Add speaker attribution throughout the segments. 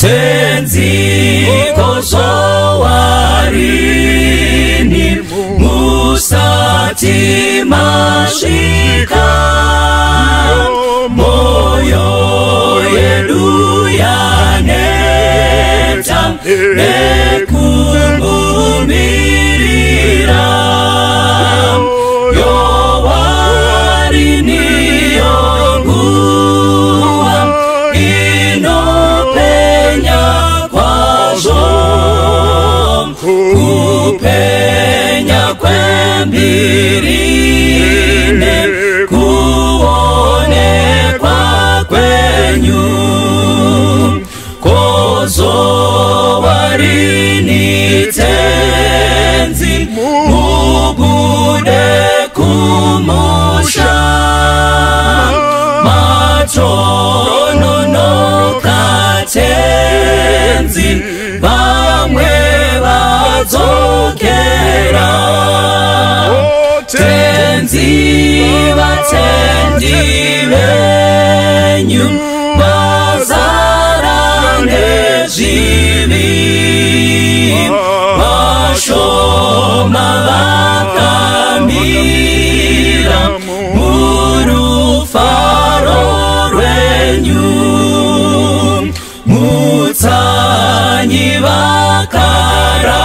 Speaker 1: tenziko zowarini musati masvika moyo yedu yaneta nekubumirira mubude kumusha. Matononoka tenzi. Vamwe vadzokera. Tenzi vatendi venyu. Vazara nezvivi vashoma vakamira murufaro rwenyu mutsanyi vakarara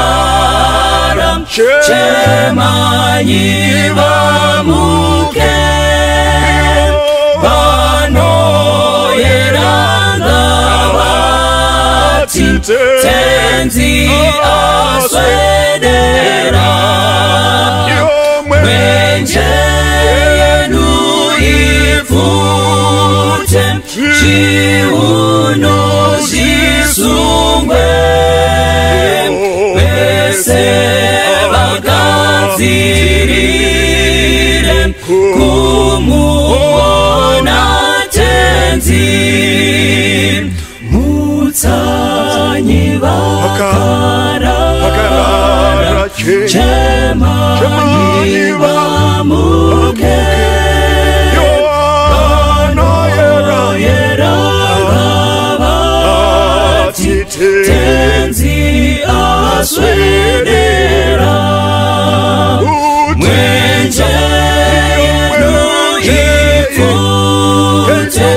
Speaker 1: chemanyi vamuke athi tenzi aswedera. Mwenje yenu ivuthe shiuno sisungwe bese bakazirire kumubona tenzi mutsa. Mutsanyi vakarara chemanyi vamuke vanoyerangavati tenzi aswedera. Mwenje yenu ipfute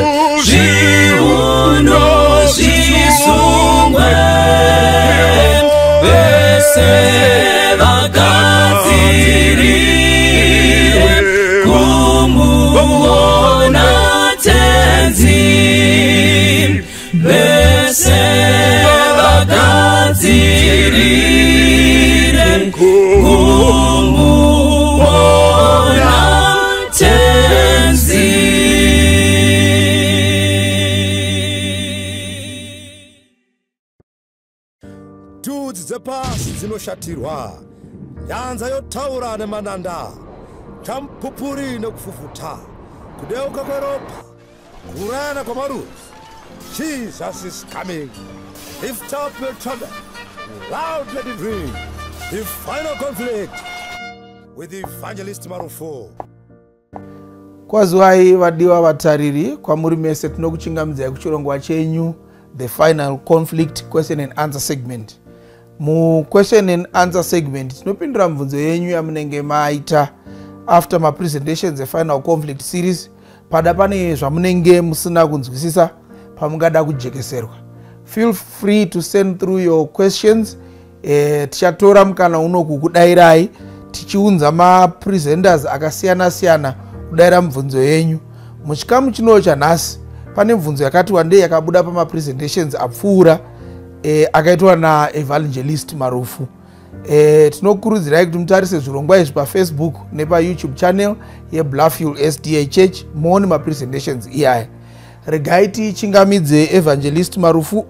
Speaker 1: vese vagadzirire
Speaker 2: dzinoshatirwa nyanza yotaura nemananda chamupupuri nekufufuta kudeuka kweropa kurayana kwamaruzi jesus is coming. Lift up your trumpet. Loud let it ring. The final conflict with evangelist marufu
Speaker 3: kwaziwai vadiwa vatariri kwamuri mese tinokuchingamidzai kuchirongwa chenyu the final conflict question and answer segment muquestion and answer segment tinopindura mibvunzo yenyu yamunenge maita after mapresentations efinal conflict series. Pada pane zvamunenge musina kunzwisisa pamungada kujekeserwa. Feel free to send through your questions. Eh, tichatora mukana uno kukudayirai tichiunza mapresenters akasiyana-siyana kudayira mibvunzo yenyu. Muchikamu chinoo chanhasi pane mibvunzo yakati wandei yakabuda pamapresentations apfuura eh, akaitwa naevangelist marufu. Eh, tinokurudzirai kuti mutarise zvirongwa izvi pafacebook nepayoutube channel yeblufful sda church. Muone mapresentations iyaya regai tichingamidze evangelist marufu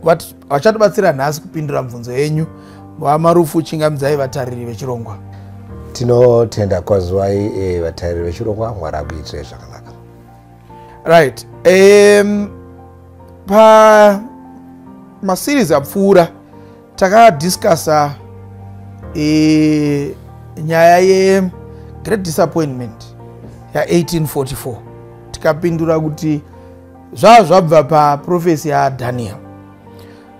Speaker 3: vachatibatsira nhasi kupindura mibvunzo yenyu. Vamarufu chingamidzai vatariri vechirongwa.
Speaker 4: Tinotenda kwaziwai eh, vatariri vechirongwa mwari akuitire zvakanaka.
Speaker 3: Right. Um, pamaseries apfuura takadiscasa e, nyaya yegreat disappointment ya1844 tikapindura kuti zvava zvabva paprofesi yadhaniel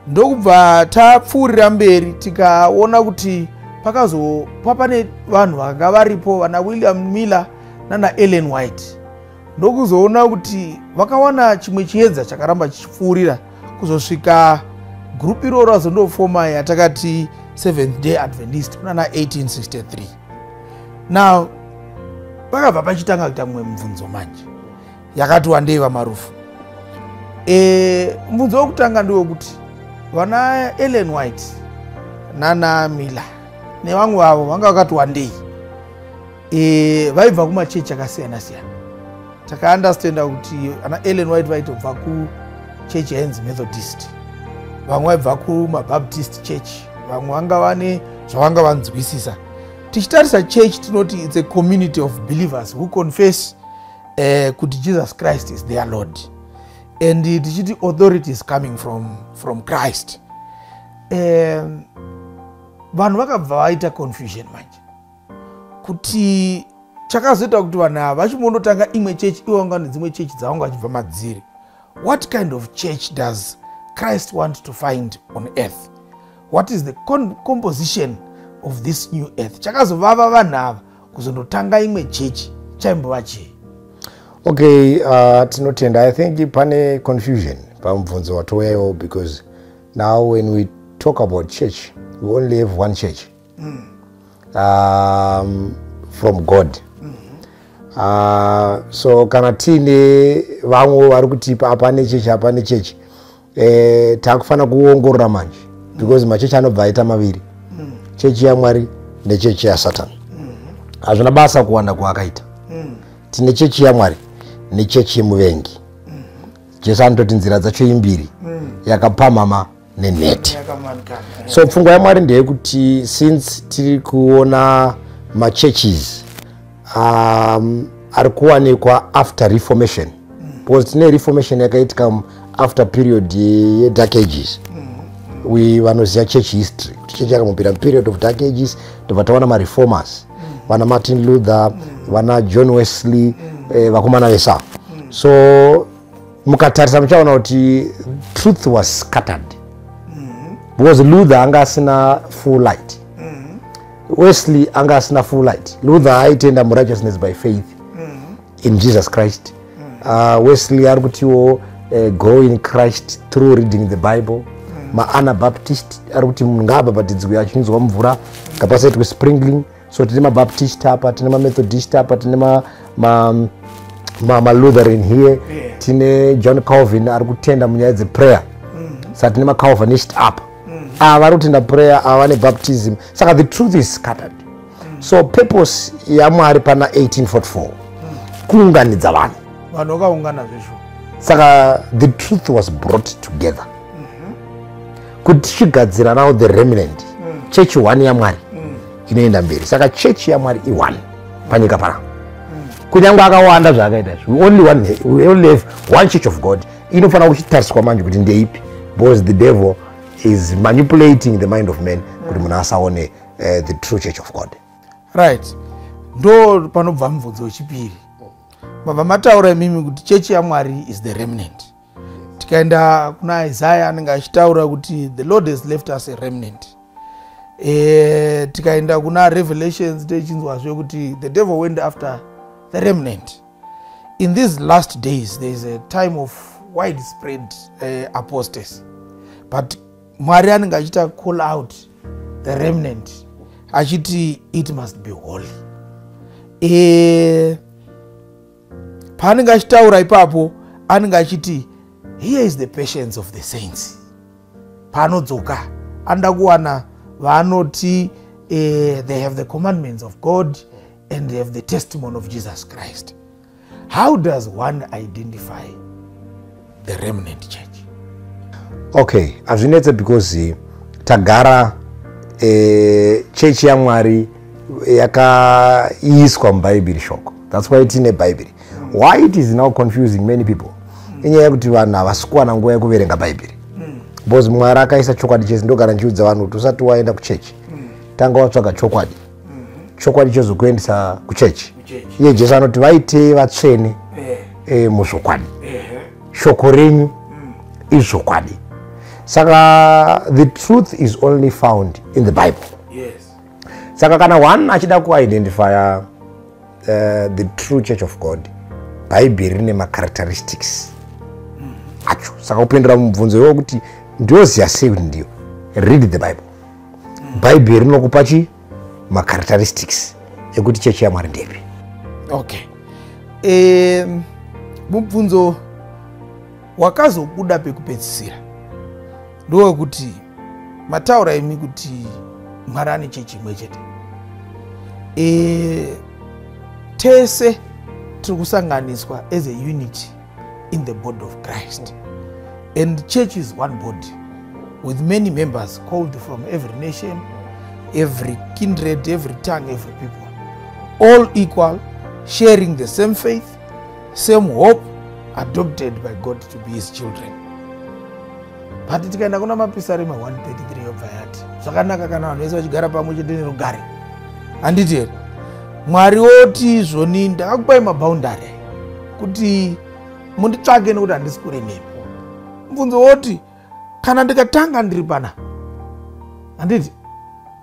Speaker 3: ndokubva tapfuurira mberi tikaona kuti pakazova pane vanhu vakanga varipo vana william miller nana ellen white. Ndokuzoona kuti vakawana chimwe chiedza chakaramba chichipfuurira kuzosvika gurupu iroro razondofoma yatakati seventh day adventist kunana 1863 now pakabva pachitanga kuita mumwe mubvunzo manje. Yakati wandei vamarufu. E, mubvunzo wokutanga ndewekuti vana ellen white nana miller nevamwe vavo vanga vakati wandei. E, vaibva kumachechi akasiyana siyana takaandastenda kuti ana ellen white vaitobva kuchechi yainzi methodist. Vamwe vaibva kumabaptist church vamwe vanga vane zvavanga vanzwisisa. Tichitarisa church tinoti its a community of believers who confess uh, kuti jesus christ is their lord. And tichiti authority is coming from, from christ. Um, vanhu vakabva vaita confusion manje. Kuti chakazoita kuti vanhu ava vachimbondotanga imwe chechi iwanga nedzimwe chechi dzavanga vachibva madziri what kind of church does christ want to find on earth what is the composition of this new earth chakazovava vanhu ava kuzondotanga imwe chechi chaimbova chii
Speaker 4: okay uh, tinotenda i think pane confusion pamubvunzo watouyayo because now when we talk about church we only have one church mm. um, from god mm. Uh, so kana tiine vamwe vari kutipa apane chechi apane chechi eh, takufanira kuongorora manje because machechi anobva aita maviri mm. chechi yamwari nechechi yasatani hazvina mm basa kuwanda kwaakaita mm. tine chechi yamwari nechechi yemuvengi mm jesu anototi nzira dzacho imbiri mm. yakapamhama neneti so pfungwa yamwari ndeyekuti since tiri kuona machurches um, ari kuwanikwa after reformation mm. because tine reformation yakaitika after period yedark ages mm. we vanoziva church history kuti chechi yakamupira period of dark ages tobva taona mareformers mm. vana martin luther mm. vana john wesley mm. eh, vakomana vesa mm. so mukatarisa muchaona kuti truth was scattered because luther anga asina full light wesley anga asina full light. Luther aitenda murighteousness by faith in jesus christ. Uh, wesley ari kutiwo uh, grow in christ through reading the bible. Maanabaptist ari kuti munhu ngaabhabhatidzwe achinzwa mvura ngapasaitwe sprinkling so tine mabaptist apa tine mamethodist apa tine malutheran here. Tine john calvin ari kutenda munyaya dzeprayer saka tine macalvinist apa ava vari kutenda prayer ava vane baptism. Saka the truth is scattered. So purpose yamwari pana 1844 kuunganidza vanhu.
Speaker 3: Vanhu vakaungana zvesvo.
Speaker 4: Saka the truth was brought together. Kuti tichigadzira now the remnant chechi 1 yamwari inoenda mberi. Saka chechi yamwari i1 panyika pana kunyange akawanda zvaakaita we only one, we only have one church of god. Inofanira kuchitariswa manje kuti ndeipi? Because the devil is manipulating the mind of man kuti munhu asaone uh, the true church of god.
Speaker 3: Right. Ndo panobva mubvunzo wechipiri. Mabva mataura imimi kuti chechi yamwari is the remnant. Tikaenda kuna isaya anenge achitaura kuti the lord has left us a remnant. E, tikaenda kuna revelations techinzwazve kuti the devil went after the remnant. In these last days there is a time of widespread uh, apostasy. But mwari anenge achiita call out the remnant achiti it must be holy. E, paanenge achitaura ipapo anenge achiti here is the patience of the saints. Paanodzoka anoda kuwana vaanoti uh, they have the commandments of god and they have the testimony of jesus christ. How does one identify the remnant church
Speaker 4: okay hazvinetse because tagara e, chechi yamwari yakaiswa mubhaibheri shoko. Thats why tine bhaibheri why it is now confusing many people? Inyaya yekuti vanhu havasi kuwana nguva yekuverenga bhaibheri because mwari akaisa chokwadi chese ndogara nchiudza vanhu kuti usati waenda kuchechi. Tanga watsvaga chokwadi. Chokwadi chozokuendesa kuchechi. Iye jesu anoti vaite vatsvene e, muzvokwadi. Shoko renyu izvokwadi saka the truth is only found in the bible.
Speaker 3: Yes.
Speaker 4: Saka kana one achida kuidentifya uh, the true church of god bhaibheri rine macharacteristics acho. Saka kupindura mubvunzo iwo kuti ndioziva sei kuti ndiyo. Read the bible. Bhaibheri rinokupa chi? Macharacteristics ekuti chechi yamwari ndepi
Speaker 3: okay. Um mubvunzo wakazobuda pekupedzisira. Ndowekuti mataura imi kuti mwari ane chechi imwe chete. E, tese tiri kusanganiswa as a unity in the body of christ. And church is one body with many members called from every nation every kindred every tongue every people. All equal sharing the same faith same hope adopted by god to be his children. But tikaenda kuna mapisarema 133 yobva yati zvakanaka kana vanhu vese vachigara pamwe chete nerugare? Handiti here mwari oti izvoni ndakakupai mabhaundari kuti munditsvake nekuti handisi kure nemi mubvunzo woti kana ndikatanga ndiri panapa handiti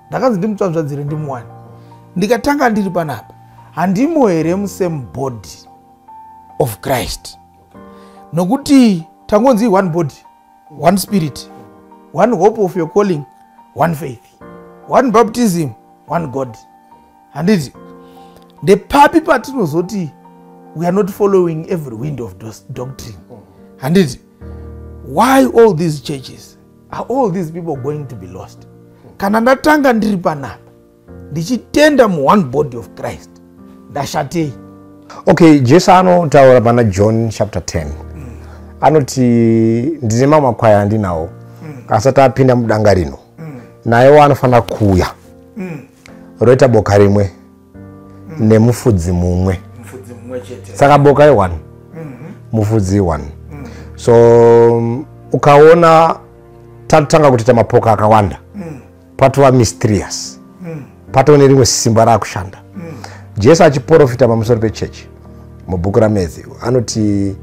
Speaker 3: ndakanzi ndimutsvanzvadzire ndimuwani ndikatanga ndiri panapa. Handimo here musame body of christ nokuti tangonzi one body one spirit one hope of your calling one faith one baptism one god. Handiti ndepapi patinozoti we are not following every wind of doctrine. Handiti why all these churches are all these people going to be lost? Kana ndatanga ndiri panapa ndichitenda muone body of christ ndashatei.
Speaker 4: Okay jesu anotaura pana john chapter 10 anoti ndine mamwe makwai andinawo asati apinda mudanga rino nayewo anofanira kuuya. Roita boka rimwe nemufudzi mumwe. Saka boka i1 mufudzi i1 so ukaona tatanga kutoita mapoka akawanda patova mysterious. Patova nerimwe simba raakushanda. Jesu achiprofita pamusoro pechechi mubhuku ramatthew anoti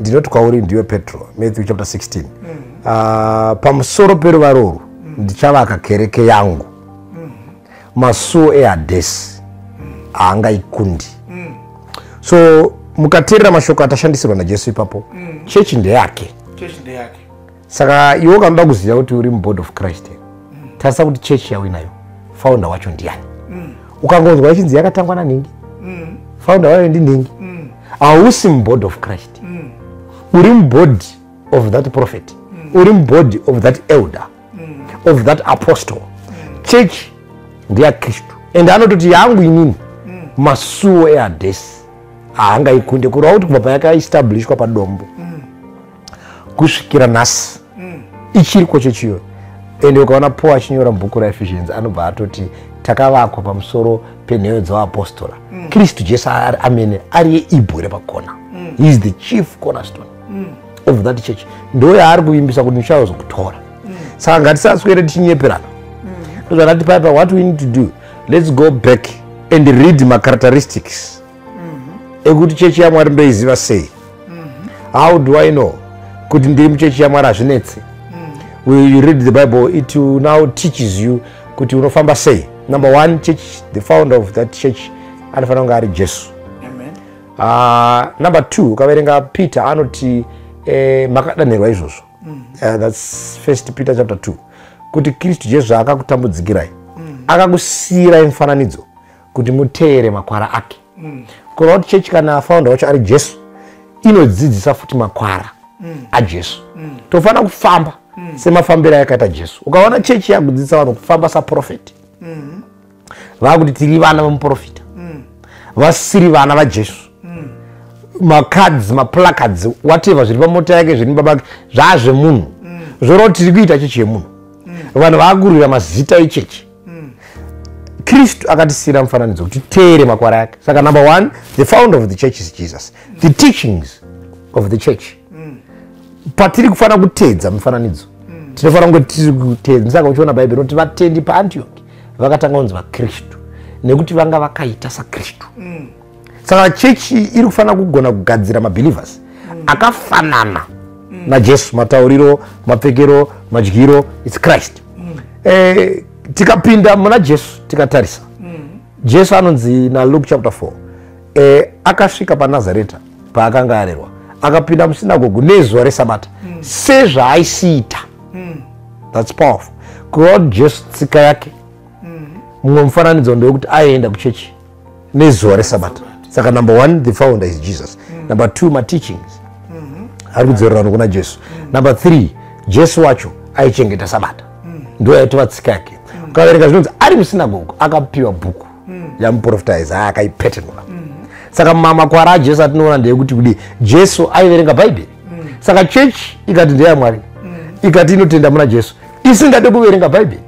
Speaker 4: ndinoti kwauri ndiwe petro matthew chapter 16 uh, pamusoro peruva roru ndichavaka kereke yangu. Masuo ehadhesi haangaikundi so mukateerera mashoko atashandisirwa najesu ipapo. Ndeyake
Speaker 3: chechi ndeyake
Speaker 4: saka iwe ukanoda kuziva kuti uri mubod of christ mm. tarisa kuti chechi yauinayo faunda wacho ndiani? Ukangonzwa ichinzi yakatangwa nanhingi faunda wayo ndinhingi hausi mubod of christ uri mubody of that prophet. Uri mubody of that elder. Of that apostle. Chechi ndeyakristu and anototi yangu inini masuo ehadhesi haangaikunde kureva kuti kubva payakaestablishwa padombo. Kusvikira nhasi ichiriko chechiyo? Ende ukaona paul achinyora mubhuku raefesians anobva atoti takavakwa pamusoro penheyo dzevaapostola kristu jesu amene ari yeibwe repakona. He is the chief cornerstone of that church ndo yaari kuimbisa kuti ndichazokutora saka ngatisaswere tichinyeperana ndozvanati paipa what we need to do? Let's go back and read macharacteristics ekuti chechi yamwari ndoiziva sei? How do i know kuti ndiri muchechi yamwari hazvinetse you read the bible it now teaches you kuti unofamba sei? Number one church the founder of that church anofanira kunge ari jesu.
Speaker 3: Amen.
Speaker 4: Uh, number two ukaverenga peter anoti eh, makadanirwa izvozvo. Uh, thats first peter chapter 2 kuti kristu jesu akakutambudzikirai akakusiyirai mufananidzo kuti muteere makwara ake. Kureva kuti chechi kana founder wacho ari jesu inodzidzisa futi makwara ajesu tofanira kufamba semafambiro ayakaita jesu. Ukaona chechi yakudzidzisa vanhu kufamba saprofeti vakuti tiri vana vemuprofita vasiri vana vajesu makadzi maplakadzi whatever zviri pamota yake zviri mubaba ake zvaazvemunhu zvoreva kuti tiri kuita chechi yemunhu. Vanhu vaakurwira mazita echechi. Kristu akatisiyira mufananidzo kuti teere makwara yake saka number one the founder of the church is jesus. The teachings of the church. Patiri kufanira kuteedza mufananidzo. Tinofanira kunge tiri kuteedza. Saka uchiona bhaibheri kuti vatendi paantioki vakatanga kunzi vakristu. Nekuti vanga vakaita sakristu saka chechi iri kufanira kugona kugadzira mabelievers akafanana najesu matauriro mapfekero madyiro its christ. Eh, tikapinda muna jesu tikatarisa. Jesu anonzi naluke chapter 4 eh, akasvika panazareta paakanga arerwa akapinda musinagogu nezuva resabata sezvaaisiita thats powerful. God jesu tsika yake. Mumwe mufananidzo ndewekuti aienda kuchechi nezuva resabata saka number one the founder is jesus. Number two mateachings ari kudzorerana kuna jesu. Number three jesu wacho aichengeta sabata. Ndo yaitova tsika yake. Ukaverenga zvinonzi ari musinagogo akapiwa bhuku yamuprofita isaya akaipetenura saka mamakwara ajesu atinoona ndeyekuti kudi jesu aiverenga bhaibheri saka chechi ikati ndeyamwari ikati inotenda muna jesu. Isingade kuverenga bhaibheri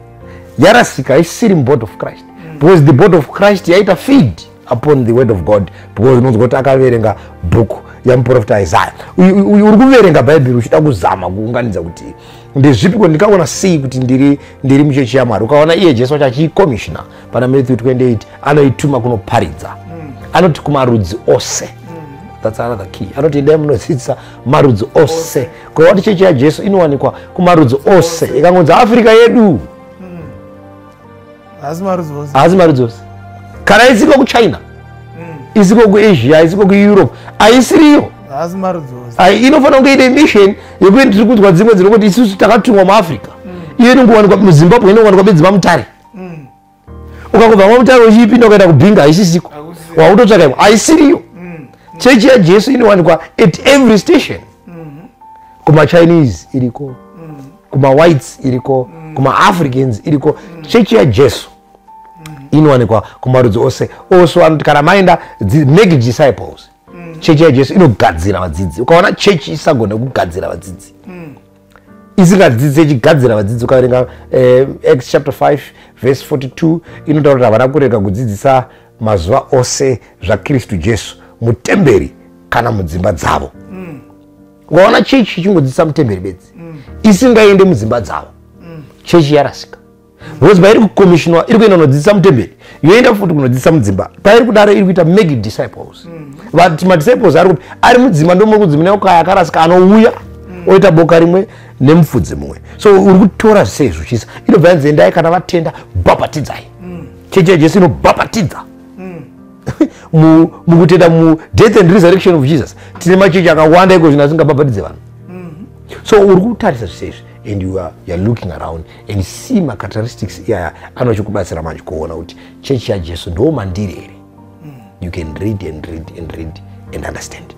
Speaker 4: yarasika isiri mubod of christ. Because the bod of christ yaita feed upon the word of god because unonzwa kuti akaverenga bhuku yamuprofita isaya uri kuverenga bhaibheri uchida kuzama kuunganidza kuti ndezvipiko ndikaona sei kuti ndiri ndiri muchechi yamwari ukaona iye jesu wacho achiikomishina pana matthew 28 anoituma kunoparidza. Anoti kumarudzi ose. Thats another key. Anoti endai munodzidzisa marudzi ose. Kureva kuti chechi yajesu inowanikwa kumarudzi ose. Ikangonzi afrika yedu.
Speaker 3: Asi ose.
Speaker 4: Haasi marudzi ose kana isiko kuchina isiko kuasia isiko kueurope haisiriyo
Speaker 3: asi marudzi ose.
Speaker 4: Ai, inofanira kunge ine mission yekuti tiri kunzwa dzimwe dzinoti isusu takatumwa muafrica. Iyo inongowanikwa muzimbabwe inongowanikwa bedzi mamutare ukangobva mamutare uchiipinda ukaenda kubhinga haisisiko wautotsvaka imwe haisiriyo chechi yajesu inowanikwa at every station. Kumachinese iriko kumawhites iriko kumaafricans iriko. Chechi yajesu inowanikwa kumarudzi ose. Ose anoti kana maenda make disciples. Chechi yajesu inogadzira vadzidzi. Ukaona chechi isagona kugadzira vadzidzi. Isingadzidzi ichigadzira vadzidzi. Ukaverenga eh, acts chapter 5 verse 42 inotaura kuti havana kurega kudzidzisa mazuva ose zvakristu jesu mutemberi kana mudzimba dzavo. Ukaona chechi ichingodzidzisa mutemberi bedzi isingaende mudzimba dzavo. Chechi yarasika because pairi kukomishinwa iri kuenda kunodzidzisa mutemberi yoenda futi kunodzidzisa mudzimba. Pairi kudaro iri kuita make disciples. Vati madisciples ari kuti ari mudzimba ndomuri kudzimina ukaya akarasika anouya oita boka rimwe nemufudzi mumwe. So uri kutora sei zvichisa inobva yanzi endai kana vatenda bhabhatidzai chechi yajesu inobhabhatidza Mu- mukutenda mudeath and resurrection of jesus. Tine machechi akawanda iko zvino asingabhabhatidze vanhu. So uri kutarisa zvisezvi and you are, you are looking around and see macharacteristics iyaya anochikubatsira manje kuona kuti chechi yajesu ndo mandiri here. You can read and read and read and understand.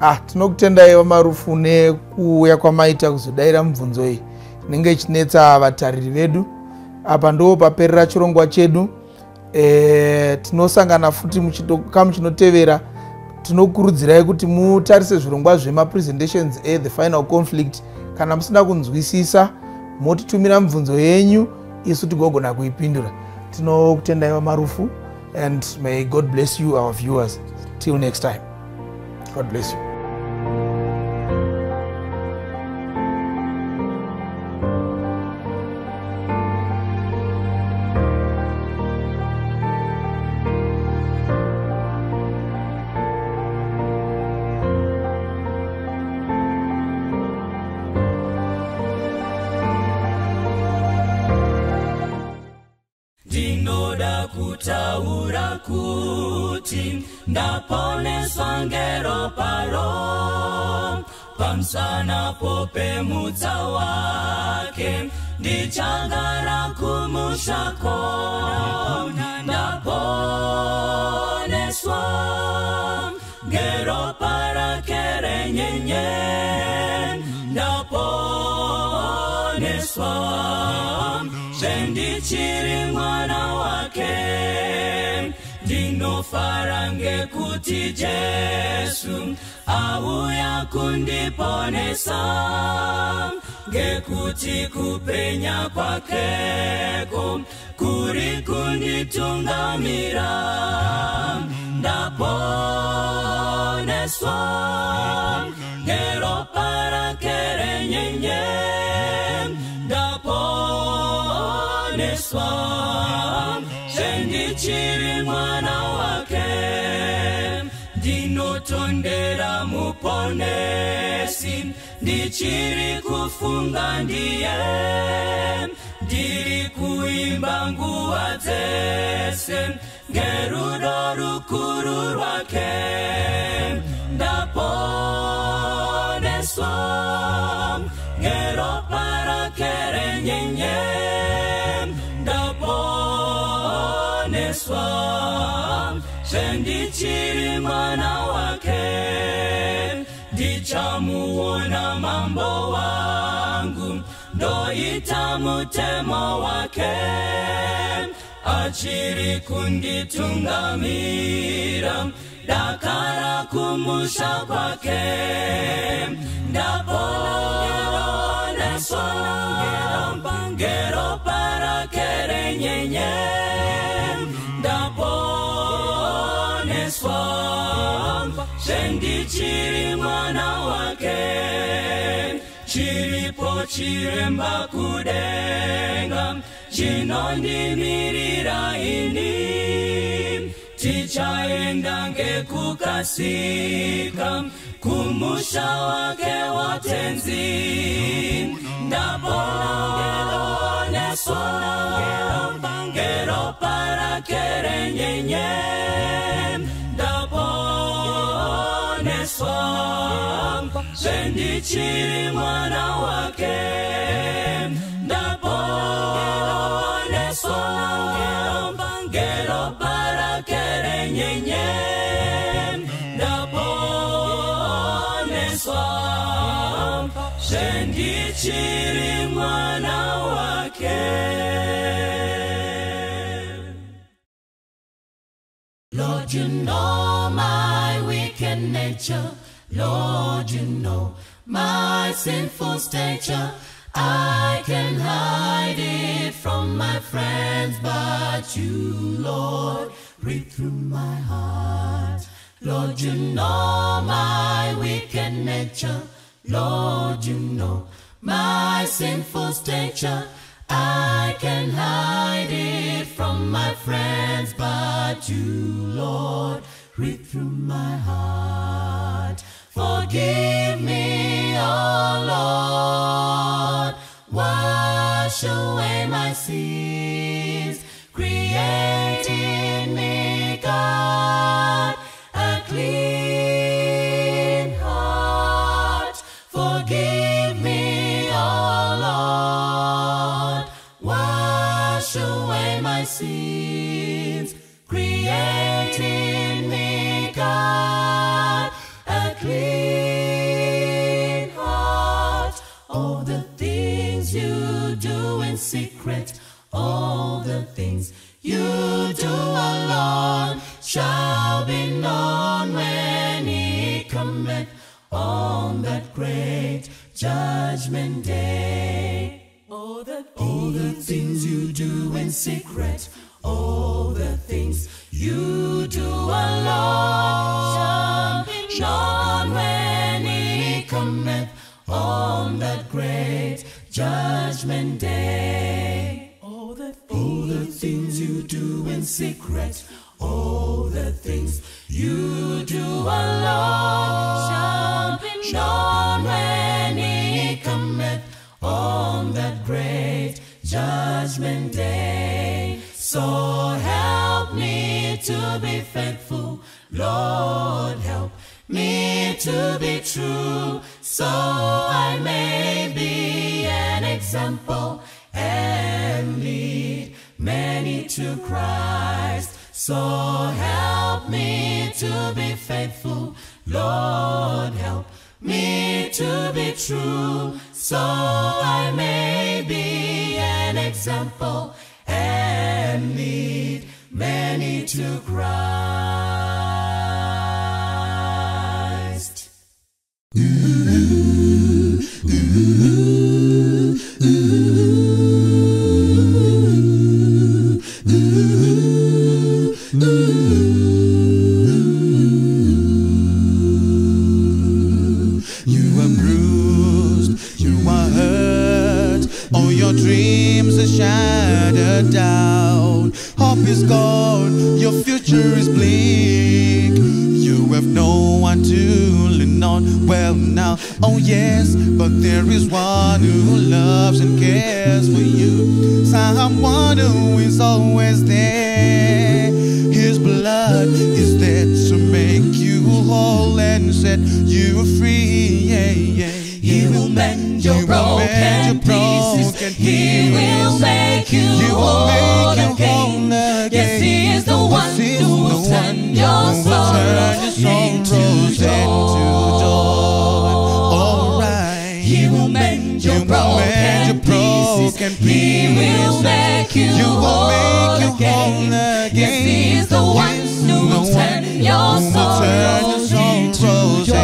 Speaker 3: Ah tinokutendai vamarufu nekuuya kwamaita kuzodayira mibvunzo iyi. Inenge ichinetsa vatariri vedu. Apa ndo paperera chirongwa chedu. E, tinosangana futi muchikamu chinotevera. Tinokurudzirai kuti mutarise zvirongwa zvemapresentations ethe final conflict kana musina kunzwisisa motitumira mibvunzo yenyu isu tigogona kuipindura. Tinokutendai vamarufu and may god bless you our viewers. Till next time. God bless you
Speaker 1: ngekuti jesu auya kundiponesa ngekuti kupenya kwakeko kuri kunditungamira ndaponeswa ngero parake renyenye. Ndaponeswa sendichiri mwana wake ndinotondera muponesi ndichiri kufunga ndiye ndiri kuimba nguva dzese ngerudo rukuru rwake ndaponeswa ngeropa rake renyenye ndaponeswa sendichiri mwana wake ndichamuona mambo wangu ndoita mutemo wake. Achiri kunditungamira dakara kumusha kwake. Ndaponeswa ngero parakerenyenye ndaponeswa sendichiri mwana wake chiripo chiremba kudenga chinondimirira ini tichaenda ngekukasika kumusha wake wotenzi ndaponeswa ngero parakerenyenye ndaponeswa sendichiri mwana wake ndaponeswa ngero parakerenyenye ndaponeswa sendichiri mwana wake
Speaker 5: Lord, you know my wicked nature. Lord, you know my sinful stature. I can hide it from my friends, but you, Lord, read through my heart. Lord, you know my wicked nature. Lord, you know my sinful stature. I can hide it from my friends, but you, Lord, read through my heart. Forgive me, oh Lord, wash away my sins, judgment day. All the, all the things you do in secret, all the things you do alone shall when he cometh on that great judgment day. All the, all the things you do in secret, all the things you do alone shall be known when on that great judgment day. So help me to be faithful, Lord, help me to be true, so I may be an example and lead many to Christ. So help me to be faithful, Lord, help me to be true, so I may be an example and lead many to Christ.
Speaker 6: Well, now, oh yes, but there is one who loves and cares for you. Someone who is always there. His blood is there to make you whole and set you free. Yeah, yeah.
Speaker 5: He will mend your
Speaker 6: will mend
Speaker 5: broken
Speaker 6: your
Speaker 5: pieces.
Speaker 6: broken
Speaker 5: He will
Speaker 6: pieces.
Speaker 5: make you
Speaker 6: will
Speaker 5: whole
Speaker 6: make you
Speaker 5: again.
Speaker 6: whole
Speaker 5: Yes, He
Speaker 6: again.
Speaker 5: is the one
Speaker 6: Yes, He is
Speaker 5: who will
Speaker 6: the
Speaker 5: turn
Speaker 6: one
Speaker 5: your
Speaker 6: who will turn your
Speaker 5: into pieces.
Speaker 6: broken
Speaker 5: He will make you
Speaker 6: You will
Speaker 5: whole
Speaker 6: make you
Speaker 5: again.
Speaker 6: whole
Speaker 5: Yes, He is the
Speaker 6: again.
Speaker 5: one who will turn your
Speaker 6: who will turn your
Speaker 5: sorrows into joy.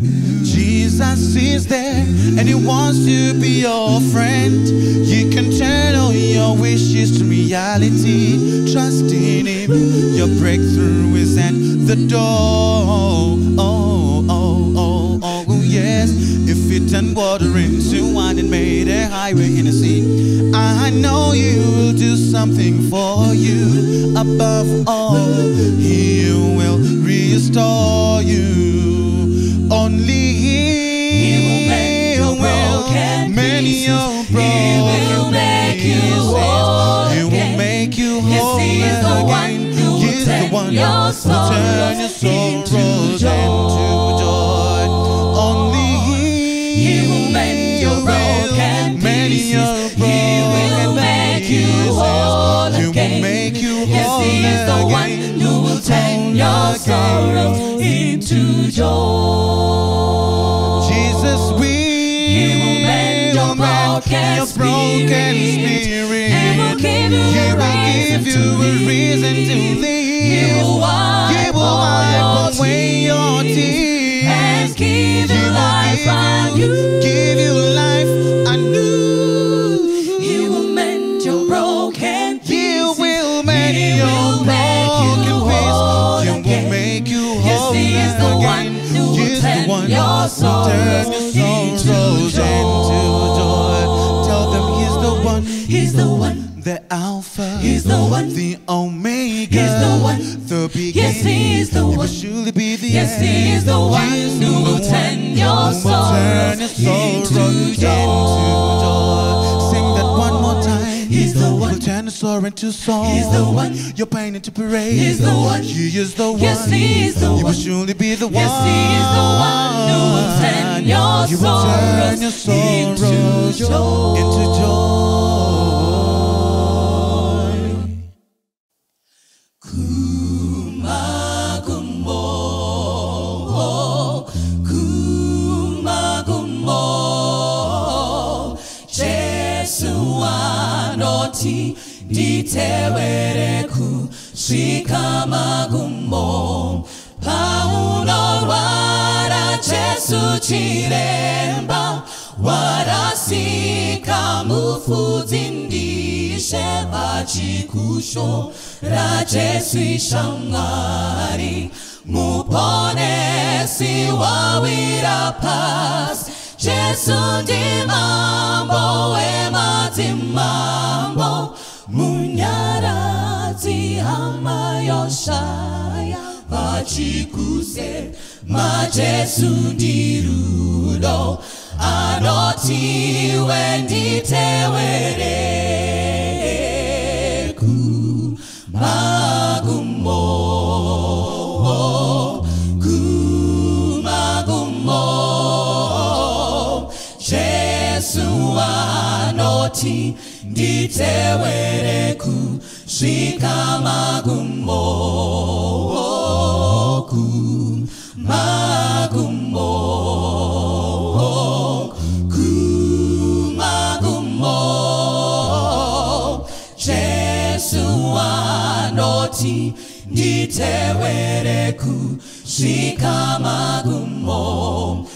Speaker 5: Mm.
Speaker 6: Jesus is there and he wants to be your friend. You can turn all your wishes to reality. Trust in him. Your breakthrough is at the door. Oh. He turned water into wine and made a highway in the sea, I know he will do something for you. Above all, he will restore you. Only he,
Speaker 5: will mend your broken pieces.
Speaker 6: your
Speaker 5: He will
Speaker 6: broken
Speaker 5: make you whole
Speaker 6: He will make you
Speaker 5: Yes,
Speaker 6: whole
Speaker 5: he is the one who will turn
Speaker 6: one
Speaker 5: your
Speaker 6: who will turn your
Speaker 5: sorrows into joy.
Speaker 6: into joy.
Speaker 5: Your sorrows into joy.
Speaker 6: Jesus, we
Speaker 5: He will mend your broken
Speaker 6: your broken
Speaker 5: spirit.
Speaker 6: spirit.
Speaker 5: And will give you
Speaker 6: He
Speaker 5: a
Speaker 6: will
Speaker 5: reason
Speaker 6: give you a reason to
Speaker 5: live. He will wipe
Speaker 6: He will wipe away your
Speaker 5: tears and give you life
Speaker 6: give
Speaker 5: anew.
Speaker 6: give you life anew.
Speaker 5: One who
Speaker 6: He's the
Speaker 5: turn
Speaker 6: one
Speaker 5: your
Speaker 6: who turn
Speaker 5: sorrows
Speaker 6: your
Speaker 5: into
Speaker 6: sorrows
Speaker 5: joy.
Speaker 6: into joy. Tell them He's the one.
Speaker 5: He's the one.
Speaker 6: The Alpha,
Speaker 5: He's the one.
Speaker 6: the Omega,
Speaker 5: He's the one.
Speaker 6: the beginning.
Speaker 5: Yes, He is the
Speaker 6: He will
Speaker 5: one.
Speaker 6: surely be the
Speaker 5: Yes,
Speaker 6: end.
Speaker 5: He is the one
Speaker 6: He's
Speaker 5: who will
Speaker 6: the
Speaker 5: turn
Speaker 6: one
Speaker 5: your
Speaker 6: who will turn your
Speaker 5: sorrows into joy.
Speaker 6: Sing that one more time.
Speaker 5: He's the
Speaker 6: He
Speaker 5: one.
Speaker 6: will turn sorrow into song.
Speaker 5: He's the one.
Speaker 6: Your pain into parade.
Speaker 5: He's the one.
Speaker 6: He is the one.
Speaker 5: Yes, He is the
Speaker 6: He will surely be the one.
Speaker 5: Yes, He is the one who will turn your
Speaker 6: He will turn your
Speaker 5: sorrows into joy.
Speaker 6: into joy.
Speaker 5: kumagumo Jesu anoti nditewere kusvika magumo paunorwara Jesu chiremba warasika mufudzi ndishe vachikushora Jesu ishamwari muponesi wawira pasi Jesu ndimambo wemadzimambo munyaradzi hama yoshaya vachikuse majesu ndirudo anoti wenditewere kumagumo kumagumo jesu anoti nditewere kusvika magumo kumagumo kumagumo jesu anoti nditewere kusvika magumo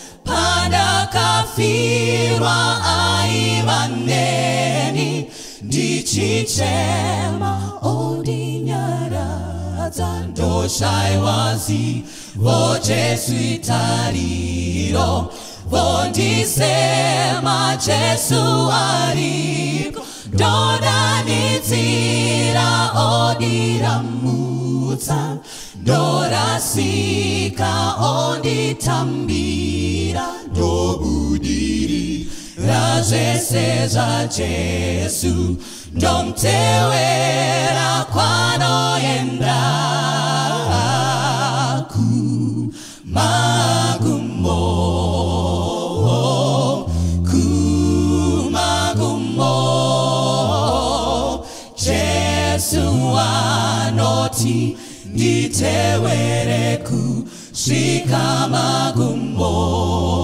Speaker 5: pandakafirwa aiva neni ndichichema ondinyaradza ndoshayiwa zivo jesu itariro. Vondisema jesu ariko. Ndodanitsira odiramutsa ndorasika onditambira ndobudirira zvese zvajesu ndomtevera kwanoenda kumagumo kumagumo jesu anoti nditevere kusvika magumo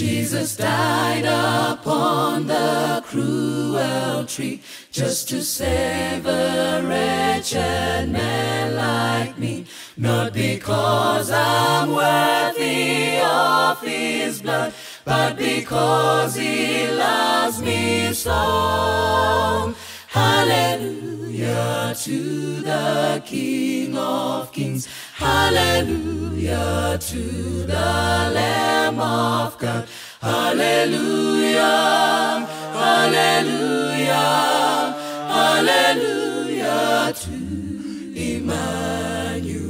Speaker 5: Jesus died upon the cruel tree just to save a wretched man like me. Not because I'm worthy of his blood, but because he loves me so. Hallelujah to the King of Kings. Hallelujah to the Lamb of God. Hallelujah, hallelujah, hallelujah to Emmanuel.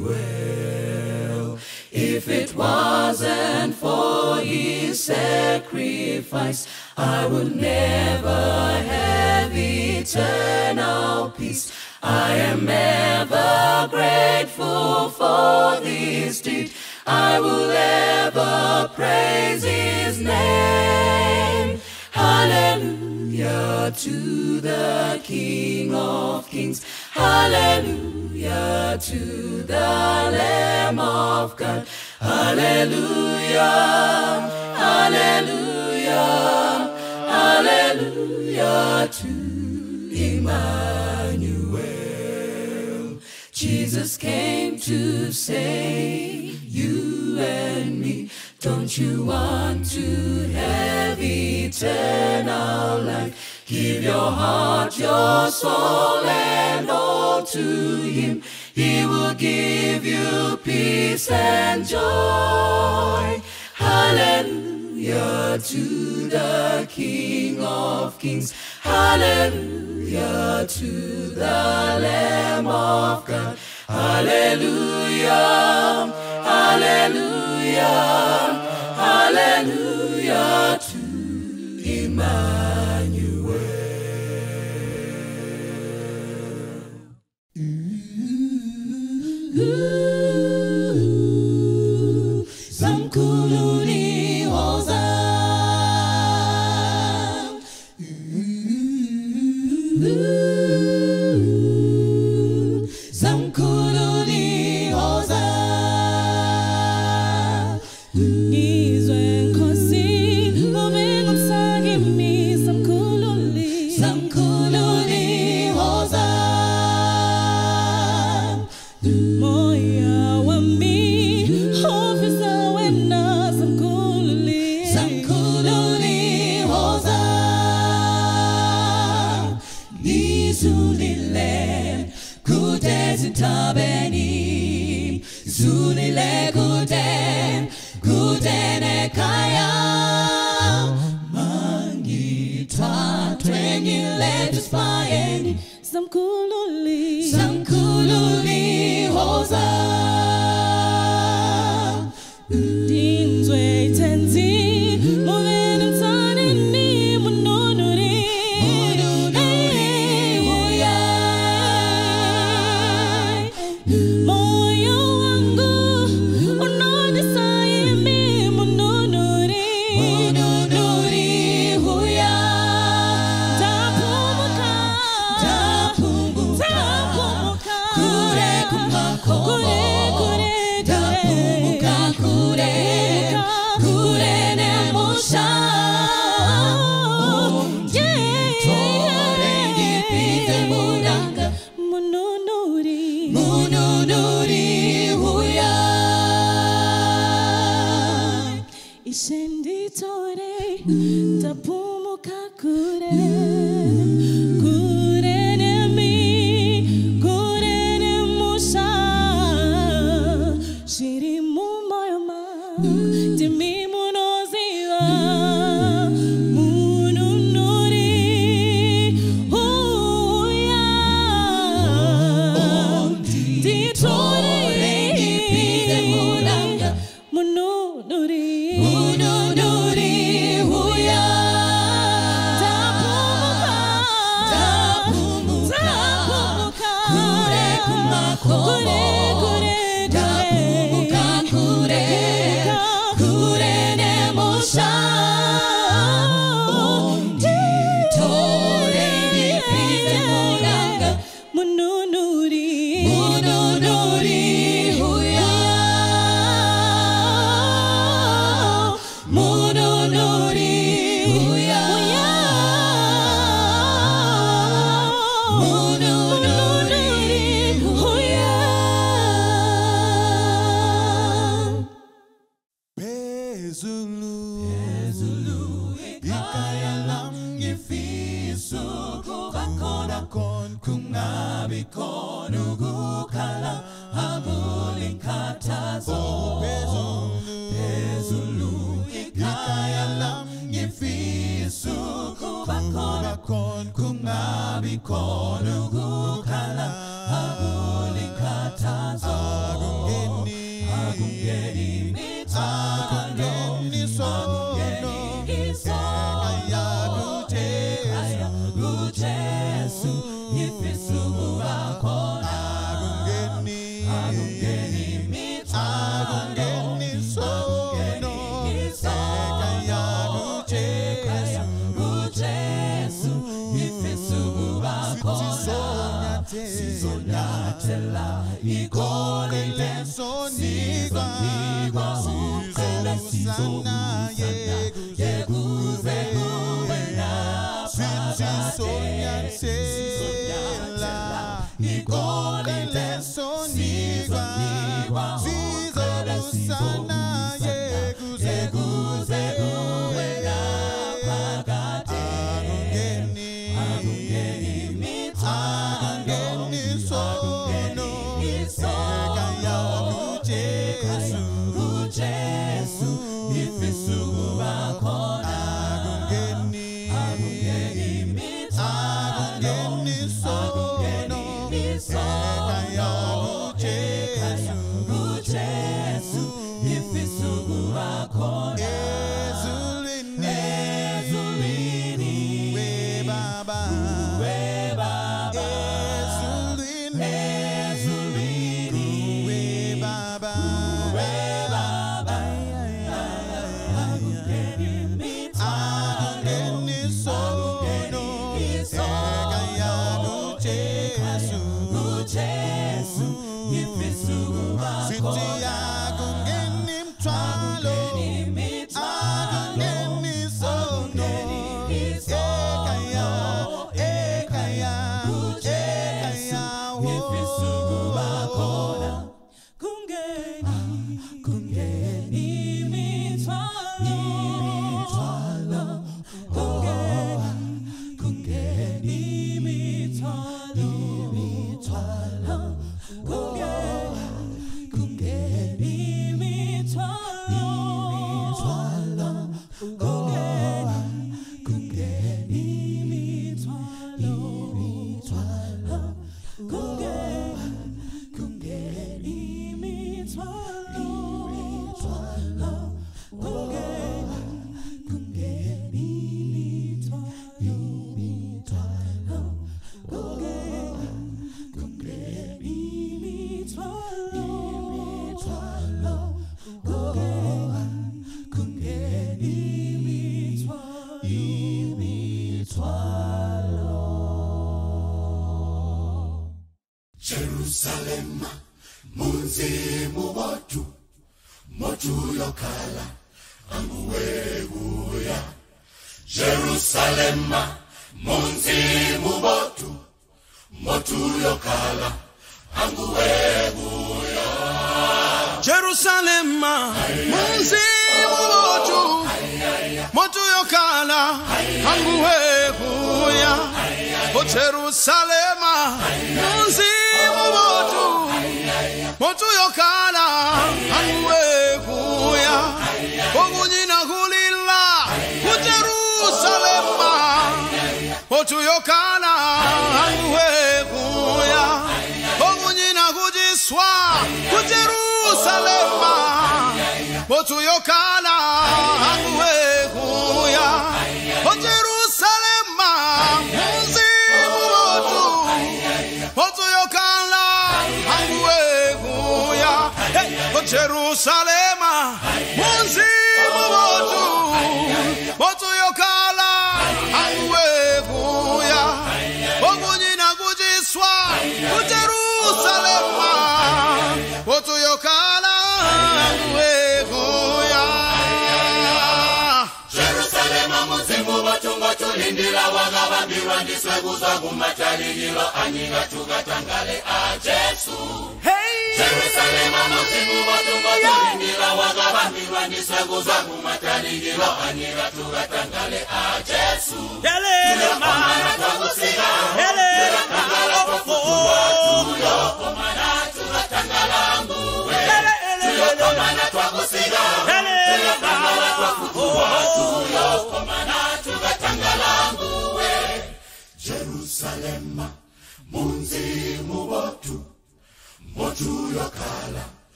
Speaker 5: If it wasn't for his sacrifice, I would never have eternal peace. I am ever grateful for this deed. I will ever praise his name. Hallelujah to the King of Kings. Hallelujah to the Lamb of God. Hallelujah, hallelujah, hallelujah to Emmanuel. Jesus came to save you and me. Don't you want to have eternal life? Give your heart, your soul, and all to Him. He will give you peace and joy. Hallelujah to the King of Kings. Hallelujah to the Lamb of God. Hallelujah, hallelujah, hallelujah to Emmanuel. Zamkuluni
Speaker 7: ojerusalema munzimu motu motu yokala. Anguwe kuya okunyina kulila. Kujerusalema motu yokala. Anguwe kuya okunyina kujiswa. Kujerusalema motu yokala Hey, ojerusalema munzimu motu motu yokala. Anguwe kuya. Okunyina kujiswa. Kujerusalema motu yokala. Anguwe kuya.
Speaker 8: Jerusalema muzimu batungo tulindila wagabambirwa ndisweguza kumatalililo. Anyinga tugatangale a jesu jerusalema muzimbu vatungozalingira wagabaniwa nisego zakumatalingira anyira tugatangale a ah, jesu. Tulakomana twakusiga tugatangala kokutuwa tuyokomana tugatangala nguwe. Tuyokomana twakusiga tugatangala twakutuwa tuyokomana tugatangala nguwe. Jerusalema munzimu botu motu yokala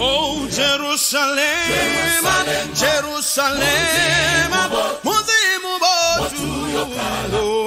Speaker 7: Oh, Jerusalem, Jerusalem, muzimu botu. Oh,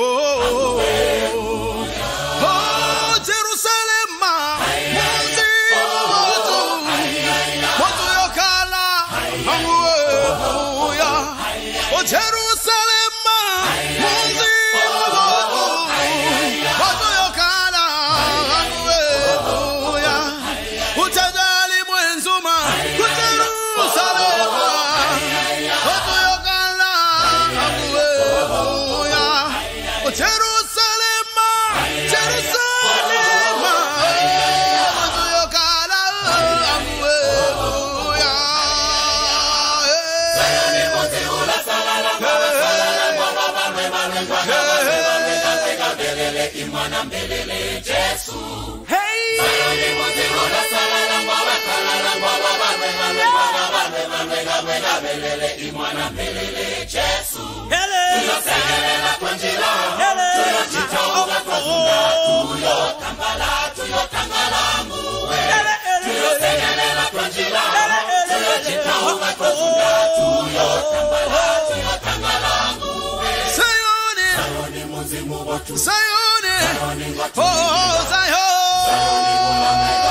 Speaker 7: Sayoni, Sayoni, oh Sayoni, oh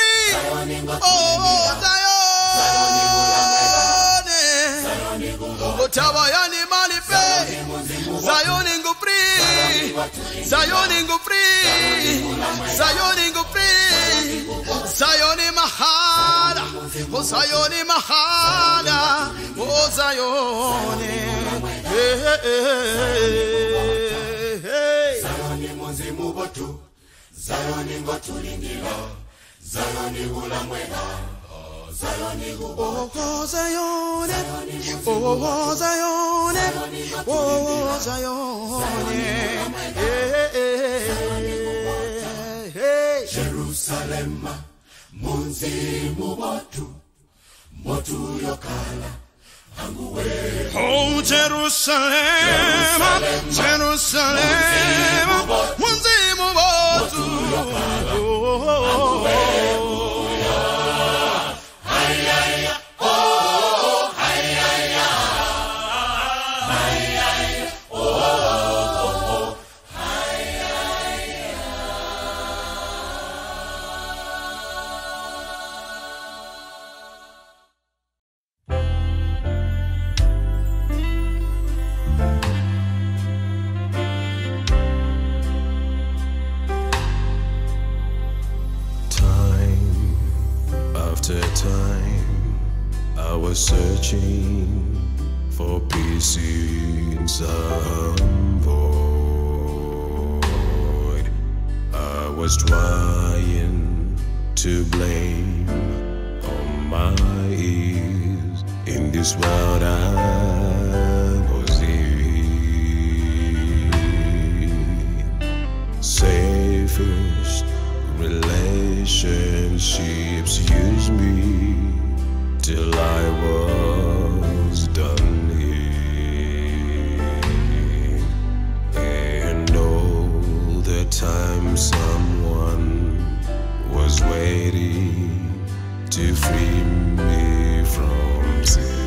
Speaker 7: oh zayone, utaboya ndi malife, zayoni zayoni ngufri, zayoni ngufri, zayoni mahada, oh zayoni mahada, oh zayoni, hey, hey, hey,
Speaker 8: zayoni muzimu botu zayoni ngotulindila zayoni hulamwela zayoni hubo.
Speaker 7: Oh Zion, oh Zion, oh Zion, hey, hey, hey.
Speaker 8: jerusalema munzimu botu motu yokala
Speaker 7: Oh Jerusalem, Jerusalem,
Speaker 9: oh on to. was searching for peace in some void. I was trying to blame on my ears in this world I was in. Safest relationships use me till I was done here. And all the time someone was waiting to free me from sin.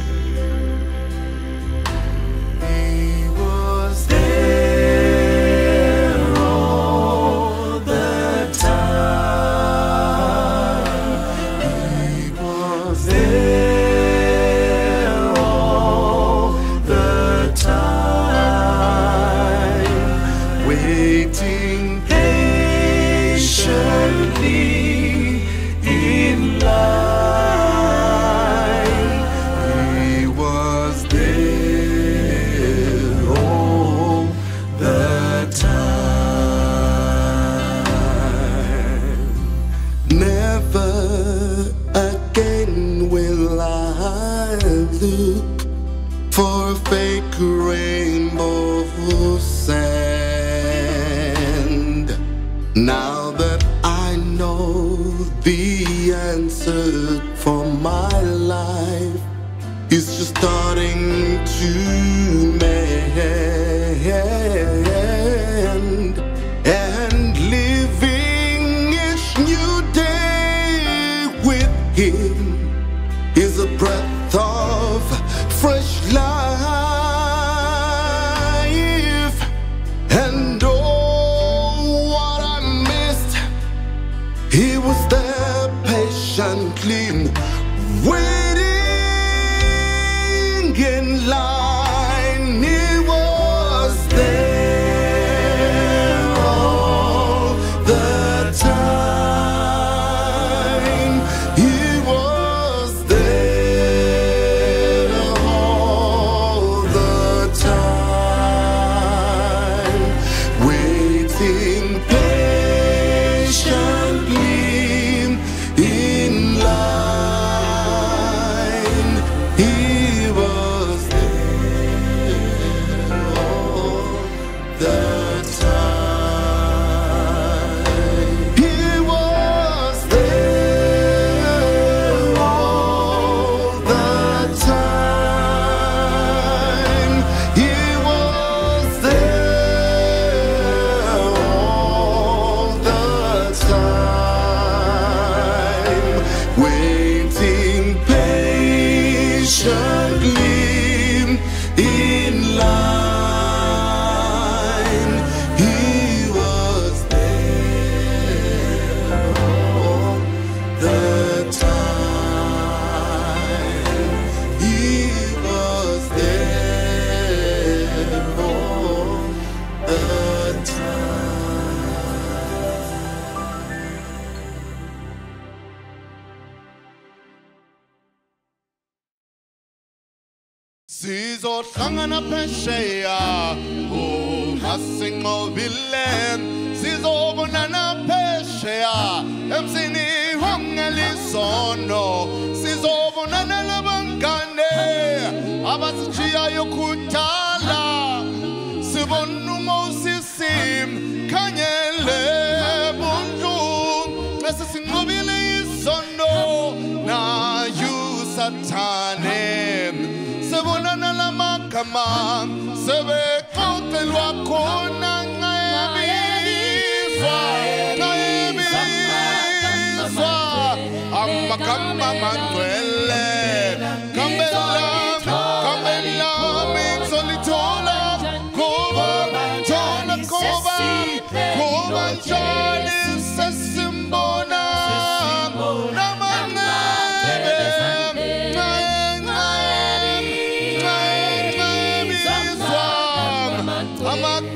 Speaker 10: Mama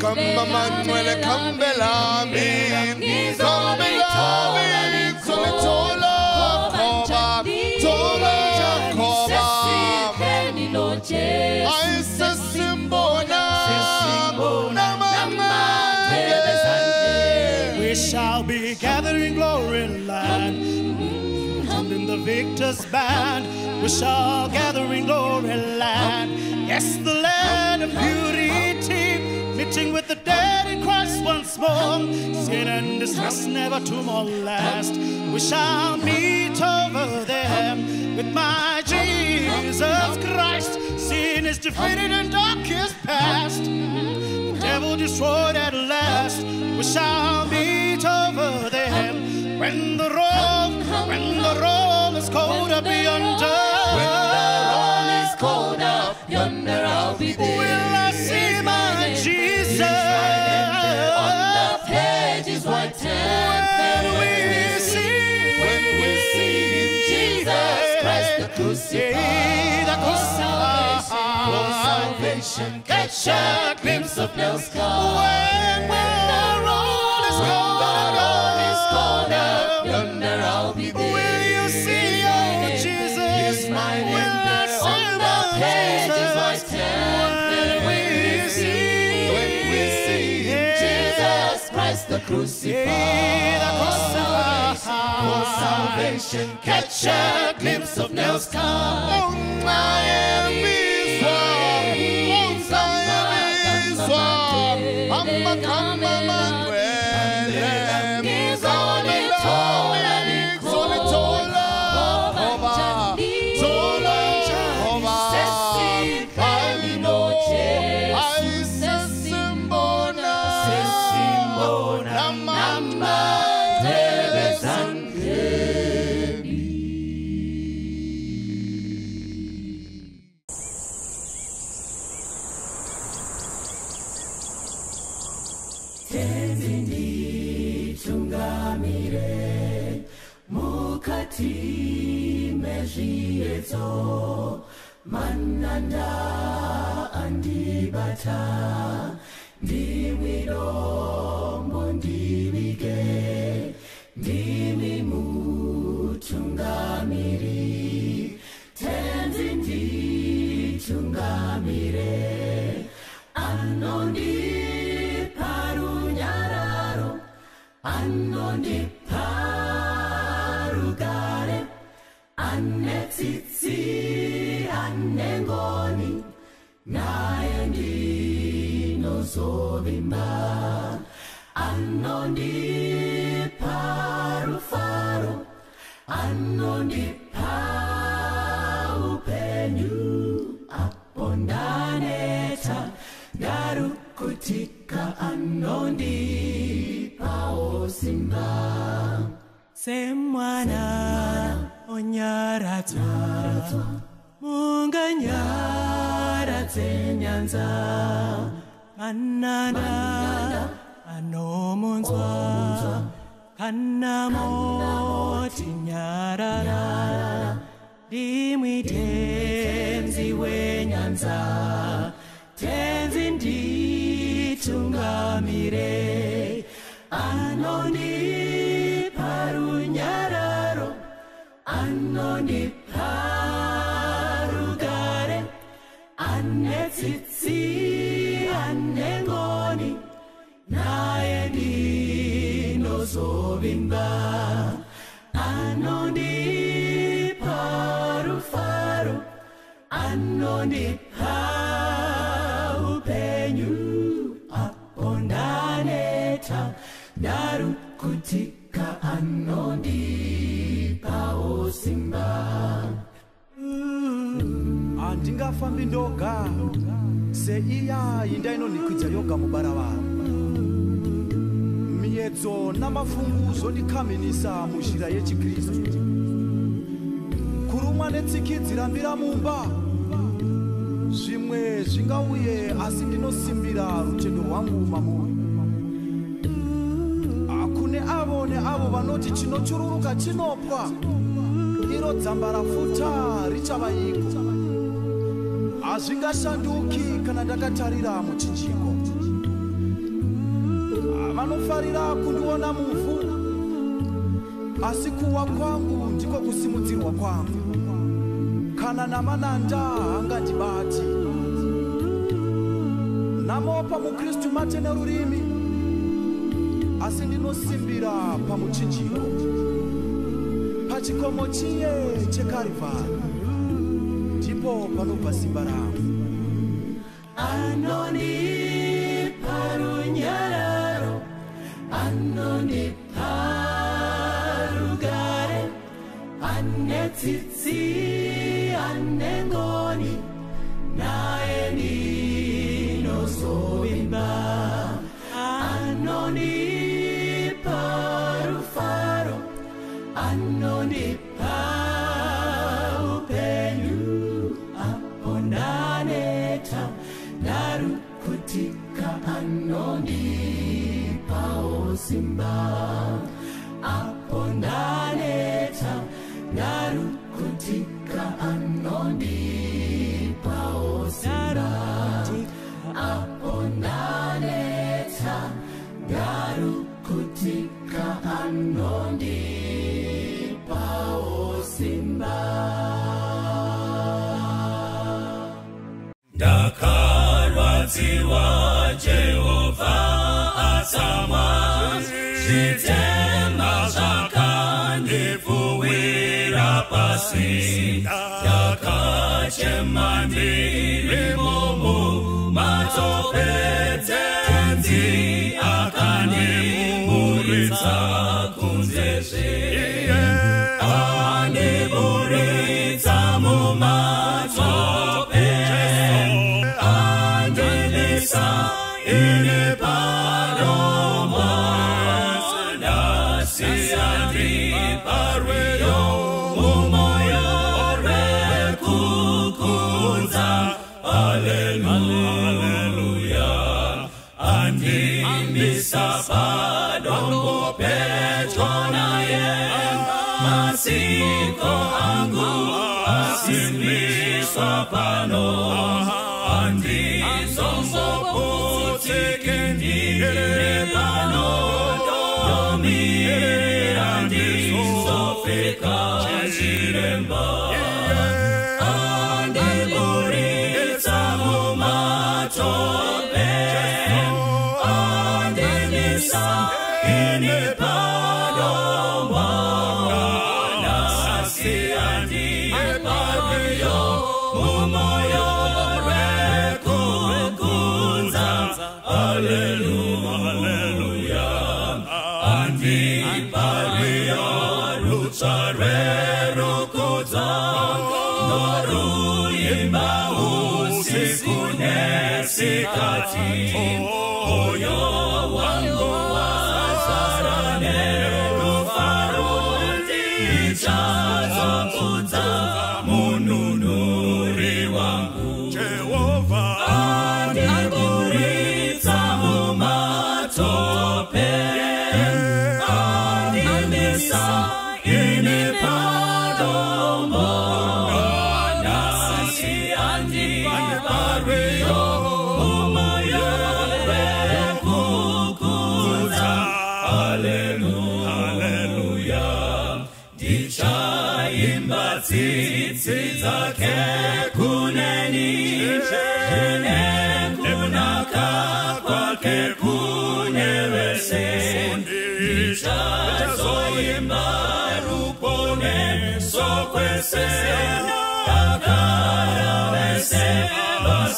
Speaker 11: We shall be gathering glory land, in the victor's band We shall gather in glory land. Yes, the land of beauty with the dead in Christ once more. Sin and distress never to molest. We shall meet over there with my Jesus Christ. Sin is defeated and dark is past. Devil destroyed at last. We shall meet over there when the roll, when the roll is cold up yonder.
Speaker 5: Salvation, catch a glimpse of nail scar.
Speaker 11: When the roll is
Speaker 5: When
Speaker 11: cold
Speaker 5: the roll is cold up yonder, I'll be there.
Speaker 11: Will you see, oh Jesus?
Speaker 5: My name
Speaker 11: Will I see
Speaker 5: on the
Speaker 11: my
Speaker 5: page is white
Speaker 11: Jesus? When we see,
Speaker 5: When we see Jesus Christ the crucified.
Speaker 11: the crucified.
Speaker 5: For salvation, catch a glimpse of nail scar.
Speaker 9: Oh, Miami Swamp. Amma kama manwele.
Speaker 5: Mezviedzo mananda andibata ndimi dombo ndivige ndimi mutungamiri tenzi nditungamire anondipa runyararo anondipa ndinozovimba anondipa rufaro anondipa upenyu apo ndaneta ndarukutika anondipawo simba.
Speaker 11: Semwana onyaradzwa munganyaradze nyanza manana anomunzwa kana moti nyarara ndimwi tenzi wenyanza tenzi nditungamire. Anondipa runyararo. Anondipa Noni hau penyu apondaneta Naru kutika anondi pao simba.
Speaker 12: Handingafambi ndoga. Seiyayi ndainonikwidza yoga mubaravara miedzo namafunguzo ndikaminisa muzhira yechikristu. Kurumwa netsikidzi rambira mumba zvimwe zvingauye asi ndinosimbira rutendo rwangu mamuri hakune avo neavo vanoti chinochururuka chinopwa. Iro dzamba rafuta richavaiko hazvingashanduki kana ndakatarira muchinjiko. Vanofarira kundiona muvhu. Asi kuwa kwangu ndiko kusimudzirwa kwangu kana namananda hangandibathi namopa mukristu mate nerurimi asi ndinosimbira pamuchinjiro. Pachikomo chiye chekarivhari. Ndipo panobva simba rangu.
Speaker 1: Anonii.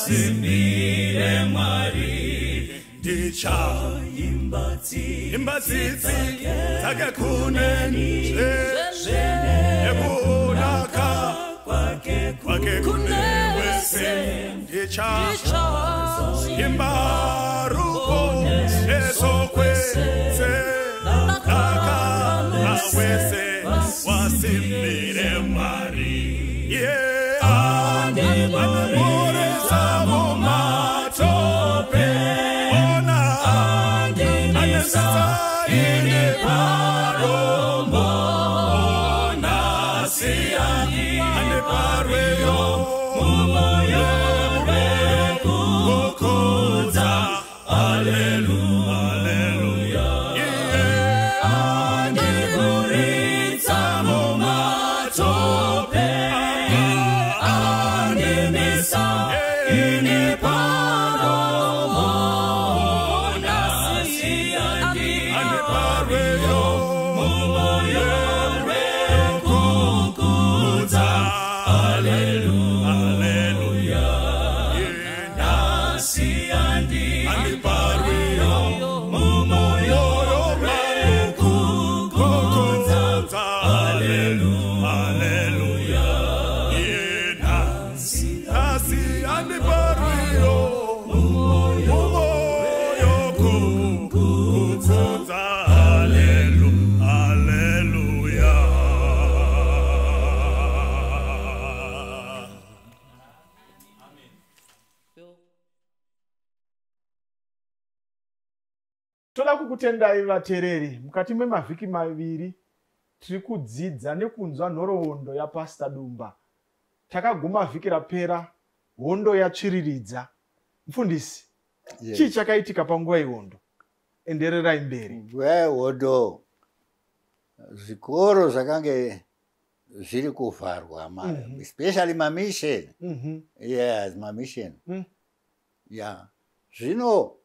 Speaker 1: simire mwari ndichaimbatsi imbatsitsi dzake kuneni nekuonaka kwake kune wese ndichaimbaruko ezokwese daka nawese wasimire mwari yeah.
Speaker 13: Toda kukutendai vateereri mukati memavhiki maviri tiri kudzidza nekunzwa nhoroondo yapasta dumba takaguma vhiki rapera hondo yatsviriridza mufundisi
Speaker 14: Yes.
Speaker 13: chii chakaitika panguva yehondo endererai mberi
Speaker 14: nguva yehondo zvikoro zvakange zviri kuvharwa ma-
Speaker 13: Mhm.
Speaker 14: especially mamission
Speaker 13: Mhm.
Speaker 14: yes mamission
Speaker 13: Mm.
Speaker 14: ya zvino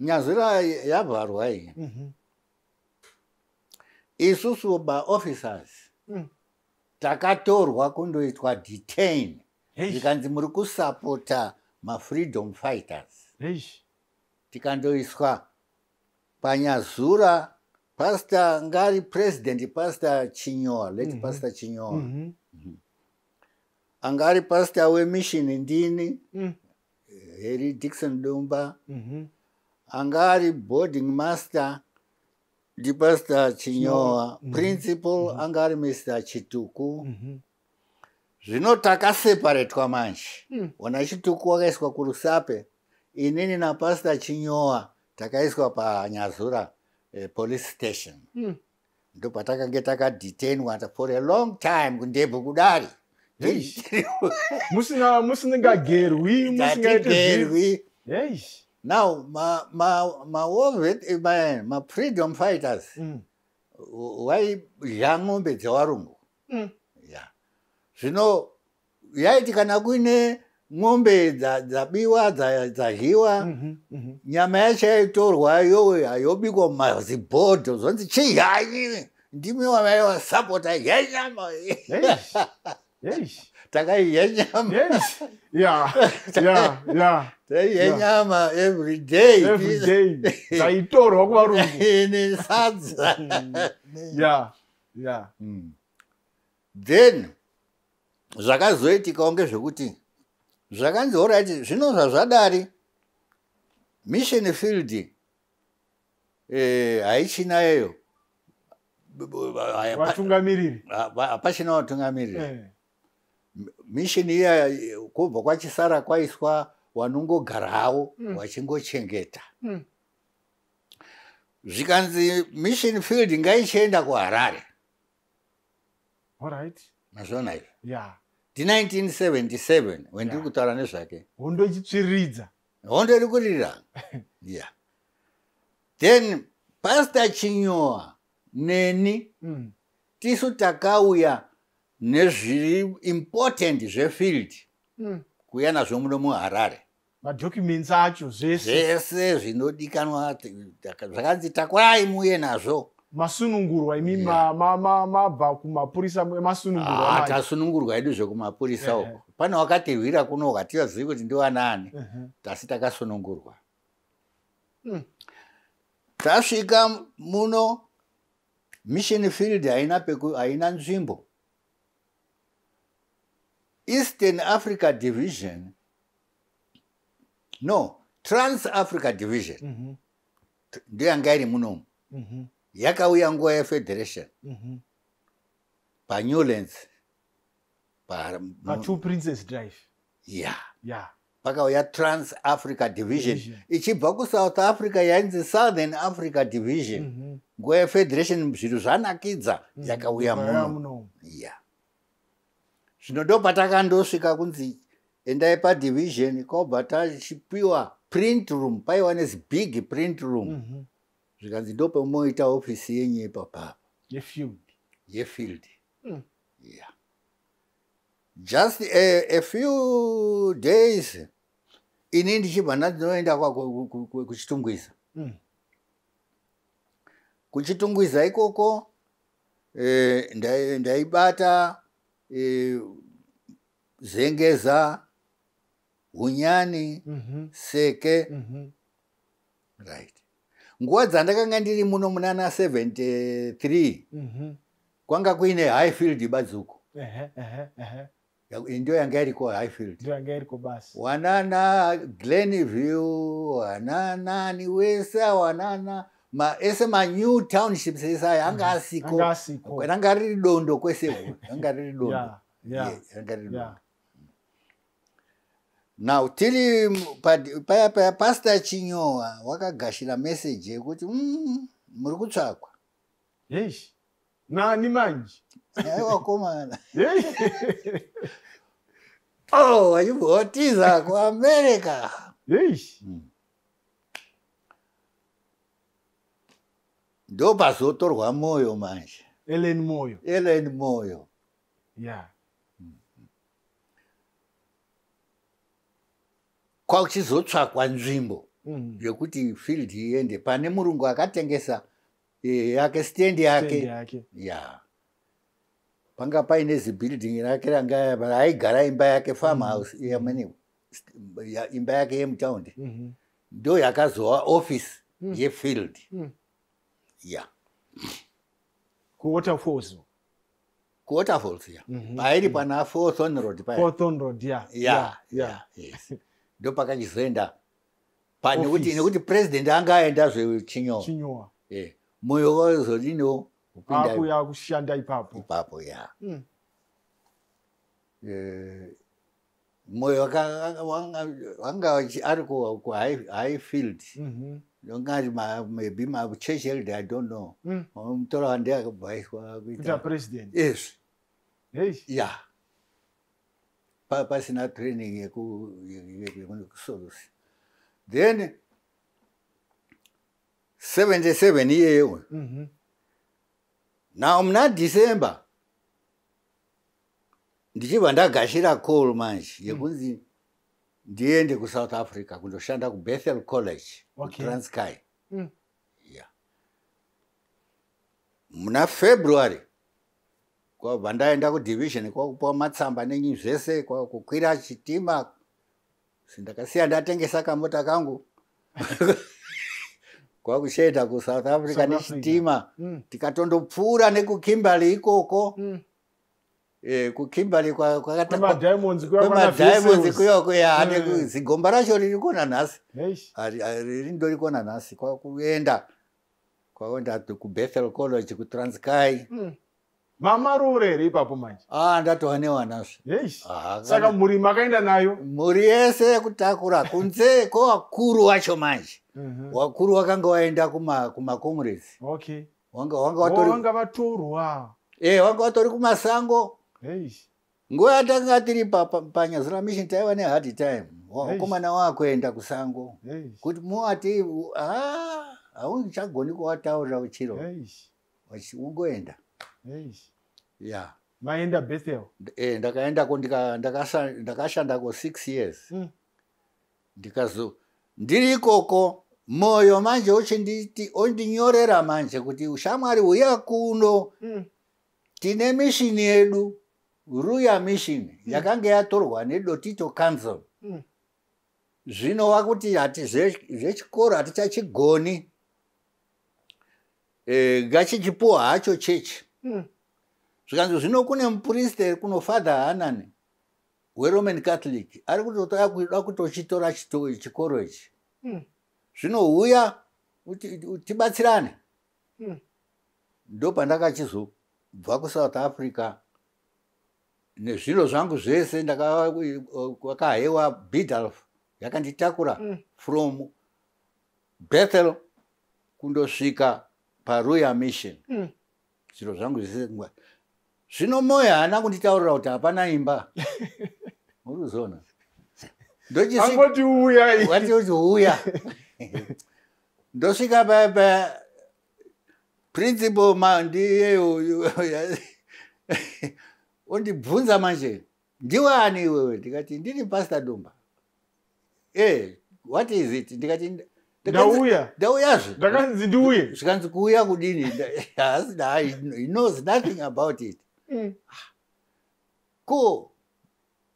Speaker 14: nyazvira yavharwa iyi
Speaker 13: Mhm.
Speaker 14: isusu maofficers
Speaker 13: Mm.
Speaker 14: takatorwa kundoitwa detain zvikanzi muri kusapota mafreedom fighters
Speaker 13: Eish.
Speaker 14: tikandoiswa panyazura pasta ngari president pasta chinyoa leti
Speaker 13: Mhm.
Speaker 14: pasta chinyoa
Speaker 13: Mhm.
Speaker 14: angari pasta wemission ndini
Speaker 13: Mm.
Speaker 14: heri dixon dumba
Speaker 13: anga
Speaker 14: ari boarding master dipastor chinyowa
Speaker 13: mm -hmm.
Speaker 14: principal mm -hmm. anga ari mr chituku.
Speaker 13: Mm -hmm.
Speaker 14: zvino takaseparatwa manje
Speaker 13: mm.
Speaker 14: ona chituku wakaiswa kurusape. Inini napastor chinyowa takaiswa panyazura eh, police station.
Speaker 13: Mm.
Speaker 14: ndo patakange takadhitainwa for a long time kundebvu kudari
Speaker 13: musingagerwi musingaitigerwi
Speaker 14: now ma ma ma war vet eh, ma ma freedom fighters
Speaker 13: mm.
Speaker 14: vaidya mombe dzevarungu
Speaker 13: mm.
Speaker 14: ya. Zvino yaiti kana kuine mombe dzabiwa dzadyiwa
Speaker 13: mm -hmm, mm -hmm.
Speaker 14: nyama yacho yaitorwa yo yobikwa mumazibhodho zvonzi chihanyi ndimi wavaivasapota yenyama takaiyanyama yenyama
Speaker 13: everyday everyday dzaitorwa kuvarungu. Nesadza ya
Speaker 14: ya then zvakazoitikawo ngezvekuti zvakanzi orit zvino zvazvadari mission field eh, haichina yeyo.
Speaker 13: Vatungamiriri.
Speaker 14: hapachina vatungamiriri.
Speaker 13: Eh.
Speaker 14: Mishini iya kubva kwachisara kwaiswa wanongogara havo
Speaker 13: Mm.
Speaker 14: wachingochengeta
Speaker 13: Mm.
Speaker 14: zvikanzi mission field ngaichienda kuharare
Speaker 13: All right.
Speaker 14: mazviona izvo
Speaker 13: Yeah.
Speaker 14: ndi1977 wendiri
Speaker 13: Yeah.
Speaker 14: kutaura nezvake
Speaker 13: hondo ichitsviriridza
Speaker 14: hondo iri kurira yeah. then pasta chinyoa neni
Speaker 13: Mm.
Speaker 14: tisu takauya nezviri important zvefield
Speaker 13: Mm.
Speaker 14: kuuya nazvo muno muharare
Speaker 13: madhocuments acho zvese.
Speaker 14: Zvese zvinodikanwa zvakanzi takurai muuye nazvo.
Speaker 13: Masunungurwa imi ma- ma- ma- mabva kumapurisa emasunungurwa
Speaker 14: Ah, tasunungurwa hedu zvekumapurisa
Speaker 13: Ehe.
Speaker 14: uko pane wakatirwira kuno hativazivi kuti ndiwanaani
Speaker 13: Mhm.
Speaker 14: tasi takasunungurwa.
Speaker 13: Mm.
Speaker 14: tasvika muno mission field haina peku haina nzvimbo. Eastern africa division no trans africa division.
Speaker 13: Mhm.
Speaker 14: ndiyo yanga iri munomu
Speaker 13: Mhm.
Speaker 14: yakauya nguva yefederation
Speaker 13: Mhm.
Speaker 14: panewlands pa
Speaker 13: pa2 princess drive.
Speaker 14: Ya.
Speaker 13: Ya.
Speaker 14: Pakauya trans africa division. Ichibva kusouth africa yainzi southern africa division. Nguva yefederation zvinhu zvanakidza yakauya muno. ya. Zvino ndo patakandosvika kunzi endai padivision kwaubva tachipiwa print room paiwa nezibig print room
Speaker 13: Mhm.
Speaker 14: zvikanzi ndo pemoita ofisi yenyu ipapapa
Speaker 13: yefield
Speaker 14: yefield
Speaker 13: Mm.
Speaker 14: yeah. just a, a few days ini ndichibva ndinoenda kwa- ku- ku- ku- kuchitungwiza
Speaker 13: Mm.
Speaker 14: kuchitungwiza ikoko eh, ndai- ndaibata eh, zengeza hunyani
Speaker 13: Mhm.
Speaker 14: seke
Speaker 13: Mhm.
Speaker 14: right nguva dzandakanga ndiri muno munana 73
Speaker 13: Mhm.
Speaker 14: kwanga kuine highfield. Ya- ndio yanga iriko highfield
Speaker 13: Ndio yanga iriko basi.
Speaker 14: wanana glenview wanana wese wanana ma ese manew townships esaya anga asiko
Speaker 13: Anga
Speaker 14: riri dondo kwese anga riri dondo
Speaker 13: Yeah, yeah,
Speaker 14: Yeah, ranga riri
Speaker 13: yeah.
Speaker 14: Now tiri paya paya pasta chinyowa wakagashira meseji yekuti "Mm, muri kutsvakwa
Speaker 13: Eish. Nani manje?
Speaker 14: aiwakomana oh wachibhotiza kuamerica
Speaker 13: Eish.
Speaker 14: ndo pazotorwa moyo manje
Speaker 13: Ellen Moyo.
Speaker 14: ellen moyo
Speaker 13: Yeah.
Speaker 14: Kwachizotsvakwa nzvimbo
Speaker 13: Mhm.
Speaker 14: yekuti field iende pane murungu akatengesa eh, yake stendi yake ya panga paine zibuilding rake ranga aigara imba yake farm house yamene ya- imba yake yemutaundi
Speaker 13: Mhm.
Speaker 14: ndo yakazova office yefield
Speaker 13: Mm.
Speaker 14: ya
Speaker 13: Kuwaterfalls.
Speaker 14: kuwaterfalls ya
Speaker 13: Mhm.
Speaker 14: pairi pana fourthon road paya
Speaker 13: Hawthorne Road.
Speaker 14: Ya
Speaker 13: Yeah.
Speaker 14: ya yes ndopakandizoenda panekuti nekuti purezidendi anga aenda zvechinyowa e, mwoyo wazodiniwo
Speaker 13: kuya kushanda ipapo.
Speaker 14: ipapo ya. Hmm. E, mwoyo wanga ari kuhigh field.
Speaker 13: Mhm.
Speaker 14: Ongati maybe machechield i don't know.
Speaker 13: Hmm.
Speaker 14: Mutora wandeakabvaiswa
Speaker 13: kuita
Speaker 14: yes. Ya pasina training yeku- ye- ye- yekusolusi then 77 iyeyo
Speaker 13: Mhm.
Speaker 14: now muna december ndichibva ndagashira call manje yekunzi ndiende kusouth africa kundoshanda kubethel college
Speaker 13: Okay.
Speaker 14: kutransky
Speaker 13: Mm.
Speaker 14: yeah. muna february kwabva ndaenda kudhivision kwakupiwa matsamba nenyi zvese kwakukwira chitima. Ndakasiya ndatengesa kamota kangu. Kwakushedha kusouth africa nechitima.
Speaker 13: Mm.
Speaker 14: tikatondopfuura nekukimberly ikoko.
Speaker 13: Mm.
Speaker 14: e, kukimberly
Speaker 13: kwemadiamonds
Speaker 14: kuyoko ya zigomba racho
Speaker 13: riri
Speaker 14: kona nhasi riri ndori kona nhasi. Kwakuenda kwakuenda kubethel college kutranskai
Speaker 13: mm mamarure ere ipapo manje?
Speaker 14: Ah ndatova newanazve
Speaker 13: yes.
Speaker 14: ah,
Speaker 13: saka mhuri makaenda nayo?
Speaker 14: Mhuri yese yekutakura kunze kwevakuru vacho manje.
Speaker 13: Mhm.
Speaker 14: Uh -huh. vakuru
Speaker 13: vakanga
Speaker 14: vaenda kumacongress
Speaker 13: kuma
Speaker 14: okay.
Speaker 13: wanga vanga vatorwa.
Speaker 14: Eh, e vanga vatori kumasango.
Speaker 13: Yes.
Speaker 14: nguva yatanga tiri panyazi ramishini taiva nehard time.
Speaker 13: Vakomana
Speaker 14: yes. waakuenda kusango.
Speaker 13: Yes.
Speaker 14: kuti muati ah, haundichagoni kuvataurira uchiro. Ungoenda ya
Speaker 13: Maenda Bethel.
Speaker 14: Eh, ndakaendako ndakashandako six years
Speaker 13: Mm.
Speaker 14: ndikazo ndiri ikoko moyo manje uchinditi ondinyorera manje kuti ushamwari uya kuno
Speaker 13: Mm.
Speaker 14: tine mishini yedu ruya mishini yakanga yatorwa nedotito council
Speaker 13: Mm.
Speaker 14: zvino wakuti hati zve- zvechikoro hatichachigoni Eh, ngachichipuwa hacho chechi
Speaker 13: Mm.
Speaker 14: Zvikanzi zvino kune mupriste kuno father hanani weroman catholic ari kutoda kutochitora chito- chikoro ichi
Speaker 13: Mm.
Speaker 14: zvino uya uti- uti- tibatsirane
Speaker 13: Mm.
Speaker 14: ndo pandakachizobva kusouth africa nezviro zvangu zvese ndakakahewa bidalf yakanditakura
Speaker 13: Mm.
Speaker 14: from bethel kundosvika paroyal mission
Speaker 13: Mm.
Speaker 14: zviro zvangu zvese zvino moyo haana kunditaurira kuti hapana imba. Urikuzona
Speaker 13: Angoti uya. iyi.
Speaker 14: watiuti uya. Ndosvika pa pa principal ma ndiyeyo ondibvunza manje ndiwani iwewe? Ndikati ndiri pastor dumba. E what is it? Ndikati
Speaker 13: Ndauya.
Speaker 14: ndauyazve
Speaker 13: ndakanzi ndiuye?
Speaker 14: Zvikanzi kuuya kudini? Hasi da he knows nothing about it ko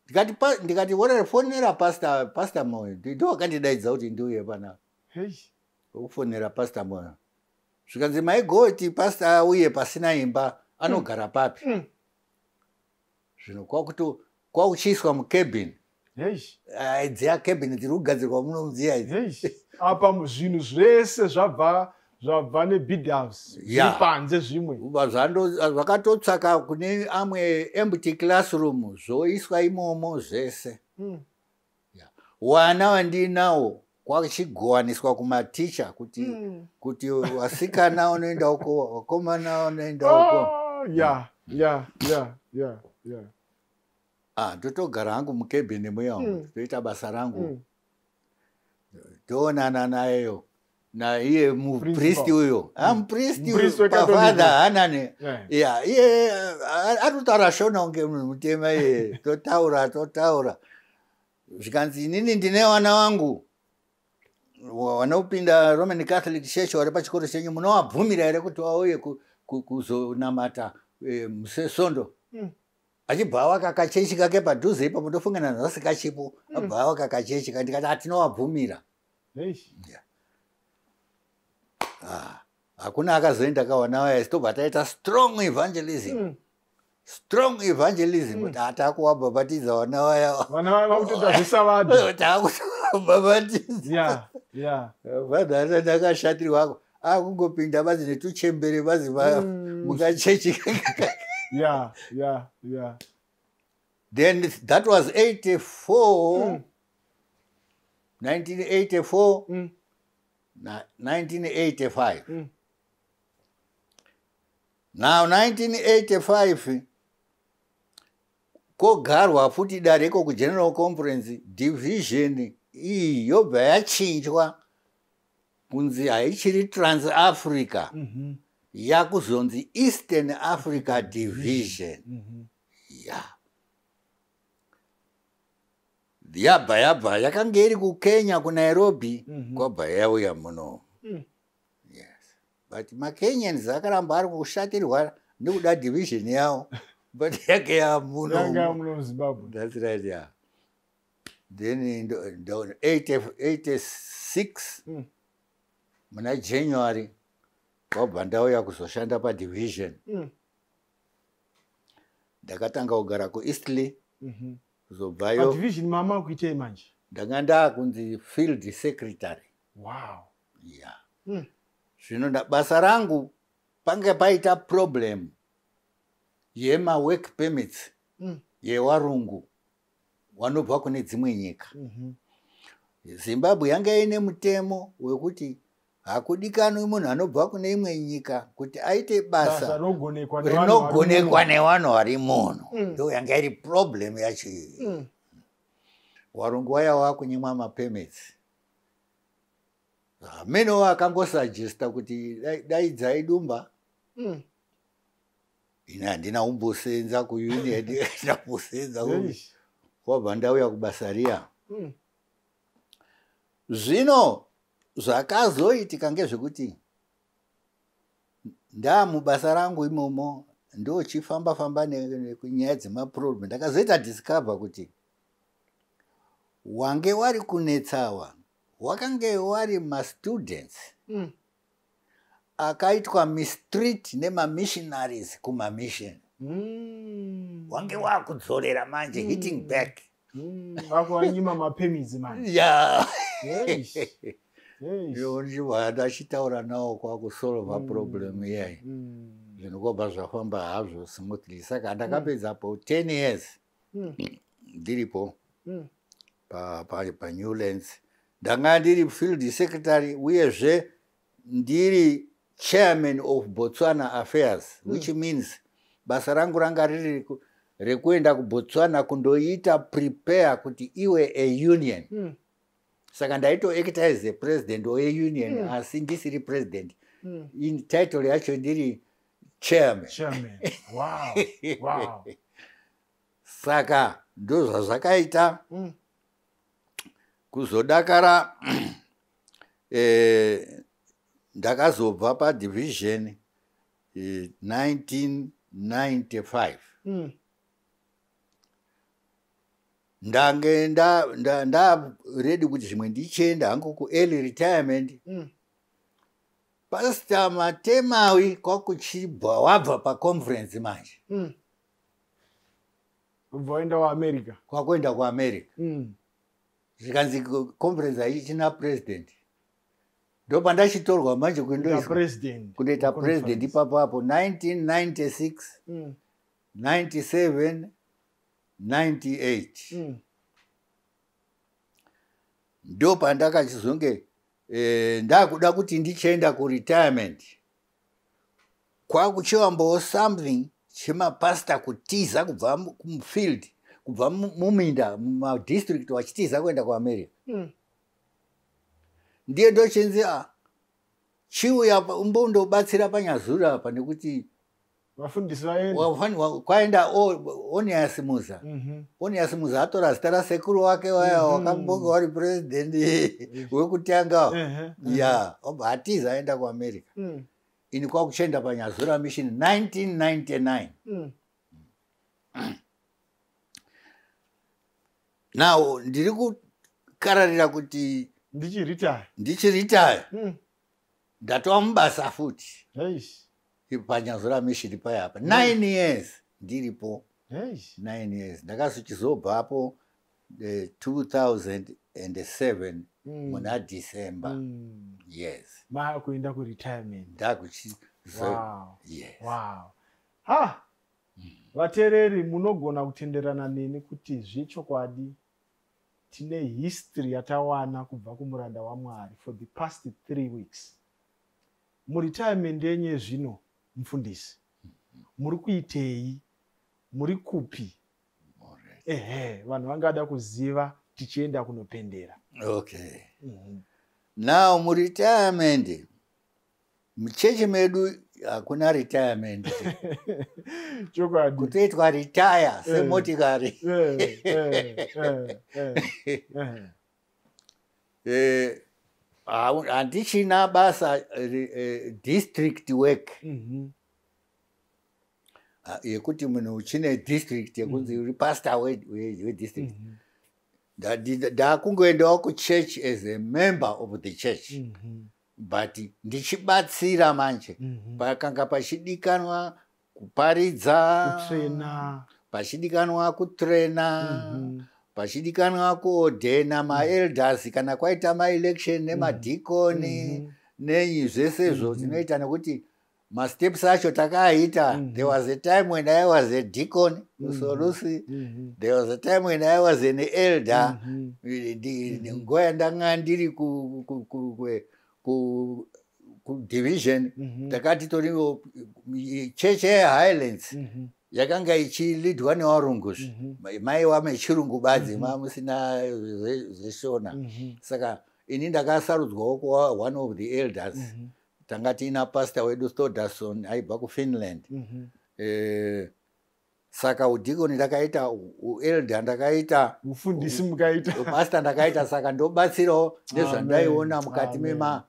Speaker 14: ndikati ndikati orere fonera pasta pasta moyo? Ndo wakandidaidza kuti ndiuye panapa
Speaker 13: Hei.
Speaker 14: okufonera pasta moyo. Zvikanzi maigoti pasta auye pasina imba anogara papi. Zvino kwakuto kwakuchiiswa mukebhini dziya kebhini dziri kugadzirwa munomudziya idzi.
Speaker 13: Hei. apa zvinhu zvese zvabva zvabva nebidhouse
Speaker 14: Ya.
Speaker 13: zviri panze zvimwe
Speaker 14: zvakatotsvaka kune amwe empty classroom zvoiswa imomo zvese
Speaker 13: Mm.
Speaker 14: wana wandinawo kwachigowaniswa kumaticha kuti kuti vasikana unoenda uko vakomana unoenda uko
Speaker 13: Oh, ya ya ya ya ya
Speaker 14: ah ndotogara hangu mukebhini muya
Speaker 13: Mm.
Speaker 14: toita basa rangu
Speaker 13: Mm.
Speaker 14: toonana nayeyo naiye mupristi uyo. Mupristi
Speaker 13: Mupristi wekatolika.
Speaker 14: pafadha hanane
Speaker 13: Yeah.
Speaker 14: ya iye anotaura shona kunge munhu mutema iye. Totaura totaura. Zvikanzi inini ndine vana vangu wa- vanopinda roman catholic church vari pachikoro chenyu munovabvumira here kuti vauye ku- ku- kuzonamata eh, musesondo
Speaker 13: Mm.
Speaker 14: achibva avaka kachechi kake padhuze ipapo ndofungana nhasi kachipo abva avaka kachechi kandikati hatinovabvumira
Speaker 13: Hei.
Speaker 14: Ah, hakuna akazoenda akawana waya tobva taita strong evangelism
Speaker 13: mm
Speaker 14: strong evangelism kuti mm. atakuwabhabhatidza vana vaya
Speaker 13: vana vaya vakutotazvisa vanhu
Speaker 14: taakutobhabhatidza
Speaker 13: yeah, yeah.
Speaker 14: vanhu asa ndakashatirwa ako akungopinda bazi netuchembere bazi
Speaker 13: hmm.
Speaker 14: mukachechi
Speaker 13: yeah, yeah, yeah.
Speaker 14: then that was 84
Speaker 13: mm.
Speaker 14: 1984
Speaker 13: mm
Speaker 14: na 1985
Speaker 13: Mm.
Speaker 14: now 1985 kogarwa futi dareko kugeneral conference division iyi yobva yachinjwa kunzi haichiri transafrica
Speaker 13: Mhm.
Speaker 14: yakuzonzi eastern africa division
Speaker 13: Mhm.
Speaker 14: ya yabva yabva yakanga iri kukenya kunairobi
Speaker 13: Mhm.
Speaker 14: kwabva yauya muno
Speaker 13: Mm.
Speaker 14: yes but makenyans akaramba ari kushatirwa nekuda division yavo but yake yamuno
Speaker 13: yanga muno muzimbabwe
Speaker 14: That's right, yeah. Then in the, the 80, 86
Speaker 13: Mm.
Speaker 14: muna January kwabva ndauya kuzoshanda padivision
Speaker 13: Mm.
Speaker 14: ndakatanga kugara kueastley
Speaker 13: Mhm.
Speaker 14: Kuzobvayo
Speaker 13: padivision mama kuitei manje
Speaker 14: ndanga ndakunzi field secretary
Speaker 13: wow
Speaker 14: ya
Speaker 13: Mm.
Speaker 14: zvino nda- basa rangu pange paita problem yemawork permits
Speaker 13: Mm.
Speaker 14: yevarungu vanobva kune dzimwe nyika
Speaker 13: Mhm.
Speaker 14: zimbabwe yanga ine mutemo wekuti hakudikanwi munhu anobva kune imwe nyika kuti aite
Speaker 13: basa rinogonekwa nevanhu vari Mm.
Speaker 14: ndo yanga iri problem yacho iyi
Speaker 13: Mm.
Speaker 14: varungu vaya vakunyimwa mapemits ameno akangosajesta kuti dai- daidzai dumba
Speaker 13: Mm.
Speaker 14: ini handina kumbosenza kuunion ndambosenza ku-
Speaker 13: Eish.
Speaker 14: wabva ndauya kubasa riya
Speaker 13: Mm.
Speaker 14: zvino zvakazoitika ngezvekuti ndamubasa rangu imomo ndochifamba famba kunyaya dzemaproblem ndakazoita discover kuti wange wari kunetsawa wakange wari mastudents
Speaker 13: Mm.
Speaker 14: akaitwa mistreet nemamissionaries kumamission
Speaker 13: Mm.
Speaker 14: wange wakudzorera manje hitting back
Speaker 13: Mm. vakuvanyima mapemidzi manje
Speaker 14: ya
Speaker 13: Eish. Eish.
Speaker 14: ndibva ndachitaura nawo kwakusolva
Speaker 13: Mm.
Speaker 14: problem iyayi
Speaker 13: Mm.
Speaker 14: zvinokobva zvafamba hazvo smoothly saka ndakapedzapo 10 years
Speaker 13: Mm.
Speaker 14: ndiripo
Speaker 13: Mm.
Speaker 14: pa- pa- panewlands ndanga ndiri field secretary uyezve ndiri chairman of botswana affairs
Speaker 13: Mm.
Speaker 14: which means basa rangu ranga riri ku- rekuenda kubotswana kundoita prepare kuti iwe a union
Speaker 13: Mm.
Speaker 14: Saka ndaitoacta as a president weunion
Speaker 13: Mm.
Speaker 14: asi ndisiri president
Speaker 13: Mm.
Speaker 14: in title yacho ndiri chairman
Speaker 13: Chairman. Wow. Wow.
Speaker 14: saka ndo zvazvakaita
Speaker 13: Mm.
Speaker 14: kuzodakara eh, ndakazobva padivision eh, 1995
Speaker 13: Mm.
Speaker 14: Ndange nda- nda- ndaredi kuti zvimwe ndichienda hangu kuearly retirement
Speaker 13: Mm.
Speaker 14: pasta matemawi kwakuchibva wabva paconference manje
Speaker 13: Mm. ubva waenda kuamerica
Speaker 14: kwakuenda kuamerica
Speaker 13: Mm.
Speaker 14: zvikanzi co- conference haichina president ndo pandachitorwa manje kundoita president ipapo apo 1996
Speaker 13: Mm.
Speaker 14: 97 98
Speaker 13: Mm.
Speaker 14: ndo pandakachizonge eh, ndakuda kuti ndichienda kuretirement kwakuchiwambowo something chemapasta kutiza kubva mu- mufield kubva mu- muminda mumadistrict wachitiza kuenda kuamerica
Speaker 13: Mm.
Speaker 14: ndiye ndochinzi a chiuya umbondobatsira panyazuri apa nekuti
Speaker 13: vafundisi vaenda
Speaker 14: wafani- wa- kwaenda O- oniasimusa
Speaker 13: Mhm.
Speaker 14: oniasimusa atora zita rasekuru wake waya
Speaker 13: Mhm.
Speaker 14: wakambonge wari president wekutanga.
Speaker 13: Ehe,
Speaker 14: ya obva atiza aenda kuamerica.
Speaker 13: Mm.
Speaker 14: ini kwakuchenda panyazura mission 1999
Speaker 13: Mm.
Speaker 14: now ndiri kukararira kuti
Speaker 13: ndichiritaya
Speaker 14: ndichiritaya
Speaker 13: Mm.
Speaker 14: ndatova mubasa futi
Speaker 13: Eish.
Speaker 14: panyazura mission payapa nine years. Ndiripo. Nine years. Ndakazochizobvapo eh, 2007
Speaker 13: Mm.
Speaker 14: muna december.
Speaker 13: Mm.
Speaker 14: yes.
Speaker 13: Makuenda kuretirement.
Speaker 14: Ndakuchi
Speaker 13: wow.
Speaker 14: yes.
Speaker 13: Wow. ha! Vateereri munogona kutenderana neni kuti zvechokwadi tine history yatawana kubva kumuranda wamwari for the past three weeks. Muretirement yenye zvino mufundisi. Muri kuitei muri kupi ehe vanhu vangada kuziva tichienda kunopendera.
Speaker 14: Okay.
Speaker 13: Mhm.
Speaker 14: now muretirement muchechi medu hakuna retirement.
Speaker 13: Chokwadi.
Speaker 14: Kutoitwa retire semotikari handichina basa eh, district work.
Speaker 13: Mhm.
Speaker 14: Yekuti munhu uchine district yekunzi uri pastor we- we- wedistrict Ndadi- ndakungoendawo kuchurch as a member of the church.
Speaker 13: Mhm.
Speaker 14: but ndichibatsira manje.
Speaker 13: Mhm.
Speaker 14: pakanga pachidikanwa kuparidza
Speaker 13: kutrena.
Speaker 14: pachidikanwa kutrena pachidikanwa kuodhena maelders kana kwaita maelection nemadhikoni nenyi zvesezvo tinoita nekuti masteps acho takaita there was a time when i was a deacon usolusi there was a time when i was an elder. Ndi- ndi- nguva yandanga ndiri ku- ku- ku- kwe- ku- kudivision takati toriwo cheche yehighlands yakanga ichilidwa nevarungus mm -hmm. maiva mechirungu badzi mm -hmm. mamusina zveshona mm -hmm. saka ini ndakasarudzwawo kuva one of the elders. Mm -hmm. tanga tiina pasta wedu stodason aibva kufinland. Mm -hmm. e, saka udhikoni ndakaita uelda ndakaita
Speaker 13: mufundisi mukaita.
Speaker 14: pasta ndakaita saka ndobatsirawo nezvandaiona mukati mema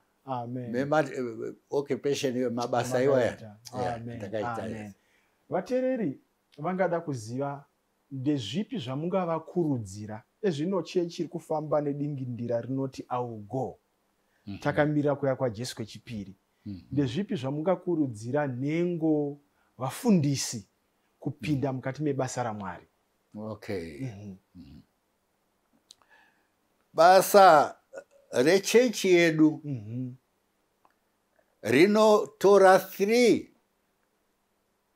Speaker 14: eh, occupation mabasa iwaya. Ndakaita
Speaker 13: vateereri vangada kuziva ndezvipi zvamungavakurudzira ezvino chechi iri kufamba nedingindira rinoti augo takamira kuya kwajesu kwechipiri. Ndezvipi zvamungakurudzira nhengo vafundisi kupinda mukati mebasa ramwari.
Speaker 14: Okay. Basa rechechi yedu rinotora three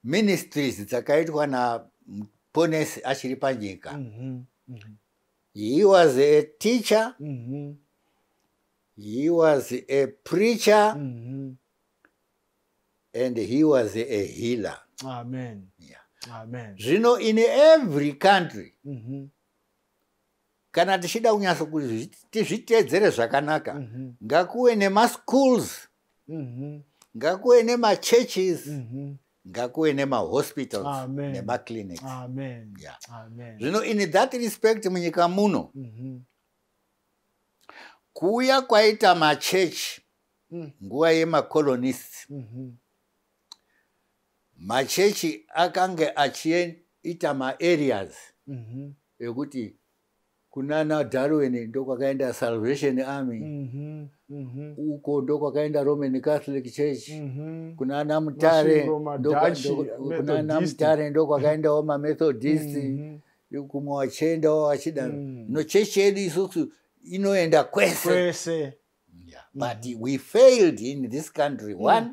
Speaker 14: ministries dzakaitwa naponesi achiri panyika. He was a teacher. He was a preacher. And he was a healer.
Speaker 13: Amen. Amen.
Speaker 14: Zvino in every country
Speaker 13: Mhm.
Speaker 14: kana tichida kunyatso kuti tizviteedzere zvakanaka ngakuve nemaschools
Speaker 13: Mhm.
Speaker 14: ngakuve nemachurches
Speaker 13: Mhm.
Speaker 14: Ngakuve nemahospitals nemaclinics Yeah. zvino in that respect munyika muno
Speaker 13: Mhm.
Speaker 14: kuuya kwaita machechi
Speaker 13: Mm.
Speaker 14: nguva yemacolonists
Speaker 13: Mhm.
Speaker 14: machechi akange achiita maareas
Speaker 13: Mhm.
Speaker 14: ekuti kunana darwin ndokwakaenda salvation army
Speaker 13: Mhm. Mhm.
Speaker 14: uko ndokwakaenda roman catholic church
Speaker 13: Mhm.
Speaker 14: kunana mutare kunana mutare ndokwakaendawo mamethodist
Speaker 13: Mhm.
Speaker 14: kumwe wachiendawo wachidaro
Speaker 13: Mm.
Speaker 14: no chechi yedu isusu inoenda kwese
Speaker 13: kwese
Speaker 14: but we failed in this country one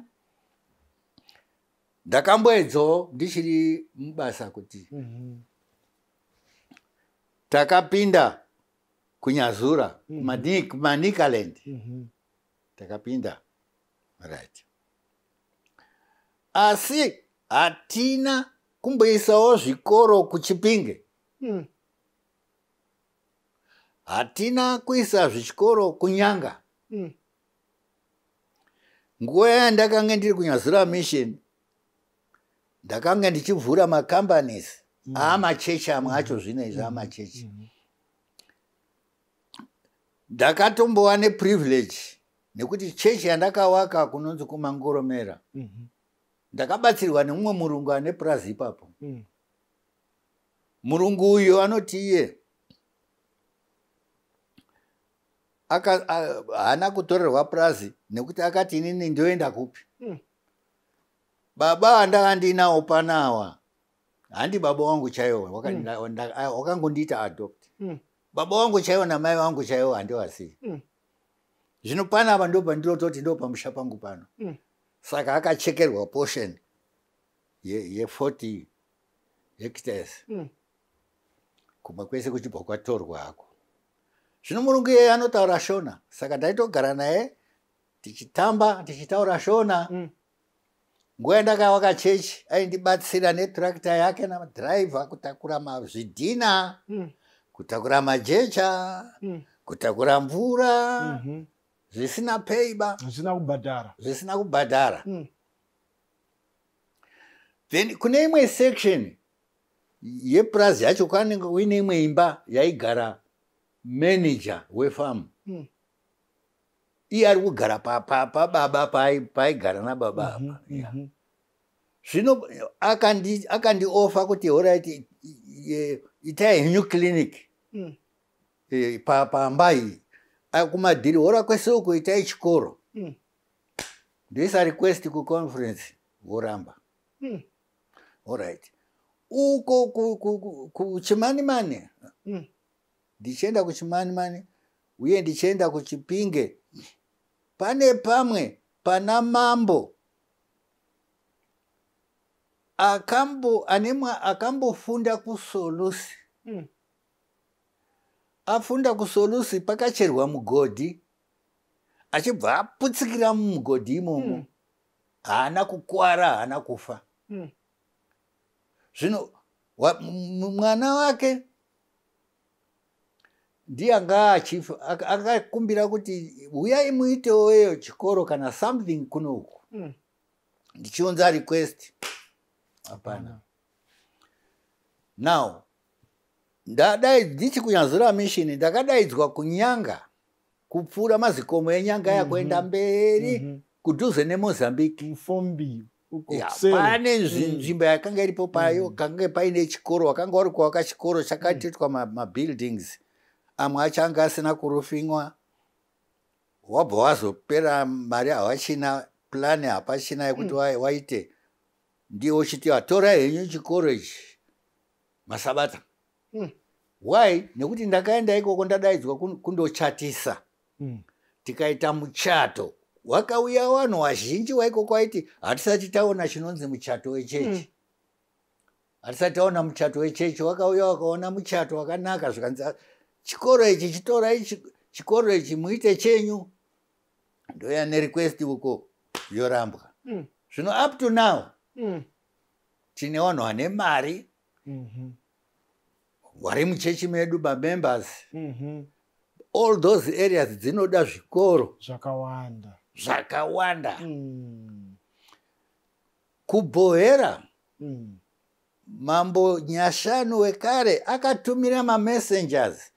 Speaker 14: ndakamboedzawo ndichiri mubasa kuti
Speaker 13: Mhm.
Speaker 14: Takapinda kunyazura
Speaker 13: Mhm.
Speaker 14: kumani- kumanikaland
Speaker 13: Mhm.
Speaker 14: takapinda right asi hatina kumboisawo zvikoro kuchipinge
Speaker 13: Mm.
Speaker 14: hatina kuisa zvichikoro kunyanga
Speaker 13: Mm.
Speaker 14: nguva yandakanga ndiri kunyazura mission ndakanga ndichivhura macompanies aamachechi amwe acho zvinezvi amachechi ndakatombova neprivilege nekuti chechi yandakavaka kunonzi kumangoromera. Ndakabatsirwa nemumwe murungu ane purazi ipapo.
Speaker 13: Mm.
Speaker 14: murungu uyu anoti iye haana kutorerwa purazi nekuti akati inini ndoenda kupi?
Speaker 13: Mm.
Speaker 14: baba vandanga ndinawo panawa handi baba wangu chaiwo wakangondiita adopt
Speaker 13: Mm.
Speaker 14: baba wangu chaiwo namai vangu chaiwo handivasiyi
Speaker 13: Mm.
Speaker 14: zvino panapa ndo pandinototi ndo pamusha pangu pano
Speaker 13: Mm.
Speaker 14: saka akachekerwa portion ye40 ye hectares
Speaker 13: Mm.
Speaker 14: kumwe kwese kuchibva kwatorwa ako zvino murungu iyeye anotaura shona saka ndaitogara naye tichitamba tichitaura shona
Speaker 13: Mm.
Speaker 14: Nguva yandakavaka chechi aindibatsira netrakta yake namadhiraivha kutakura mazvidhina
Speaker 13: Mm.
Speaker 14: kutakura majecha
Speaker 13: Mm.
Speaker 14: kutakura mvura
Speaker 13: Mhm.
Speaker 14: zvisina peiba
Speaker 13: zvisina kubhadhara
Speaker 14: zvisina kubhadhara
Speaker 13: Mm.
Speaker 14: then kune imwe section yepurazi yacho kwanenge kuine imwe imba yaigara manager wefamu
Speaker 13: Mm.
Speaker 14: Iye ari kugara pa- pa- pababa paai- paaigara nababa apa Yeah.
Speaker 13: Mhm.
Speaker 14: zvino akandi- akandiofa kuti orit itai henyu clinic
Speaker 13: Mm.
Speaker 14: pa- pamba iyi kumadhiri hora kwese uko itai chikoro
Speaker 13: Mm.
Speaker 14: ndoisa request kuconference voramba
Speaker 13: Mm.
Speaker 14: alright uko ku- ku- ku- kuchimanimani
Speaker 13: Mm.
Speaker 14: ndichienda kuchimanimani uye ndichienda kuchipinge pane pamwe pana mambo akambo anemwa akambofunda kusolusi
Speaker 13: Mm.
Speaker 14: afunda kusolusi pakacherwa mugodhi achibva aputsikira mumugodhi imomo
Speaker 13: Mm.
Speaker 14: haana kukwara haana kufa
Speaker 13: Mm.
Speaker 14: zvino wa- mwana wake ndiye angaa chifu akakumbira kuti huyai muitewo iyo chikoro kana something kuno uku
Speaker 13: mm.
Speaker 14: ndichiunza request hapana now ndadai ndichi kunyanzura mishini ndakadaidzwa kunyanga kupfuura mazikomo enyanga mhm. yakuenda mm -hmm. mberi
Speaker 13: mm -hmm.
Speaker 14: kudhuze nemozambique
Speaker 13: mufombi
Speaker 14: pane hmm. nzvimbo yakanga iripo payo hmm. kange paine chikoro wakanga uri kwawaka chikoro chakatoitwa mabuildings mm -hmm amwe acho anga asina kurufinywa. Wabva wazopera mari havachina plani hapachina yekuti wa- waite. Ndiye uchiti atora henyu chikoro ichi. Masabata.
Speaker 13: Mm.
Speaker 14: why nekuti ndakaenda ikoko ndadaidzwa kun- kundochatisa
Speaker 13: Mm.
Speaker 14: tikaita muchato. Wakauya vanhu vazhinji waikoko vaiti hatisati taona chinonzi muchato wechechi.
Speaker 13: Mm.
Speaker 14: hatisati taona muchato wechechi wakauya wakaona muchato wakanaka zvikanzi "Ah, chikoro ichi chitorai chi- chikoro ichi muite chenyu ndoya nerequest uko yorambwa
Speaker 13: Mm.
Speaker 14: zvino up to now
Speaker 13: Mm.
Speaker 14: tine vanhu vane mari
Speaker 13: Mhm.
Speaker 14: vari muchechi medu mamembers
Speaker 13: Mhm.
Speaker 14: all those areas dzinoda zvikoro
Speaker 13: zvakawanda
Speaker 14: zvakawanda
Speaker 13: Mm.
Speaker 14: kubhohera
Speaker 13: Mm.
Speaker 14: mambo nyashanu wekare akatumira mamessengers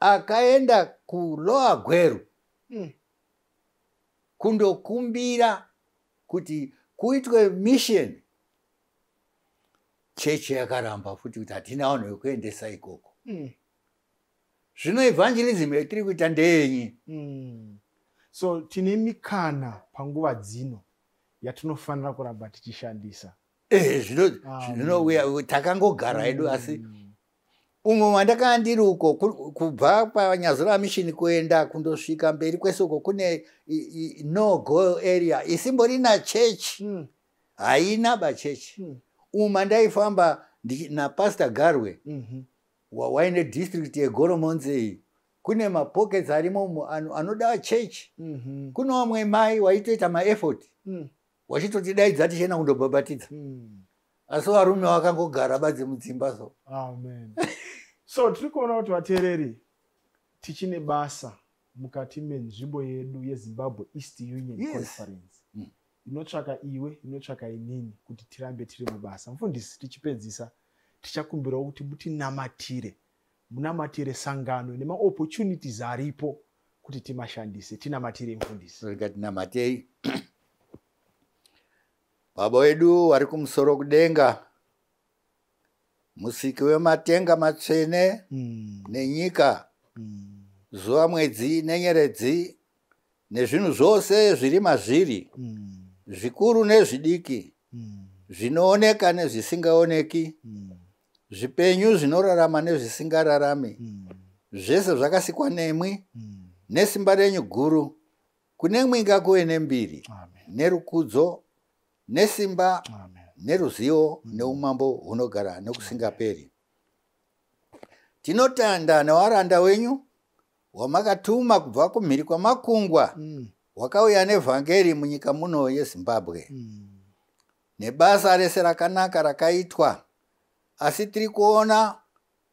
Speaker 14: akaenda kuloa gweru
Speaker 13: Mm.
Speaker 14: kundokumbira kuti kuitwe mission chechi yakaramba futi kuti hatina vanhu vekuendesa ikoko
Speaker 13: Mm.
Speaker 14: zvino evangelism yatiri kuita ndeyenyi
Speaker 13: Mm. so tine mikana panguva dzino yatinofanira kuramba tichishandisa
Speaker 14: Eh, zvino-
Speaker 13: Ah,
Speaker 14: zvinouya takangogara hedu asi umwe mandakanga ndiri uko ku- kubva panyazora mission kuenda kundosvika mberi kwese uko kune no go area isimbori church haina bachechi umwe mandaifamba ndi- napastor garwe
Speaker 13: Mhm.
Speaker 14: wa- waine district yegoromonze iyi kune mapockets arimo ano- anoda chechi.
Speaker 13: Mhm.
Speaker 14: kuno vamwe mai waitoita maeffort
Speaker 13: Mm.
Speaker 14: wachitotidaidza tichienda kundobhabhatidza.
Speaker 13: Mm.
Speaker 14: asi varume vakangogara badzi mudzimba so.
Speaker 13: Amen so tiri kuona kuti vateereri tichine basa mukati menzvimbo yedu yezimbabwe east union
Speaker 14: Yes.
Speaker 13: conference.
Speaker 14: Mm.
Speaker 13: inotsvaka iwe inotsvaka inini kuti tirambe tiri mubasa. Mufundisi tichipedzisa tichakumbirawo kuti mutinamatire munamatire sangano nemaopportunities aripo kuti timashandise tinamatire mufundisi
Speaker 14: rikatinamatei baba wedu vari kumusoro kudenga musiki wematenga matsvene nenyika. Zuva mwedzi nenyeredzi nezvinhu zvose zviri mazviri. Zvikuru nezvidiki. Zvinooneka nezvisingaoneki. Zvipenyu zvinorarama nezvisingararami. Zvese zvakasikwa nemwi. Nesimba renyu guru. Kune mwinga kuve nembiri nerukudzo nesimba neruzivo neumambo hunogara nokusingaperi tinotanda newaranda wenyu wamakatuma kubva kumhiri kwamakungwa wakauya nevhangeri munyika muno yezimbabwe. Nebasa rese rakanaka rakaitwa asi tiri kuona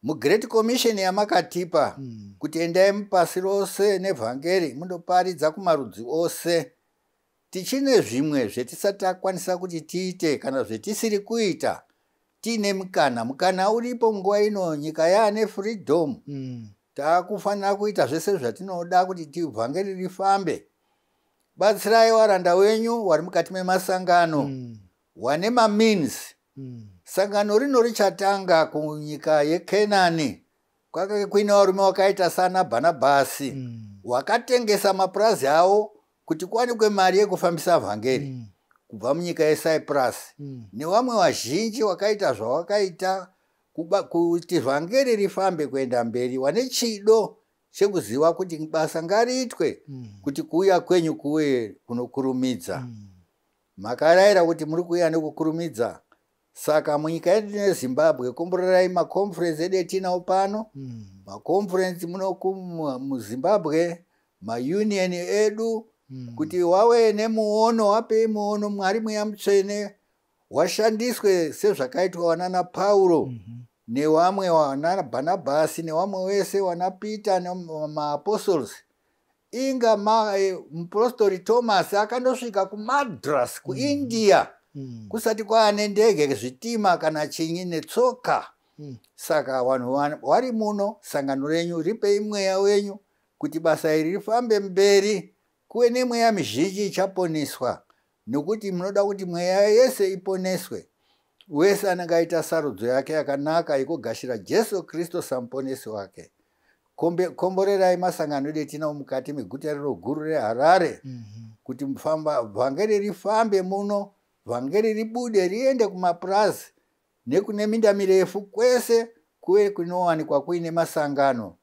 Speaker 14: mugreat commission yamakatipa kuti endai mupasi rose nevhangeri mundoparidza kumarudzi ose tichine zvimwe zvetisati takwanisa kuti tiite kana zvetisiri kuita tiine mukana. Mukana uripo nguva ino nyika yaane freedom. Taakufanira kuita zvese zvatinoda kuti tivhangeri rifambe. Batsirai waranda wenyu wari mukati memasangano wane mamins sangano rino richatanga kunyika yekenani. Kwakanga kuine varume wakaita sana bhanabhasi wakatengesa mapurazi avo kuti kuwanikwe mari yekufambisa vhangeri kubva munyika yecyprus. Nevamwe vazhinji wakaita zvawakaita kuti vhangeri rifambe kuenda mberi wane chido chekuziva kuti basa ngariitwe kuti kuuya kwenyu kuve kunokurumidza. Makarayira kuti muri kuuya nekukurumidza. Saka munyika yedu nezimbabwe komborerai maconference edu etinawo pano munoku mu- muzimbabwe maunion edu kuti wave nemuono wapei muono mwari mweya mutsvene washandiswe sezvakaitwa wanana pauro nevamwe wana bhanabhasi nevamwe wese wana peter nemaapostles inga ma- eh, mupostori thomas akandosvika kumadras kuindia kusati kwaane ndege zvitima kana chinyi netsoka. Saka vanhu wari muno sangano renyu ripei mweya wenyu kuti basa iri rifambe mberi kuve nemweya mizhinji ichaponeswa nokuti munoda kuti mweya yese iponeswe. Wese anenge aita sarudzo yake yakanaka yekugashira jesu kristu samuponesi wake. Komborerai masangano edu etinawo mukati meguta riro guru reharare kuti mfamba vhangeri rifambe muno vhangeri ribude riende kumapurazi nekune minda mirefu kwese kuve kunowanikwa kuine masangano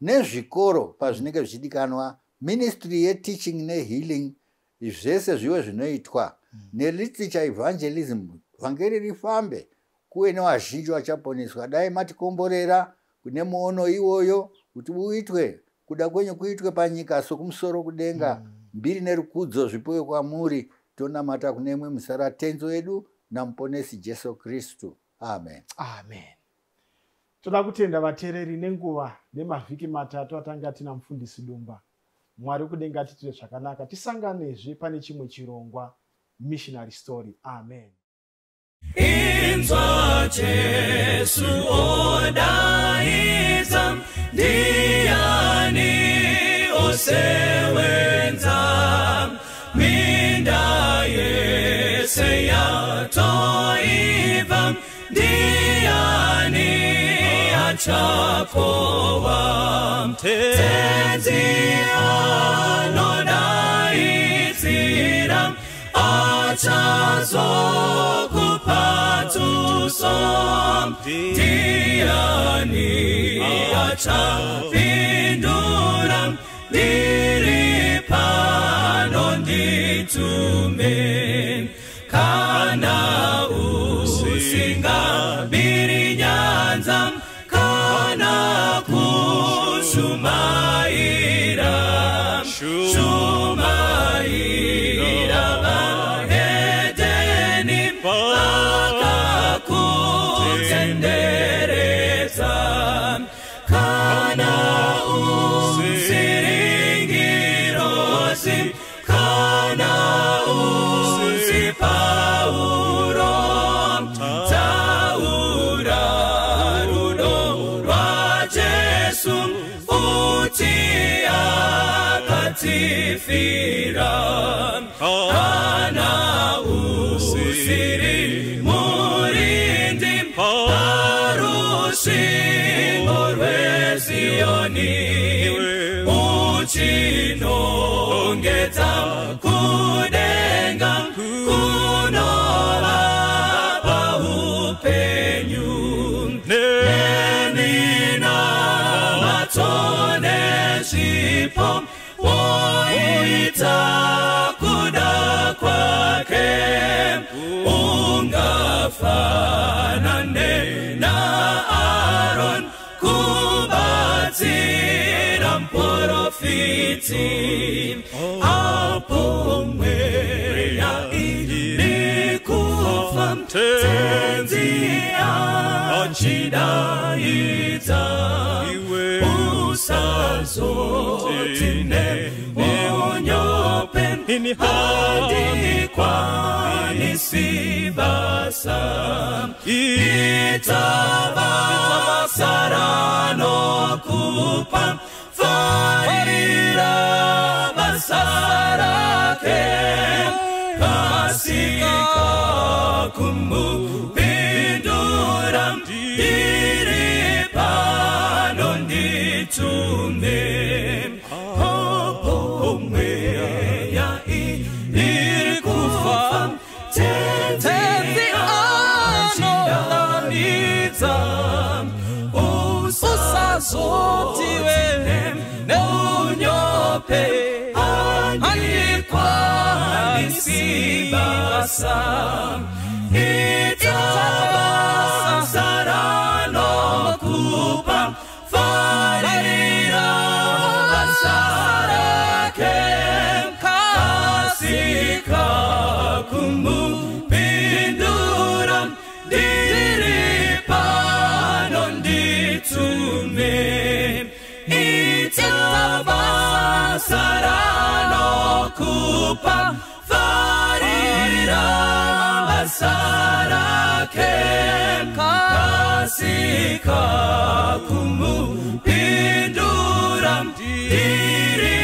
Speaker 14: nezvikoro pazvinenge zvichidikanwa ministry yeteaching nehealing zvese zvive zvinoitwa. Neliterature evangelism vhangeri rifambe kuve nevazhinji vachaponeswa. Dai matikomborera kune muono iwoyo kuti uitwe kuda kwenyu kuitwe panyika sokumusoro kudenga. Mbiri nerukudzo zvipiwe kwamuri tonamata kune mwe muzara tenzo yedu namuponesi jesu kristu. Amen.
Speaker 13: Amen. Toda kutenda vateereri nenguva nemavhiki matatu atanga tina mufundisi dumba mwari kudenga atitire zvakanaka. Tisanganezve pane chimwe chirongwa missionary story. Amen.
Speaker 1: Inzwa jesu odaidza ndiani osewenza? Minda yese yatoiva ndiani achapowa tenzi anodaitira achazokupatuso ndiani achapindura ndiri pano nditume kana usingabiri ungafanane naaron kubatsira muprofiti apo mweya iri kufa tenzi achidaidza usazotine unyope handikwanisi basa ita basa ranokupa farira basa rake kasika kumupindura ndiri pano nditume usazotiwe neunyope andikwanisi basa itabasa ranokupa farira basa itabasa ranokupa farira basa rake kasika kumupindura ndiri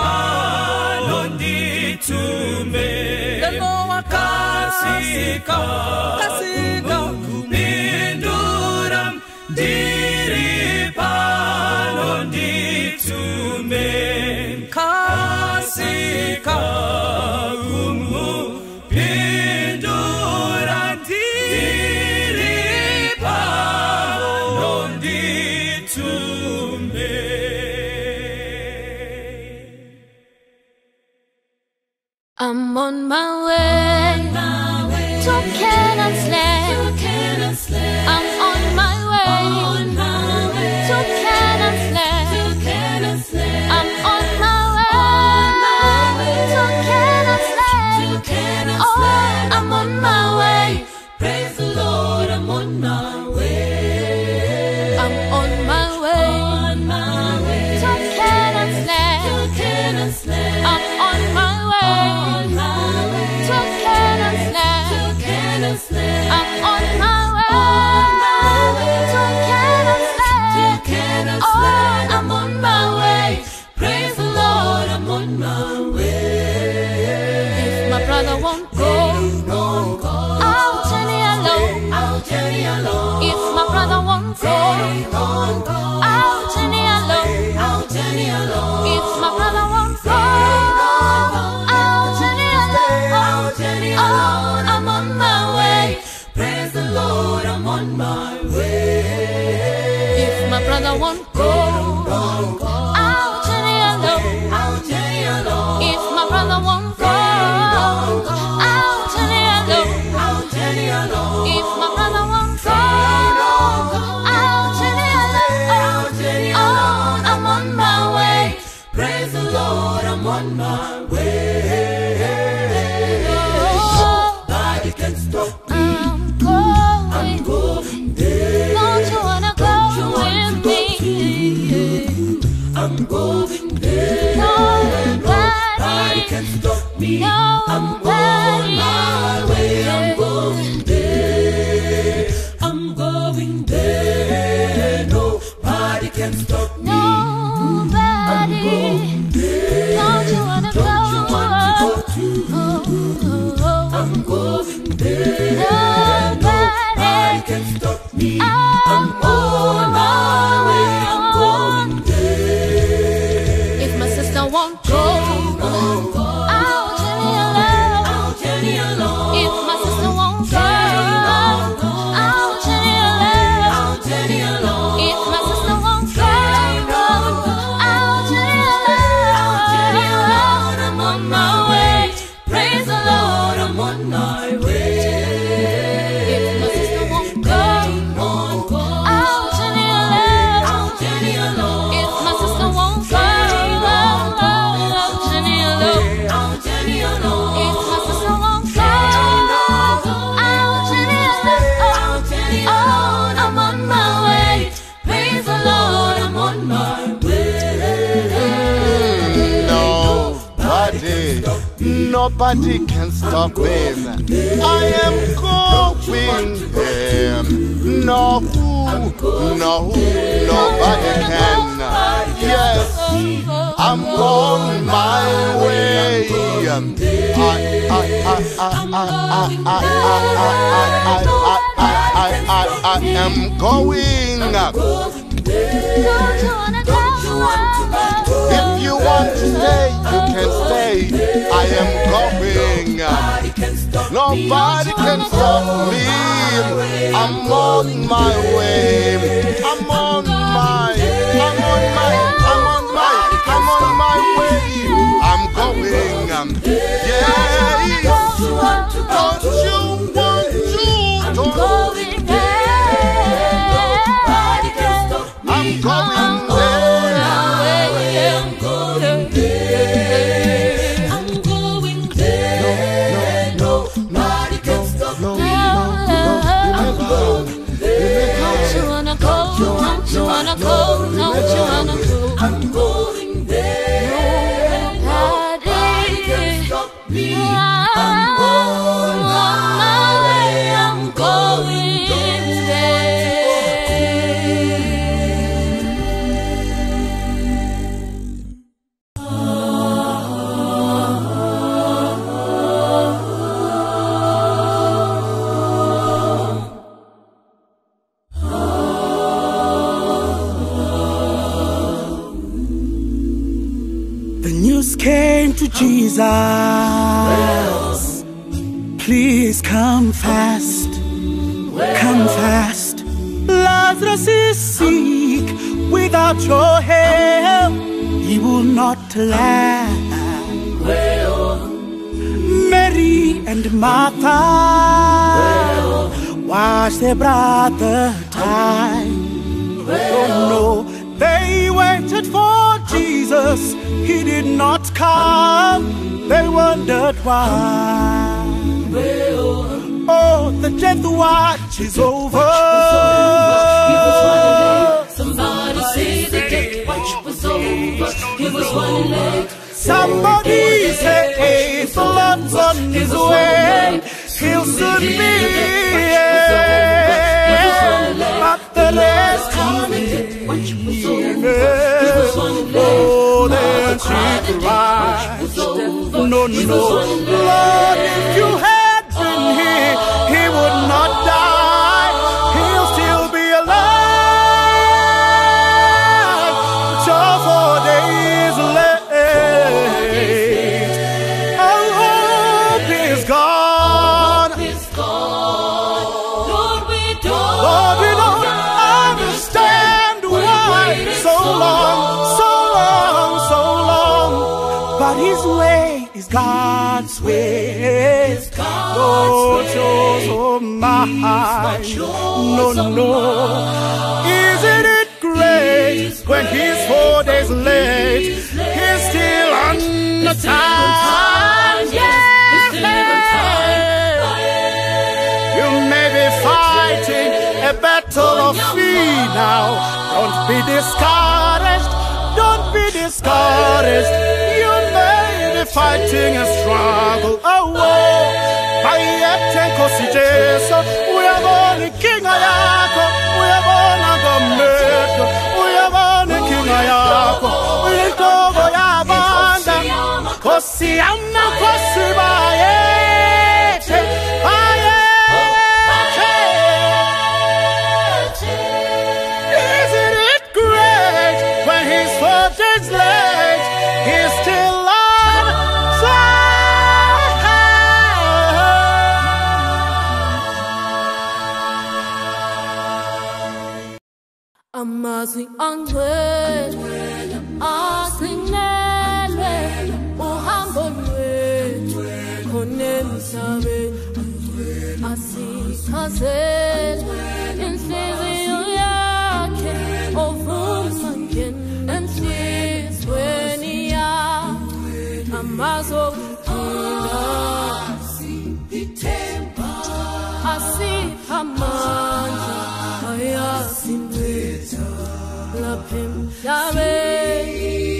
Speaker 1: pano nditume kasika kumupindura ndiri nditume kasika kumupindura ndiri pano nditume.
Speaker 15: I'm on my way, to Canaan's land. Just nobody can stop
Speaker 9: him. I am going there. No, no, nobody can. Yes, I'm on my way. I I, I, I, I, I, I, I, I, I, I, I am going. If you want to stay, can say I am going. Nobody can stop me. I'm on my way. I'm on my. I'm on my. I'm on my. I'm on my way. I'm going. Yeah.
Speaker 16: Don't you want to?
Speaker 9: Don't you want to?
Speaker 11: wine. Oh, the death watch is over.
Speaker 15: Somebody say the death watch was over. It was one leg.
Speaker 11: Somebody say hey, the love's on his way. He'll soon be But the last coming, Watch was over. It was one leg. Then she cried. No,
Speaker 1: no, Lord,
Speaker 11: if
Speaker 1: you
Speaker 11: yours or mine. No, no. Isn't it great when he's four days late? He's still on the time.
Speaker 1: Yes, he's still on
Speaker 11: You may be fighting a battle of fear now. Don't be discouraged. Don't be discouraged. You fighting a struggle. Oh, oh. Bayethe nkosi Jesu uyabona inkinga yakho uyabona ngomehlo uyabona inkinga yakho uyinhloko yabanda nkosi yami nkosi bayethe bayethe Isn't it great when he's four days
Speaker 17: amazwi angcwele asinelwe uhambo lwethu khona emhlabeni asichazele inhliziyo yakhe ovuma ngena enhlizweni yakhe. Amazwi okuphinda lapha emhlabeni siyalahleka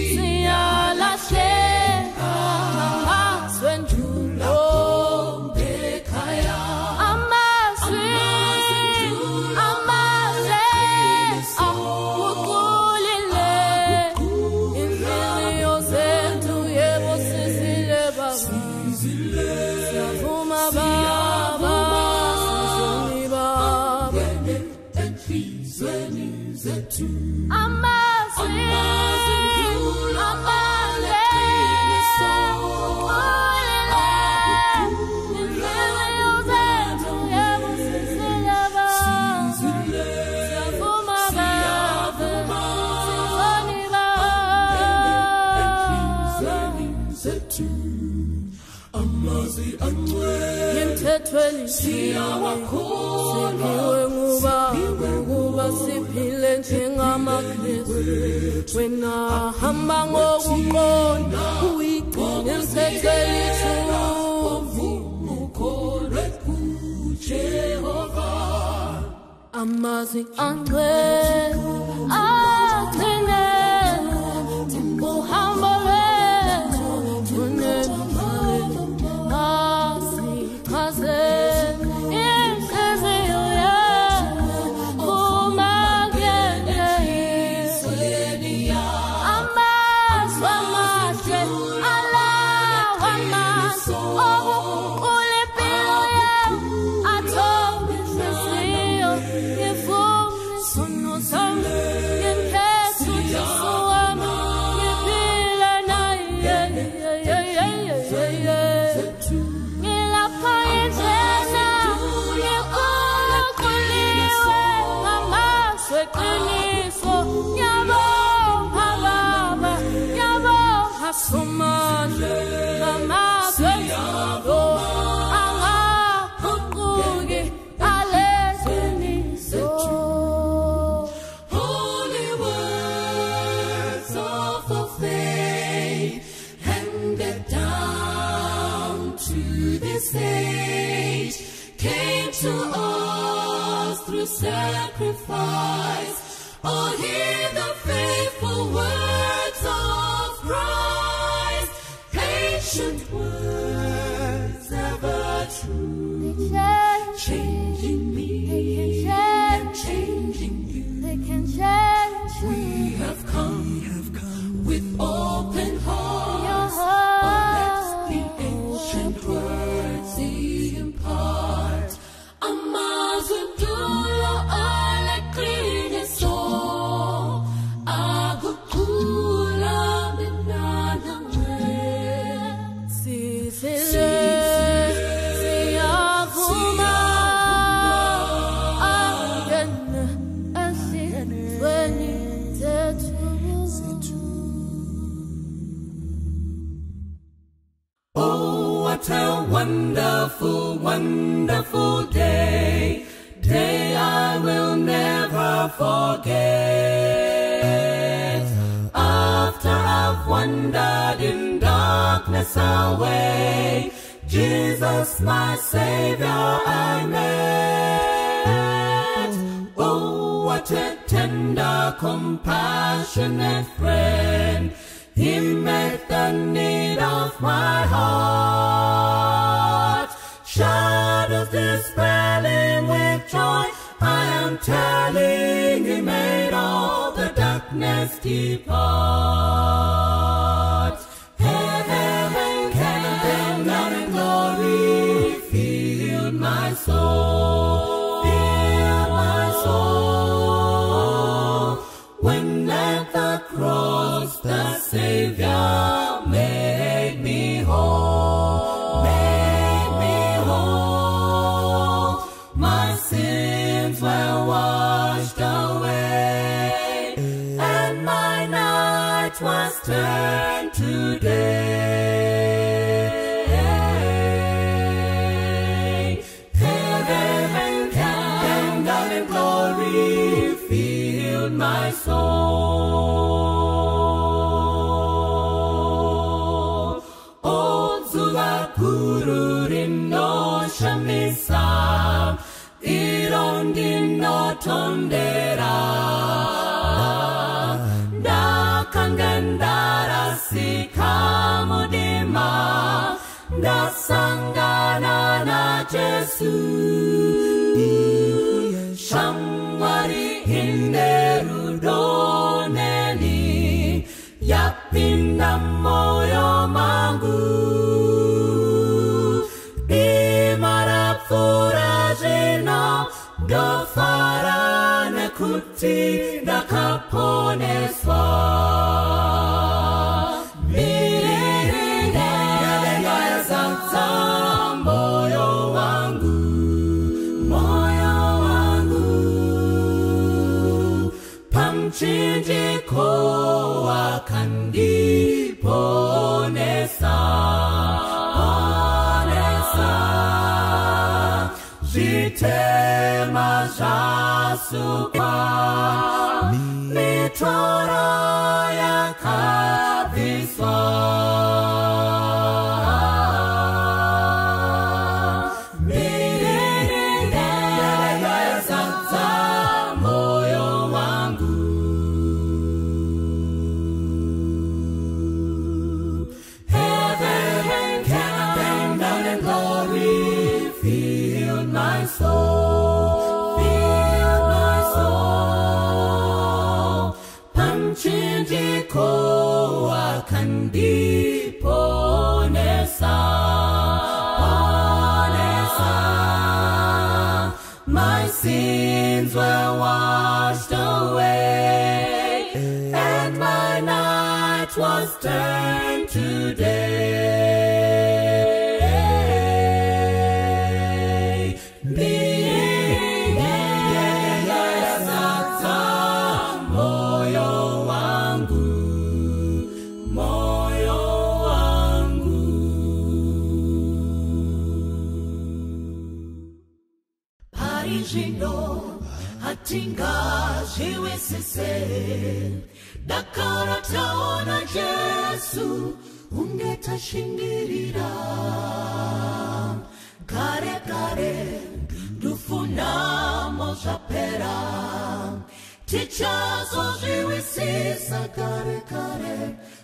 Speaker 17: siphiwe nguba ukuba siphile njengamakristu wena hamba ngokuqonda uyigcine emthethweni ukholwe kujehova amazwi angcwele agcine
Speaker 1: patient words ever true,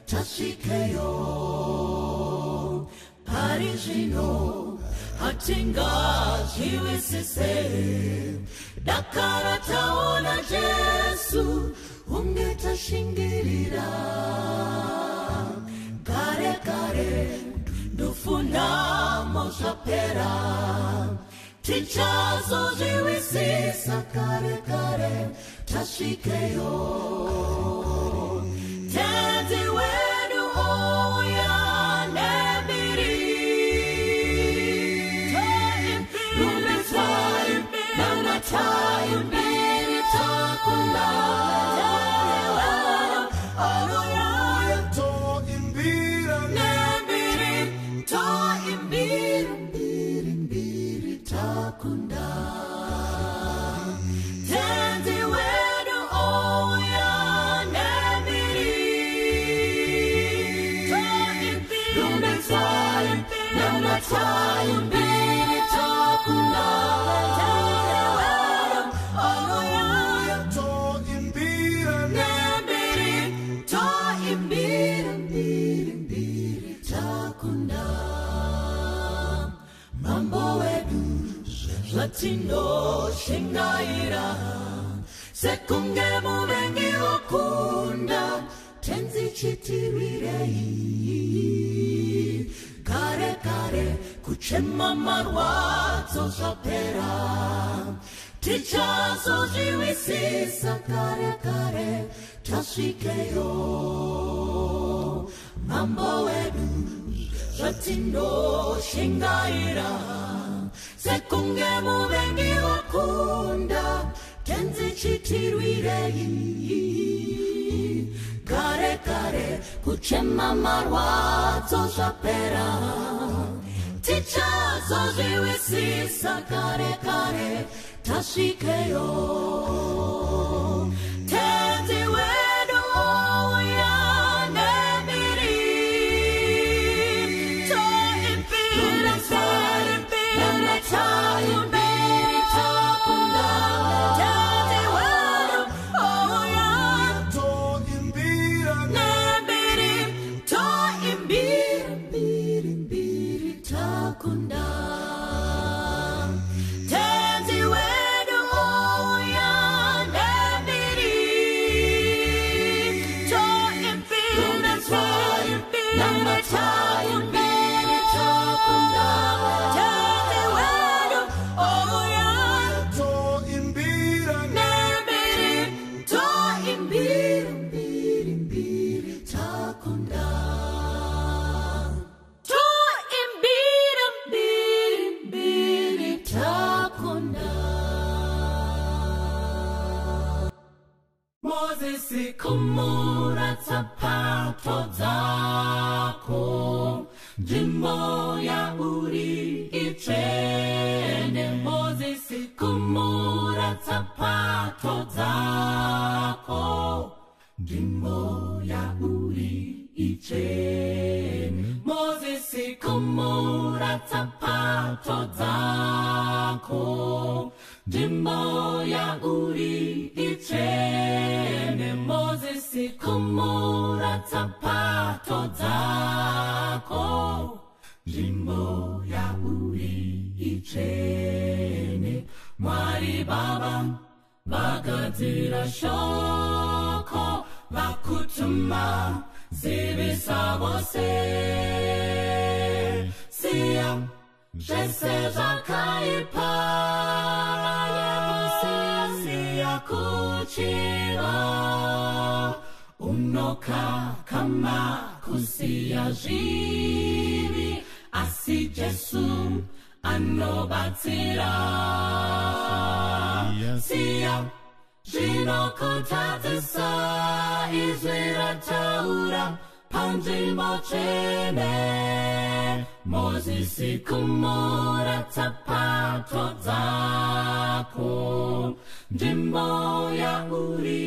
Speaker 5: tashikeyo parijino hatinga jiwisise dakara taona jesu ungetashingirira kare kare dufuna moshapera tichazo jiwisisa kare kare tashikeyo Amen. time. Zvatindoshingaira sekunge muvengi wokunda tenzi chitirwirei kare kare kuchema marwadzo zvapera tichazozviwisisa. Kare kare tasvikeyo mambo wedu zvatindoshingaira sekunge muvengi wakunda tenzi chitirwirei. Kare kare kuchema marwadzo zvapera. Tichazozviwisisa kare kare tasvikeyo mozisi kumura tsapato dzako. Nzvimbo yauri itsvene mozisi kumura tsapato dzako. Nzvimbo yauri itsvene mozisi kumura tsapato dzako nzvimbo yauri itsvene mozisi kumura tsapato dzako. Nzvimbo yauri itsvene mwari baba vagadzira shoko vakutuma zivisa vose. Siya zvese zvakaipa siya kuchiva unokakama kusiya zvivi asi jesu anobatsira. Siya zvinokutadzisa izvi rataura panzvimbo tsvene mozisi kumura tsapato dzako. Nzvimbo yauri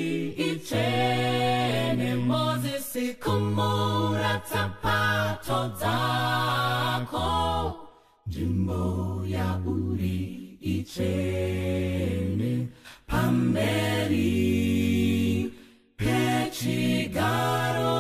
Speaker 5: itsvene mozisi kumura tsapato dzako. Nzvimbo yauri itsvene pamberi pechigaro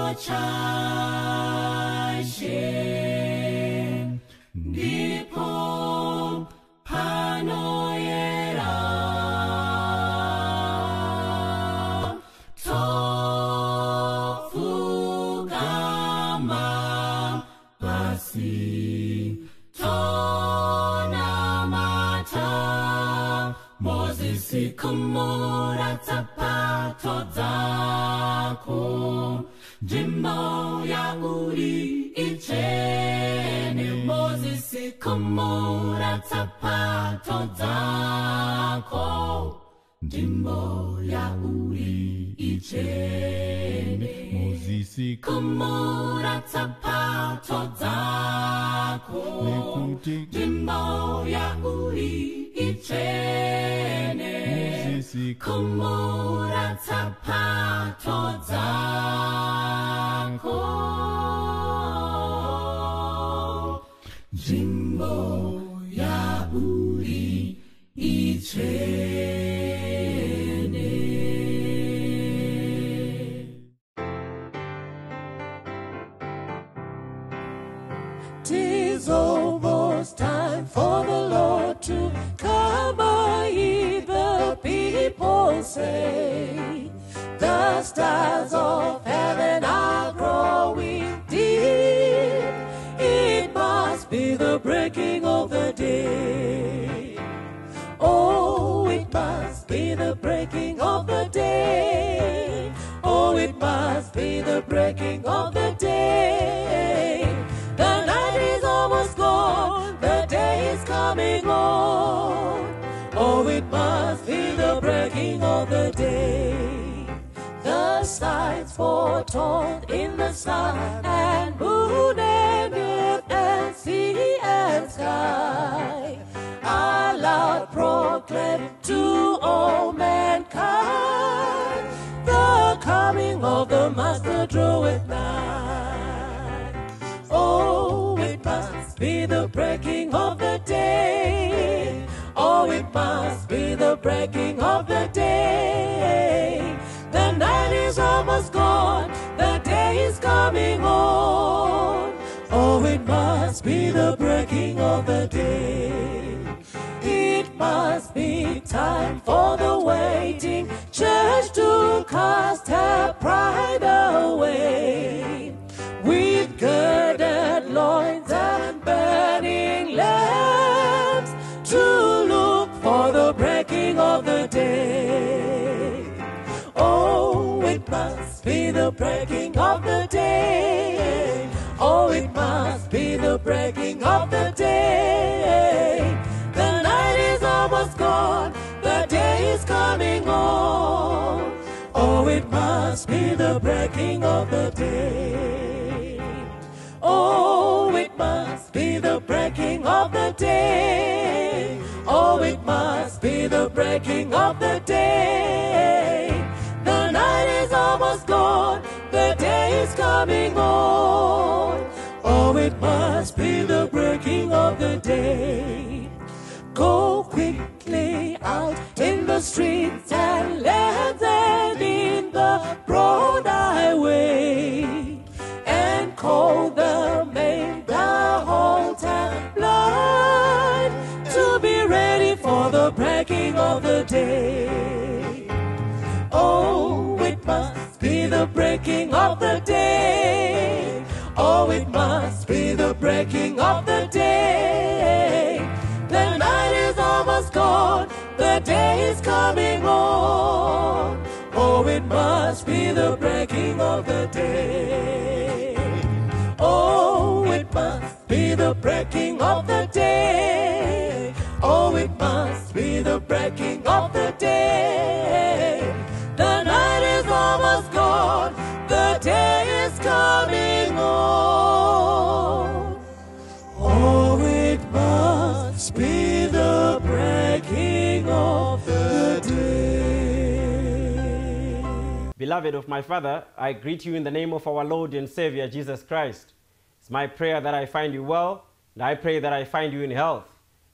Speaker 18: Lord
Speaker 1: and
Speaker 19: Savior Jesus Christ. It's my prayer that I find you well, and I pray that I find you in health.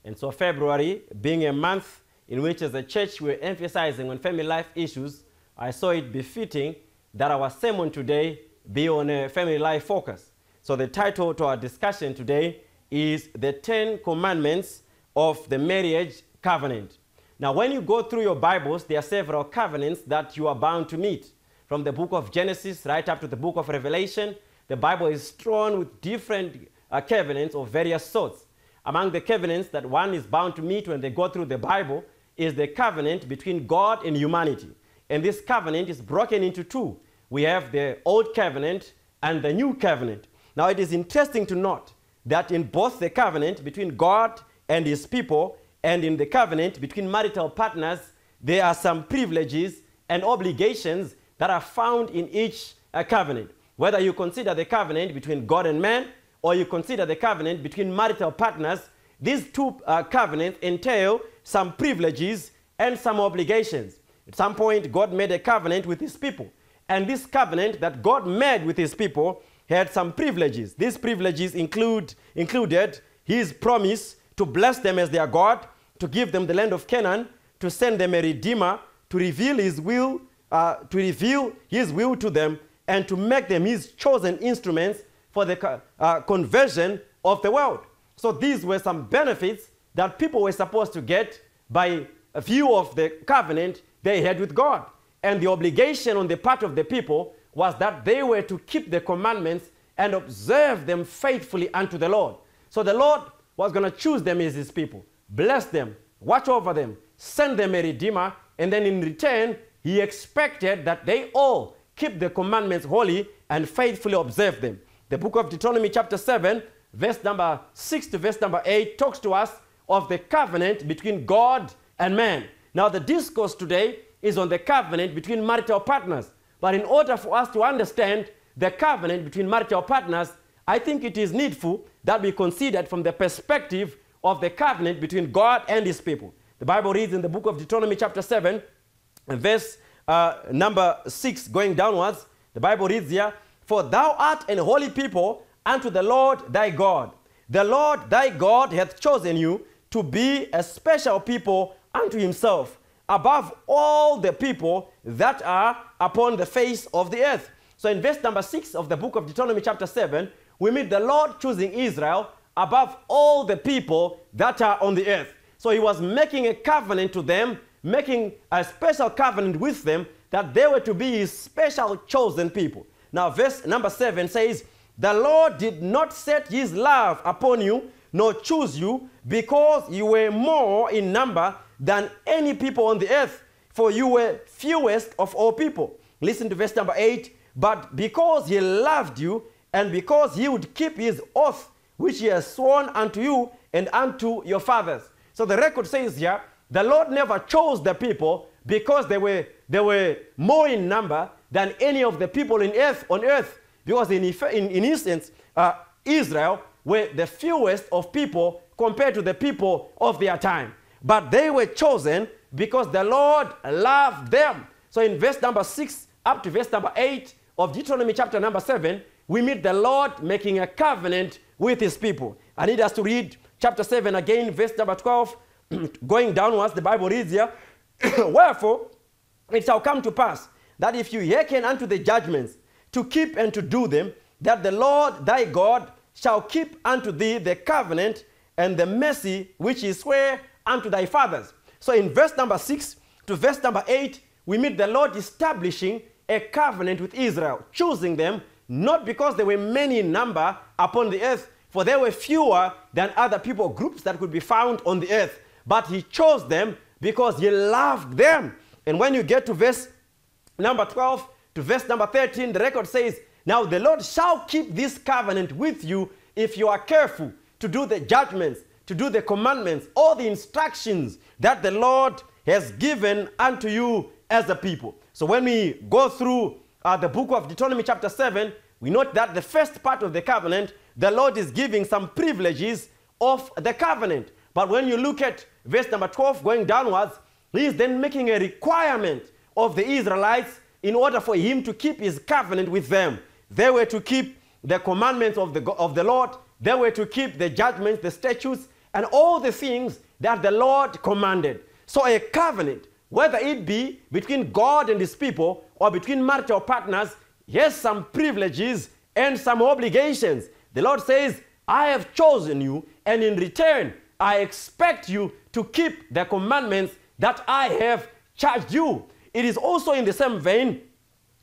Speaker 19: And so, February, being a month in which, as a church, we're emphasizing on family life issues, I saw it befitting that our sermon today be on a family life focus. So, the title to our discussion today is The Ten Commandments of the Marriage Covenant. Now, when you go through your Bibles, there are several covenants that you are bound to meet. From the book of Genesis right up to the book of Revelation, the Bible is strewn with different uh, covenants of various sorts. Among the covenants that one is bound to meet when they go through the Bible is the covenant between God and humanity. And this covenant is broken into two. We have the Old Covenant and the New Covenant. Now, it is interesting to note that in both the covenant between God and his people and in the covenant between marital partners, there are some privileges and obligations that are found in each uh, covenant. Whether you consider the covenant between God and man or you consider the covenant between marital partners, these two uh, covenants entail some privileges and some obligations. At some point, God made a covenant with his people. And this covenant that God made with his people had some privileges. These privileges include, included his promise to bless them as their God, to give them the land of Canaan, to send them a redeemer, to reveal his will, uh, to reveal his will to them, and to make them his chosen instruments for the uh, conversion of the world. So these were some benefits that people were supposed to get by a view of the covenant they had with God. And the obligation on the part of the people was that they were to keep the commandments and observe them faithfully unto the Lord. So the Lord was going to choose them as his people, bless them, watch over them, send them a redeemer, and then in return, he expected that they all keep the commandments holy and faithfully observe them. The book of Deuteronomy, chapter 7, verse number 6 to verse number 8, talks to us of the covenant between God and man. Now, the discourse today is on the covenant between marital partners. But in order for us to understand the covenant between marital partners, I think it is needful that we consider it from the perspective of the covenant between God and his people. The Bible reads in the book of Deuteronomy, chapter 7, and verse uh, number 6, going downwards, the Bible reads here, For thou art an holy people unto the Lord thy God. The Lord thy God hath chosen you to be a special people unto himself, above all the people that are upon the face of the earth. So in verse number 6 of the book of Deuteronomy, chapter 7, we meet the Lord choosing Israel above all the people that are on the earth. So he was making a covenant to them, making a special covenant with them that they were to be his special chosen people. Now, verse number 7 says, The Lord did not set his love upon you, nor choose you, because you were more in number than any people on the earth, for you were fewest of all people. Listen to verse number 8. But because he loved you, and because he would keep his oath, which he has sworn unto you and unto your fathers. So the record says here, the Lord never chose the people because they were, they were more in number than any of the people in earth, on earth. Because in, in, in instance, uh, Israel were the fewest of people compared to the people of their time. But they were chosen because the Lord loved them. So in verse number 6 up to verse number 8 of Deuteronomy chapter number 7, we meet the Lord making a covenant with his people. I need us to read chapter 7 again, verse number 12. Going downwards, the Bible reads here, Wherefore it shall come to pass that if you hearken unto the judgments to keep and to do them, that the Lord thy God shall keep unto thee the covenant and the mercy which he sware unto thy fathers. So in verse number 6 to verse number 8, we meet the Lord establishing a covenant with Israel, choosing them not because they were many in number upon the earth, for there were fewer than other people groups that could be found on the earth, but he chose them because he loved them. And when you get to verse number 12 to verse number 13, the record says, Now the Lord shall keep this covenant with you if you are careful to do the judgments, to do the commandments, all the instructions that the Lord has given unto you as a people. So when we go through uh, the book of Deuteronomy, chapter 7, we note that the first part of the covenant, the Lord is giving some privileges of the covenant. But when you look at verse number 12 going downwards, he is then making a requirement of the Israelites in order for him to keep his covenant with them. They were to keep the commandments of the, of the Lord, they were to keep the judgments, the statutes, and all the things that the Lord commanded. So a covenant, whether it be between God and his people or between marital partners, has some privileges and some obligations. The Lord says, I have chosen you, and in return, I expect you to keep the commandments that I have charged you. It is also in the same vein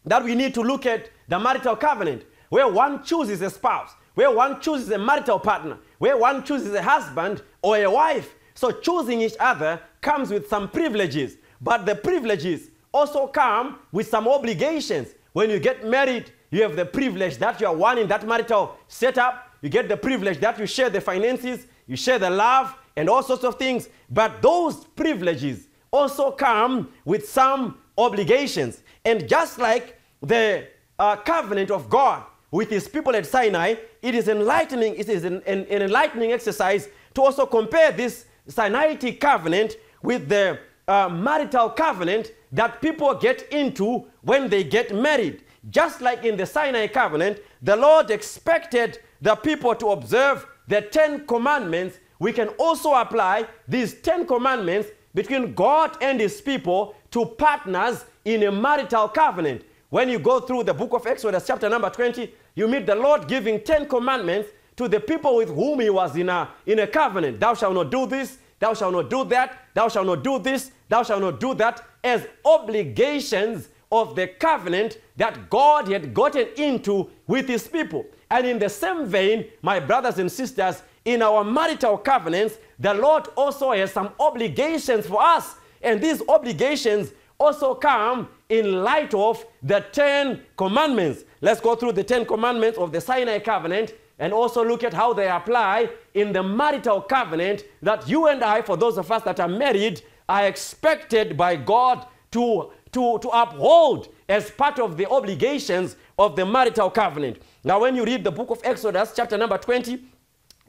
Speaker 19: that we need to look at the marital covenant, where one chooses a spouse, where one chooses a marital partner, where one chooses a husband or a wife. So choosing each other comes with some privileges, but the privileges also come with some obligations. When you get married, you have the privilege that you are one in that marital setup. You get the privilege that you share the finances, you share the love, and all sorts of things. But those privileges also come with some obligations. And just like the uh, covenant of God with his people at Sinai, it is enlightening, it is an, an, an enlightening exercise to also compare this Sinaitic covenant with the uh, marital covenant that people get into when they get married. Just like in the Sinai covenant, the Lord expected the people to observe the Ten Commandments. We can also apply these Ten Commandments between God and His people to partners in a marital covenant. When you go through the book of Exodus, chapter number 20, you meet the Lord giving 10 commandments to the people with whom He was in a, in a covenant. Thou shalt not do this, thou shalt not do that, thou shalt not do this, thou shalt not do that, as obligations of the covenant that God had gotten into with his people. And in the same vein, my brothers and sisters, in our marital covenants, the Lord also has some obligations for us. And these obligations also come in light of the Ten Commandments. Let's go through the Ten Commandments of the Sinai covenant and also look at how they apply in the marital covenant that you and I, for those of us that are married, are expected by God to, to, to uphold as part of the obligations of the marital covenant. Now, when you read the book of Exodus, chapter number 20,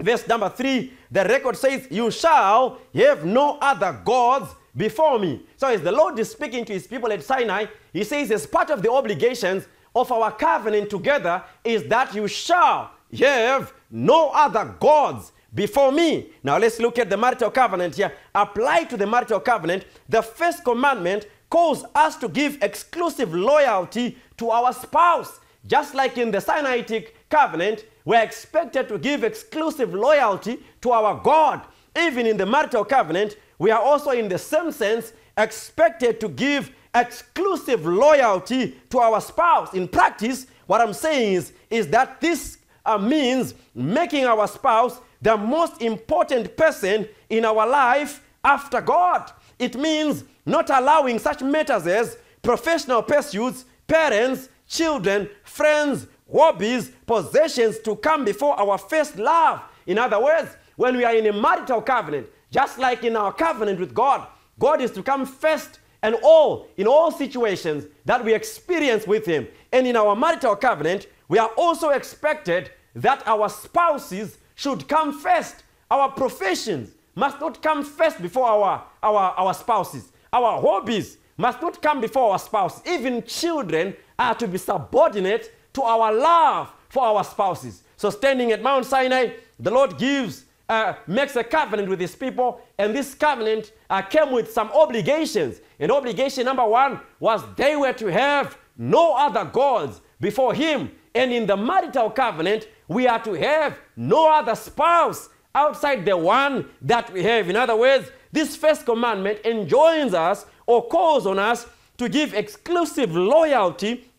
Speaker 19: verse number 3, the record says, You shall have no other gods before me. So, as the Lord is speaking to his people at Sinai, he says, as part of the obligations of our covenant together, is that you shall have no other gods before me. Now, let's look at the marital covenant here. Apply to the marital covenant, the first commandment calls us to give exclusive loyalty to our spouse. Just like in the Sinaitic covenant, we're expected to give exclusive loyalty to our God. Even in the marital covenant, we are also, in the same sense, expected to give exclusive loyalty to our spouse. In practice, what I'm saying is, is that this uh, means making our spouse the most important person in our life after God. It means not allowing such matters as professional pursuits, parents, children, friends, hobbies, possessions to come before our first love. In other words, when we are in a marital covenant, just like in our covenant with God, God is to come first and all in all situations that we experience with Him. And in our marital covenant, we are also expected that our spouses should come first. Our professions must not come first before our, our, our spouses. Our hobbies must not come before our spouse. Even children are to be subordinate to our love for our spouses. So, standing at Mount Sinai, the Lord gives, uh, makes a covenant with his people, and this covenant uh, came with some obligations. And obligation number one was they were to have no other gods before him. And in the marital covenant, we are to have no other spouse outside the one that we have. In other words, this first commandment enjoins us or calls on us to give exclusive loyalty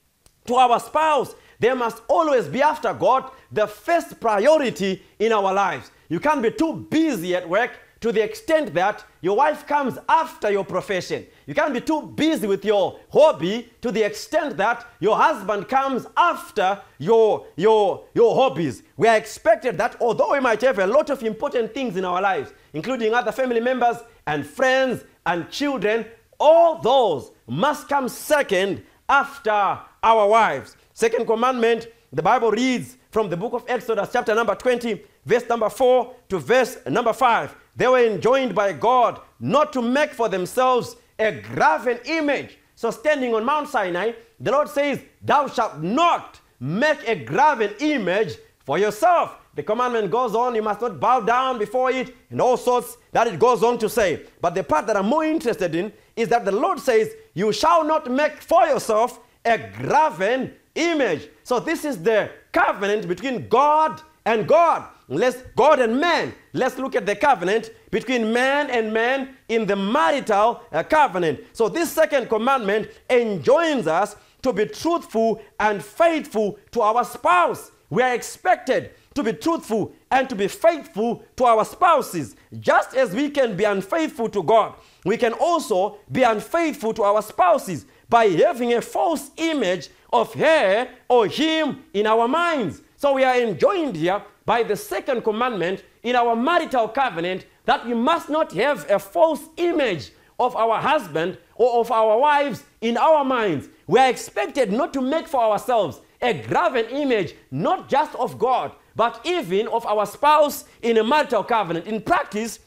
Speaker 19: to our spouse. There must always be after God the first priority in our lives. You can't be too busy at work to the extent that your wife comes after your profession. You can't be too busy with your hobby to the extent that your husband comes after your, your, your hobbies. We are expected that although we might have a lot of important things in our lives, including other family members and friends and children, all those must come second after our wives. Second commandment, the Bible reads from the book of Exodus, chapter number 20, verse number 4 to verse number 5. They were enjoined by God not to make for themselves a graven image. So, standing on Mount Sinai, the Lord says, Thou shalt not make a graven image for yourself. The commandment goes on, you must not bow down before it, and all sorts that it goes on to say. But the part that I'm more interested in is that the Lord says, You shall not make for yourself a graven image. So, this is the covenant between God and God. Let's God and man. Let's look at the covenant between man and man in the marital uh, covenant. So this second commandment enjoins us to be truthful and faithful to our spouse. We are expected to be truthful and to be faithful to our spouses. Just as we can be unfaithful to God, we can also be unfaithful to our spouses by having a false image of her or him in our minds. So we are enjoined here by the second commandment in our marital covenant that we must not have a false image of our husband or of our wives in our minds. We are expected not to make for ourselves a graven image, not just of God, but even of our spouse in a marital covenant. In practice,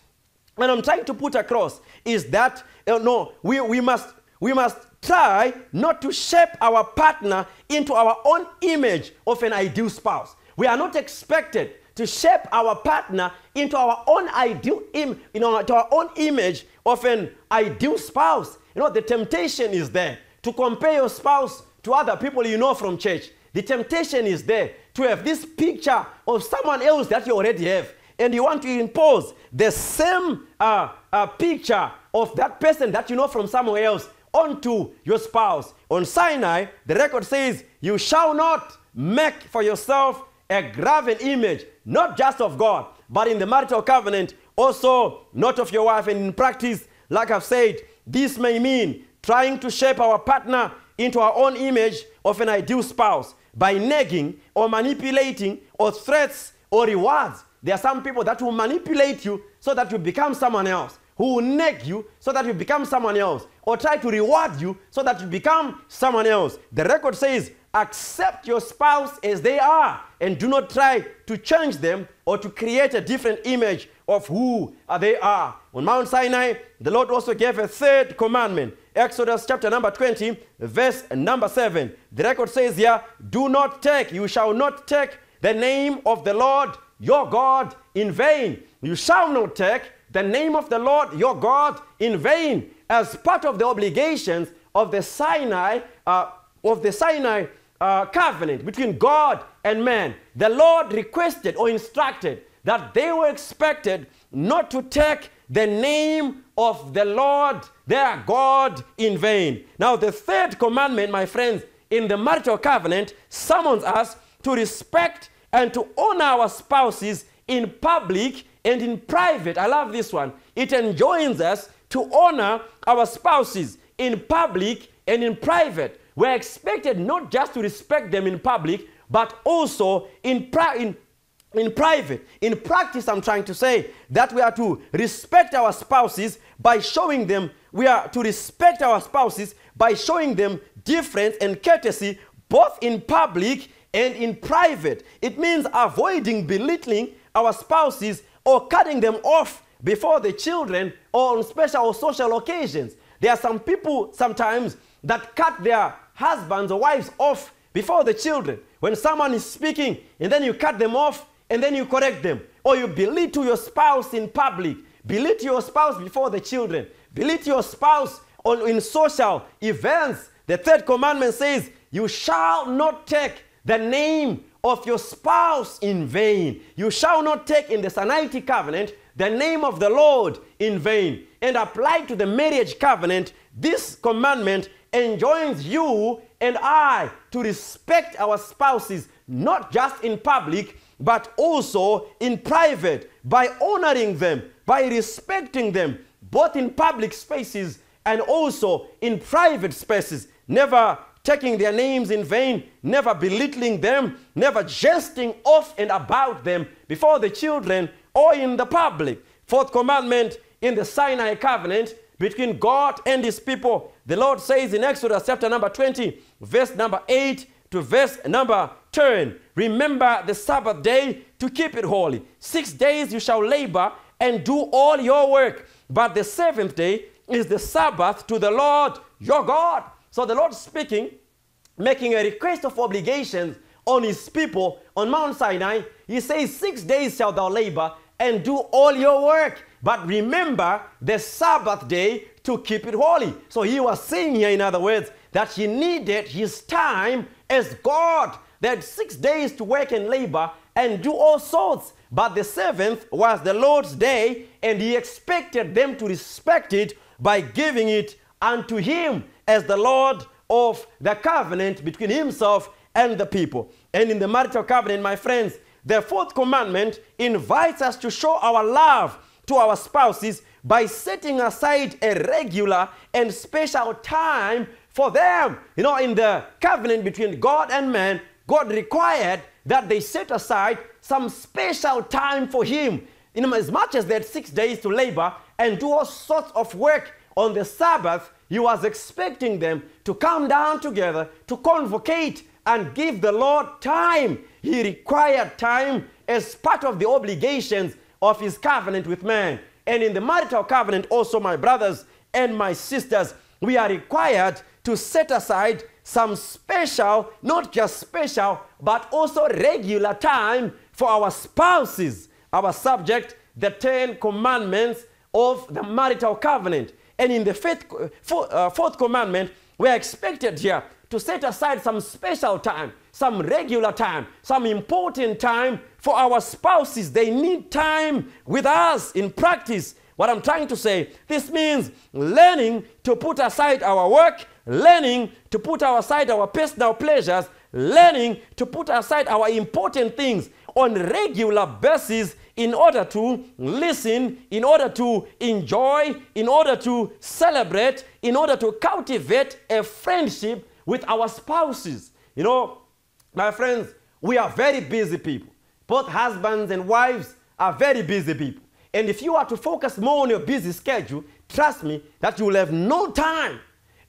Speaker 19: what I'm trying to put across is that uh, no, we, we must we must try not to shape our partner into our own image of an ideal spouse. We are not expected to shape our partner into our own ideal, Im- you know, to our own image of an ideal spouse. You know, the temptation is there to compare your spouse to other people you know from church. The temptation is there to have this picture of someone else that you already have. and you want to impose the same uh, uh, picture of that person that you know from somewhere else onto your spouse. On Sinai, the record says, You shall not make for yourself a graven image, not just of God, but in the marital covenant, also not of your wife. And in practice, like I've said, this may mean trying to shape our partner into our own image of an ideal spouse by nagging or manipulating or threats or rewards. There are some people that will manipulate you so that you become someone else, who will nag you so that you become someone else, or try to reward you so that you become someone else. The record says, accept your spouse as they are and do not try to change them or to create a different image of who they are. On Mount Sinai, the Lord also gave a third commandment. Exodus chapter number 20, verse number 7. The record says here, Do not take, you shall not take the name of the Lord your God in vain. You shall not take the name of the Lord your God in vain as part of the obligations of the Sinai, uh, of the Sinai uh, covenant between God and man. The Lord requested or instructed that they were expected not to take the name of the Lord their God in vain. Now, the third commandment, my friends, in the marital covenant summons us to respect and to honor our spouses in public and in private. I love this one. It enjoins us to honor our spouses in public and in private. We're expected not just to respect them in public, but also in, in in private, in practice, I'm trying to say that we are to respect our spouses by showing them, we are to respect our spouses by showing them deference and courtesy both in public and in private. It means avoiding belittling our spouses or cutting them off before the children or on special or social occasions. There are some people sometimes that cut their husbands or wives off before the children. When someone is speaking and then you cut them off, and then you correct them. Or you belittle your spouse in public, belittle your spouse before the children, belittle your spouse on, in social events. The third commandment says, You shall not take the name of your spouse in vain. You shall not take in the Sinaitic covenant the name of the Lord in vain. And applied to the marriage covenant, this commandment enjoins you and I to respect our spouses, not just in public, but also in private by honoring them, by respecting them, both in public spaces and also in private spaces, never taking their names in vain, never belittling them, never jesting off and about them before the children or in the public. Fourth commandment in the Sinai covenant between God and his people. The Lord says in Exodus chapter number 20, verse number 8 to verse number 10 Remember the Sabbath day to keep it holy. Six days you shall labor and do all your work, but the seventh day is the Sabbath to the Lord your God. So the Lord speaking, making a request of obligations on his people on Mount Sinai. He says, Six days shalt thou labor and do all your work. But remember the Sabbath day to keep it holy. So he was saying here, in other words, that he needed his time as God. They had six days to work and labor and do all sorts. But the seventh was the Lord's day, and he expected them to respect it by giving it unto him as the Lord of the covenant between himself and the people. And in the marital covenant, my friends, the fourth commandment invites us to show our love to our spouses by setting aside a regular and special time for them. You know, in the covenant between God and man, God required that they set aside some special time for Him. In as much as they had six days to labor and do all sorts of work on the Sabbath, He was expecting them to come down together, to convocate and give the Lord time. He required time as part of the obligations of His covenant with man. And in the marital covenant, also, my brothers and my sisters, we are required to set aside some special, not just special, but also regular time for our spouses. Our subject, the Ten Commandments of the marital covenant. And in the fifth, fourth, uh, commandment, we are expected here to set aside some special time, some regular time, some important time for our spouses. They need time with us in practice. What I'm trying to say, this means learning to put aside our work, learning to put aside our personal pleasures, learning to put aside our important things on regular basis in order to listen, in order to enjoy, in order to celebrate, in order to cultivate a friendship with our spouses. You know, my friends, we are very busy people. Both husbands and wives are very busy people. And if you are to focus more on your busy schedule, trust me that you will have no time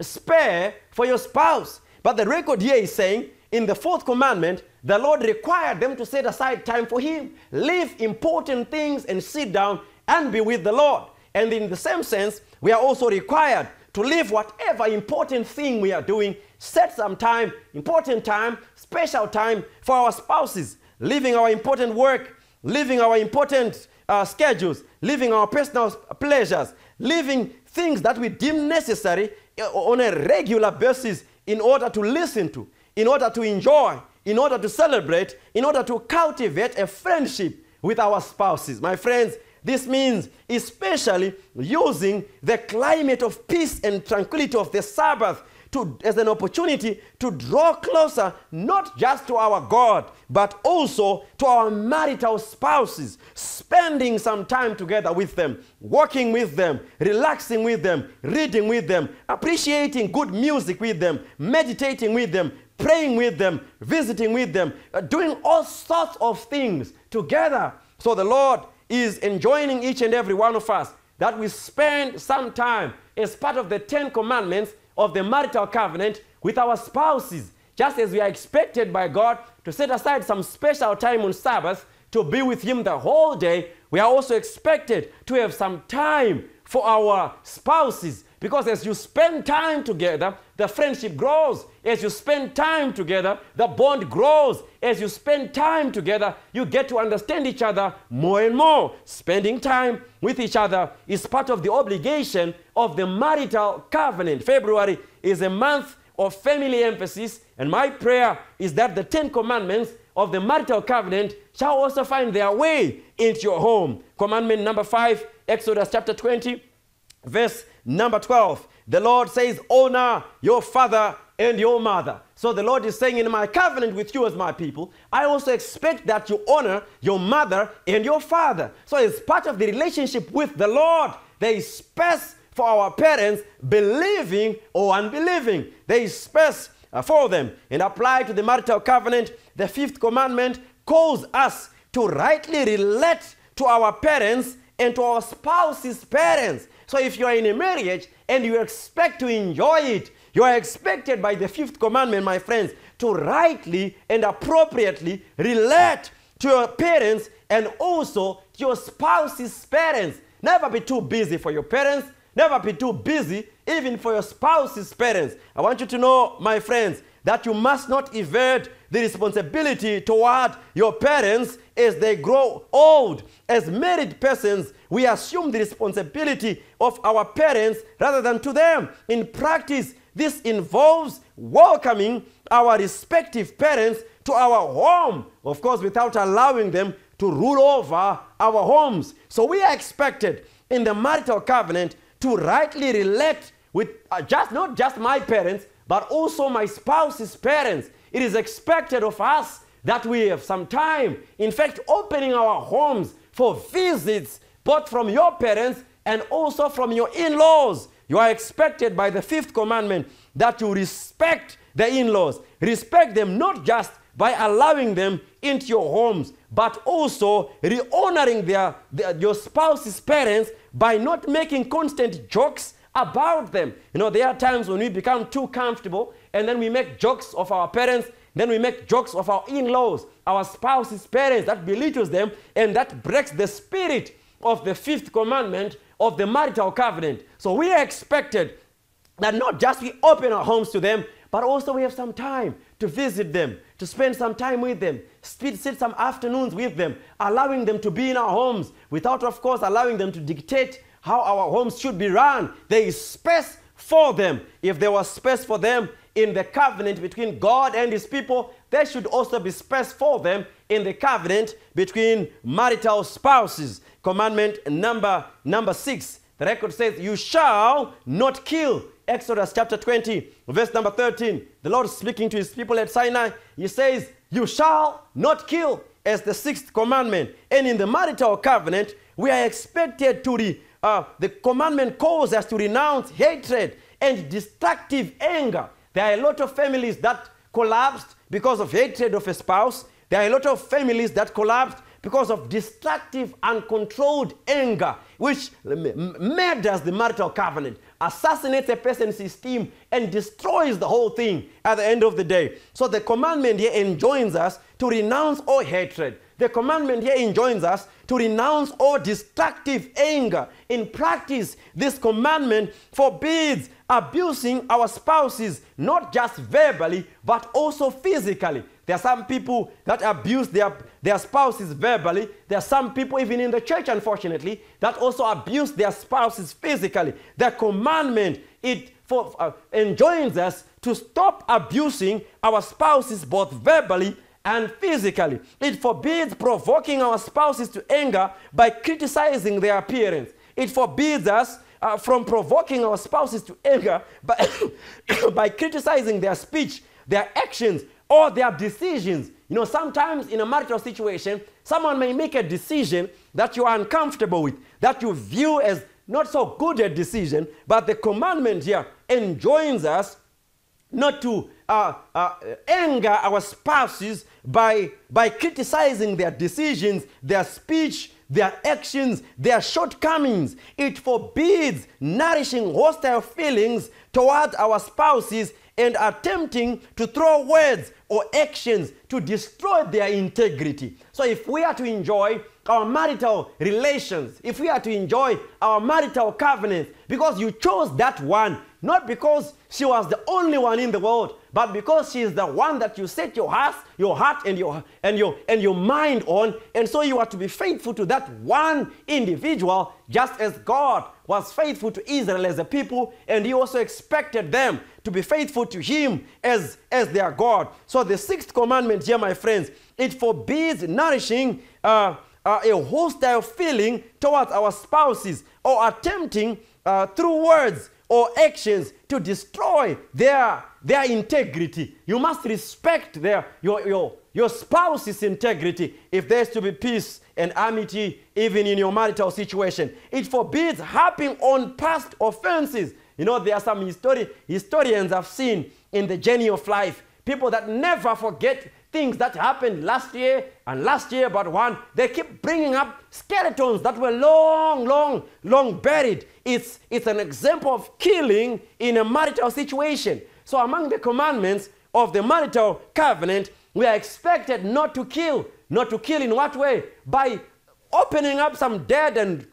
Speaker 19: spare for your spouse. But the record here is saying in the fourth commandment, the Lord required them to set aside time for Him, leave important things, and sit down and be with the Lord. And in the same sense, we are also required to leave whatever important thing we are doing, set some time, important time, special time for our spouses, leaving our important work, leaving our important uh, schedules, leaving our personal pleasures, leaving things that we deem necessary uh, on a regular basis in order to listen to, in order to enjoy, in order to celebrate, in order to cultivate a friendship with our spouses. My friends, this means especially using the climate of peace and tranquility of the Sabbath to, as an opportunity to draw closer not just to our God, but also to our marital spouses, spending some time together with them, walking with them, relaxing with them, reading with them, appreciating good music with them, meditating with them, praying with them, visiting with them, uh, doing all sorts of things together. So the Lord is enjoining each and every one of us that we spend some time as part of the Ten Commandments of the marital covenant with our spouses, just as we are expected by God to set aside some special time on Sabbath to be with Him the whole day. We are also expected to have some time for our spouses because as you spend time together, the friendship grows. As you spend time together, the bond grows. As you spend time together, you get to understand each other more and more. Spending time with each other is part of the obligation of the marital covenant. February is a month of family emphasis, and my prayer is that the Ten Commandments of the marital covenant shall also find their way into your home. Commandment number five, Exodus chapter 20, verse number 12. The Lord says, Honor your father and your mother. So the Lord is saying, In my covenant with you as my people, I also expect that you honor your mother and your father. So it's part of the relationship with the Lord. There is space for our parents, believing or unbelieving. There is space uh, for them. And apply to the marital covenant, the fifth commandment calls us to rightly relate to our parents and to our spouse's parents. So if you are in a marriage and you expect to enjoy it, you are expected by the fifth commandment, my friends, to rightly and appropriately relate to your parents and also to your spouse's parents. Never be too busy for your parents. Never be too busy even for your spouse's parents. I want you to know, my friends, that you must not evade the responsibility toward your parents as they grow old. As married persons, we assume the responsibility of our parents rather than to them. In practice, this involves welcoming our respective parents to our home, of course, without allowing them to rule over our homes. So we are expected in the marital covenant to rightly relate with uh, just not just my parents, but also my spouse's parents. It is expected of us that we have some time. In fact, opening our homes for visits, both from your parents and also from your in laws. You are expected by the fifth commandment that you respect the in laws. Respect them not just by allowing them into your homes, but also re honoring their, their, your spouse's parents by not making constant jokes about them. You know, there are times when we become too comfortable and then we make jokes of our parents, then we make jokes of our in laws, our spouse's parents, that belittles them and that breaks the spirit of the fifth commandment of the marital covenant. So we are expected that not just we open our homes to them, but also we have some time to visit them, to spend some time with them, sit some afternoons with them, allowing them to be in our homes without, of course, allowing them to dictate how our homes should be run. There is space for them. If there was space for them in the covenant between God and his people, there should also be space for them in the covenant between marital spouses. Commandment number number 6. The record says, "You shall not kill." Exodus chapter 20, verse number 13. The Lord is speaking to his people at Sinai, he says, "You shall not kill." As the sixth commandment. And in the marital covenant, we are expected to re, uh, the commandment calls us to renounce hatred and destructive anger. There are a lot of families that collapsed because of hatred of a spouse. There are a lot of families that collapsed because of destructive, uncontrolled anger, which murders the marital covenant, assassinates a person's esteem, and destroys the whole thing at the end of the day. So the commandment here enjoins us to renounce all hatred. The commandment here enjoins us to renounce all destructive anger. In practice, this commandment forbids abusing our spouses, not just verbally, but also physically. There are some people that abuse their, their spouses verbally. There are some people, even in the church, unfortunately, that also abuse their spouses physically. The commandment, it for, uh, enjoins us to stop abusing our spouses both verbally and physically. It forbids provoking our spouses to anger by criticizing their appearance. It forbids us uh, from provoking our spouses to anger by, by criticizing their speech, their actions, or their decisions. You know, sometimes in a marital situation, someone may make a decision that you are uncomfortable with, that you view as not so good a decision, but the commandment here enjoins us not to uh, uh, anger our spouses by, by criticizing their decisions, their speech, their actions, their shortcomings. It forbids nourishing hostile feelings toward our spouses and attempting to throw words or actions to destroy their integrity. So, if we are to enjoy our marital relations, if we are to enjoy our marital covenants, because you chose that one, not because she was the only one in the world, but because she is the one that you set your heart, your heart and your and your and your mind on, and so you are to be faithful to that one individual, just as God was faithful to Israel as a people, and He also expected them to be faithful to Him as as their God. So the sixth commandment here, my friends, it forbids nourishing. Uh, uh, a hostile feeling towards our spouses or attempting uh, through words or actions to destroy their, their integrity. You must respect their, your, your, your spouse's integrity if there's to be peace and amity even in your marital situation. It forbids harping on past offenses. You know, there are some histori- historians I've seen in the journey of life, people that never forget things that happened last year and last year but one they keep bringing up skeletons that were long long long buried it's it's an example of killing in a marital situation so among the commandments of the marital covenant we are expected not to kill not to kill in what way by opening up some dead and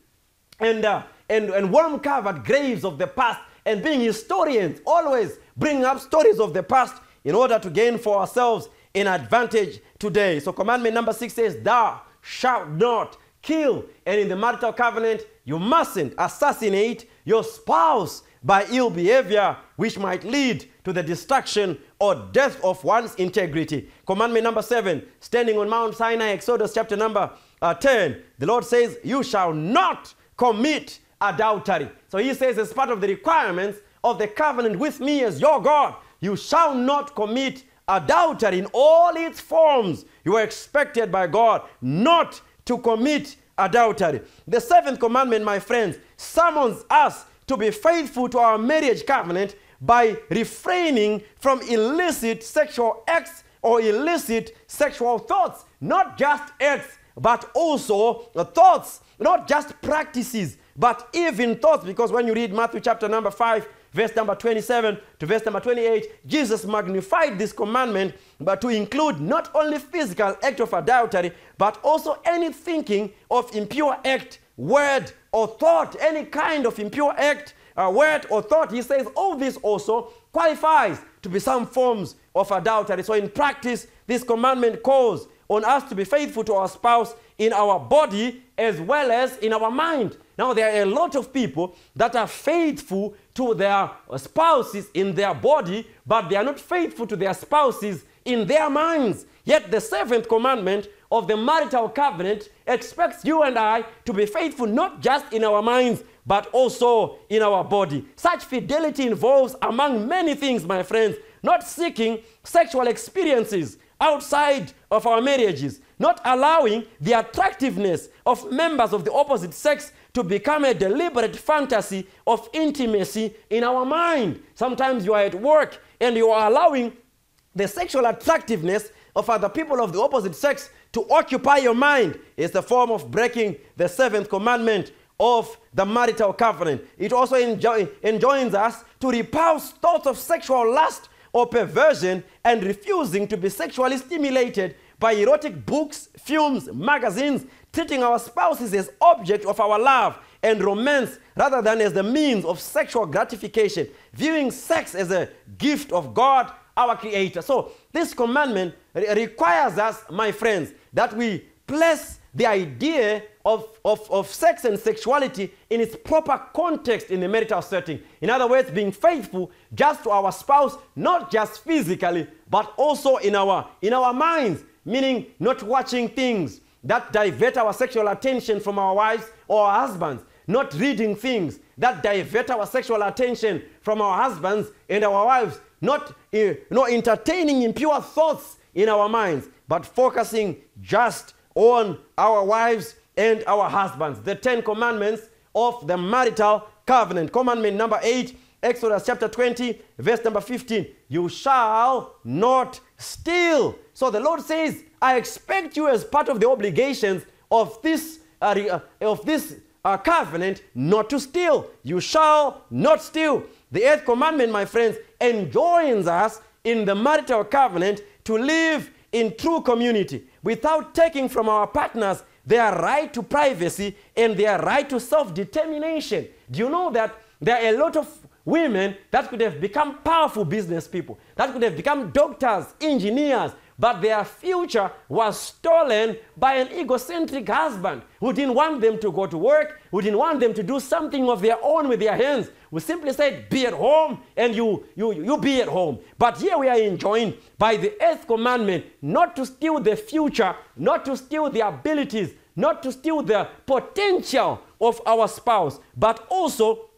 Speaker 19: and uh, and, and worm covered graves of the past and being historians always bring up stories of the past in order to gain for ourselves an advantage today. So, commandment number six says, Thou shalt not kill. And in the marital covenant, you mustn't assassinate your spouse by ill behavior, which might lead to the destruction or death of one's integrity. Commandment number seven, standing on Mount Sinai, Exodus chapter number uh, 10, the Lord says, You shall not commit adultery. So he says, as part of the requirements of the covenant with me as your God, you shall not commit adultery in all its forms. You are expected by God not to commit adultery. The seventh commandment, my friends, summons us to be faithful to our marriage covenant by refraining from illicit sexual acts or illicit sexual thoughts. Not just acts, but also thoughts, not just practices, but even thoughts. Because when you read Matthew chapter number 5, verse number 27 to verse number 28, Jesus magnified this commandment but to include not only physical act of adultery, but also any thinking of impure act, word, or thought, any kind of impure act, uh, word, or thought. He says all this also qualifies to be some forms of adultery. So in practice, this commandment calls on us to be faithful to our spouse in our body as well as in our mind. Now, there are a lot of people that are faithful to their spouses in their body, but they are not faithful to their spouses in their minds. Yet, the seventh commandment of the marital covenant expects you and I to be faithful not just in our minds, but also in our body. Such fidelity involves, among many things, my friends, not seeking sexual experiences outside of our marriages, not allowing the attractiveness of members of the opposite sex to become a deliberate fantasy of intimacy in our mind. Sometimes you are at work and you are allowing the sexual attractiveness of other people of the opposite sex to occupy your mind is the form of breaking the seventh commandment of the marital covenant. It also enjo- enjoins us to repulse thoughts of sexual lust or perversion and refusing to be sexually stimulated by erotic books, films, magazines, treating our spouses as object of our love and romance rather than as the means of sexual gratification, viewing sex as a gift of God, our Creator. So, this commandment re- requires us, my friends, that we place the idea of, of, of sex and sexuality in its proper context in the marital setting. In other words, being faithful just to our spouse, not just physically, but also in our, in our minds, meaning not watching things that divert our sexual attention from our wives or our husbands, not reading things that divert our sexual attention from our husbands and our wives, not uh, not entertaining impure thoughts in our minds, but focusing just on our wives and our husbands. The Ten Commandments of the marital covenant. Commandment number eight, Exodus chapter 20, verse number 15. You shall not steal. So the Lord says, I expect you as part of the obligations of this, uh, uh, of this uh, covenant not to steal. You shall not steal. The eighth commandment, my friends, enjoins us in the marital covenant to live in true community without taking from our partners their right to privacy and their right to self determination. Do you know that there are a lot of women that could have become powerful business people, that could have become doctors, engineers, but their future was stolen by an egocentric husband who didn't want them to go to work, who didn't want them to do something of their own with their hands, who simply said, Be at home, and you, you, you be at home. But here we are enjoined by the eighth commandment not to steal the future, not to steal the abilities, not to steal the potential of our spouse, but also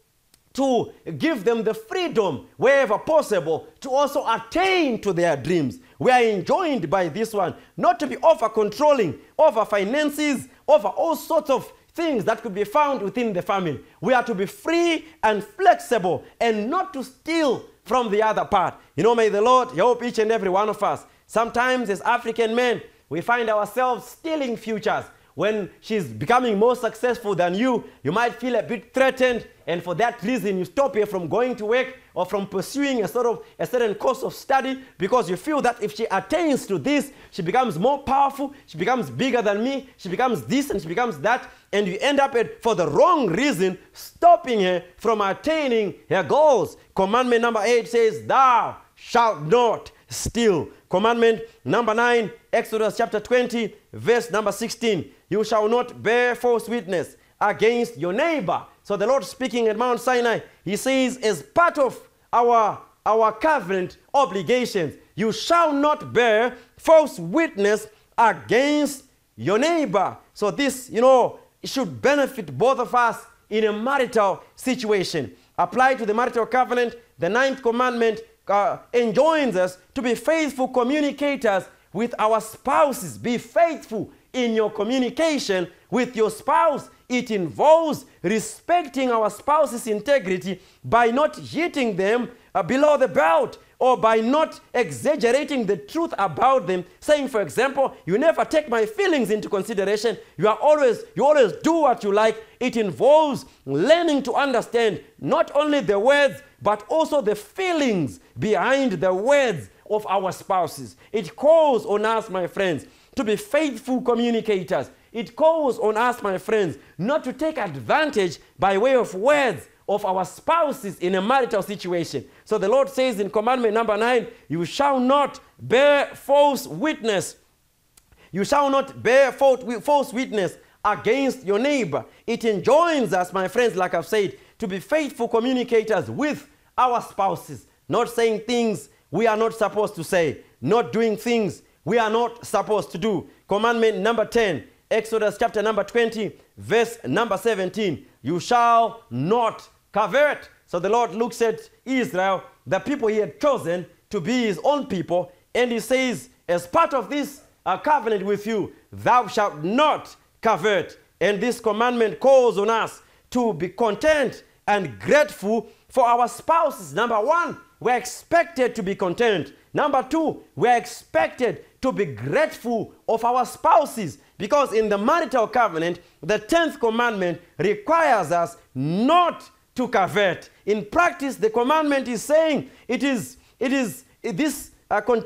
Speaker 19: to give them the freedom wherever possible to also attain to their dreams. We are enjoined by this one not to be over controlling, over finances, over all sorts of things that could be found within the family. We are to be free and flexible and not to steal from the other part. You know, may the Lord help each and every one of us. Sometimes, as African men, we find ourselves stealing futures when she's becoming more successful than you, you might feel a bit threatened, and for that reason, you stop her from going to work or from pursuing a sort of a certain course of study because you feel that if she attains to this, she becomes more powerful, she becomes bigger than me, she becomes this and she becomes that, and you end up at, for the wrong reason, stopping her from attaining her goals. Commandment number eight says, Thou shalt not steal. Commandment number 9, Exodus chapter 20, verse number 16. You shall not bear false witness against your neighbor. So the Lord speaking at Mount Sinai, he says, as part of our, our covenant obligations, you shall not bear false witness against your neighbor. So this, you know, should benefit both of us in a marital situation. Applied to the marital covenant, the ninth commandment uh, enjoins us to be faithful communicators with our spouses. Be faithful in your communication with your spouse. It involves respecting our spouse's integrity by not hitting them uh, below the belt or by not exaggerating the truth about them saying for example you never take my feelings into consideration you are always you always do what you like it involves learning to understand not only the words but also the feelings behind the words of our spouses. It calls on us, my friends, to be faithful communicators. It calls on us, my friends, not to take advantage by way of words of our spouses in a marital situation. So the Lord says in commandment number nine, you shall not bear false witness. You shall not bear false witness against your neighbor. It enjoins us, my friends, like I've said, to be faithful communicators with our spouses, not saying things we are not supposed to say, not doing things we are not supposed to do. Commandment number 10, Exodus chapter number 20, verse number 17. You shall not covet. So the Lord looks at Israel, the people he had chosen to be his own people, and he says, as part of this covenant with you, thou shalt not covet. And this commandment calls on us to be content and grateful for our spouses. Number one, we're expected to be content. Number two, we're expected to be grateful of our spouses because in the marital covenant, the 10th commandment requires us not to covet. In practice, the commandment is saying it is, it is this uh, uh,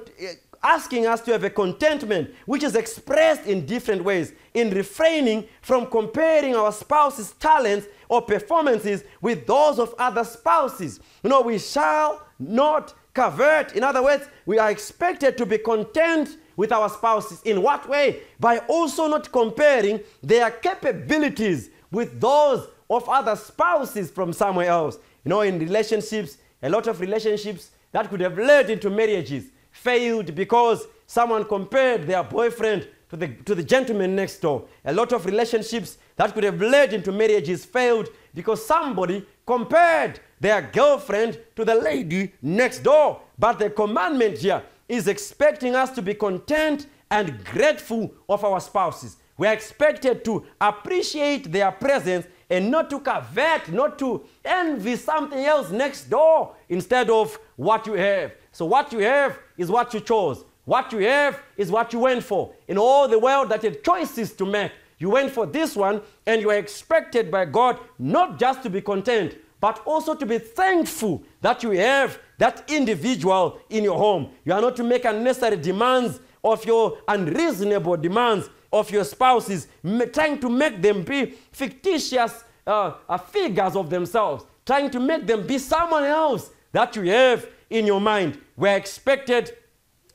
Speaker 19: asking us to have a contentment which is expressed in different ways in refraining from comparing our spouse's talents or performances with those of other spouses. You know, we shall not covet. In other words, we are expected to be content with our spouses. In what way? By also not comparing their capabilities with those of other spouses from somewhere else. You know, in relationships, a lot of relationships that could have led into marriages failed because someone compared their boyfriend to the, to the gentleman next door. A lot of relationships that could have led into marriages failed because somebody compared their girlfriend to the lady next door. But the commandment here is expecting us to be content and grateful of our spouses. We're expected to appreciate their presence and not to covet, not to envy something else next door instead of what you have. So, what you have is what you chose. What you have is what you went for. In all the world that had choices to make, you went for this one and you are expected by God not just to be content, but also to be thankful that you have that individual in your home. You are not to make unnecessary demands of your unreasonable demands of your spouses, trying to make them be fictitious uh, uh, figures of themselves, trying to make them be someone else that you have in your mind. We're expected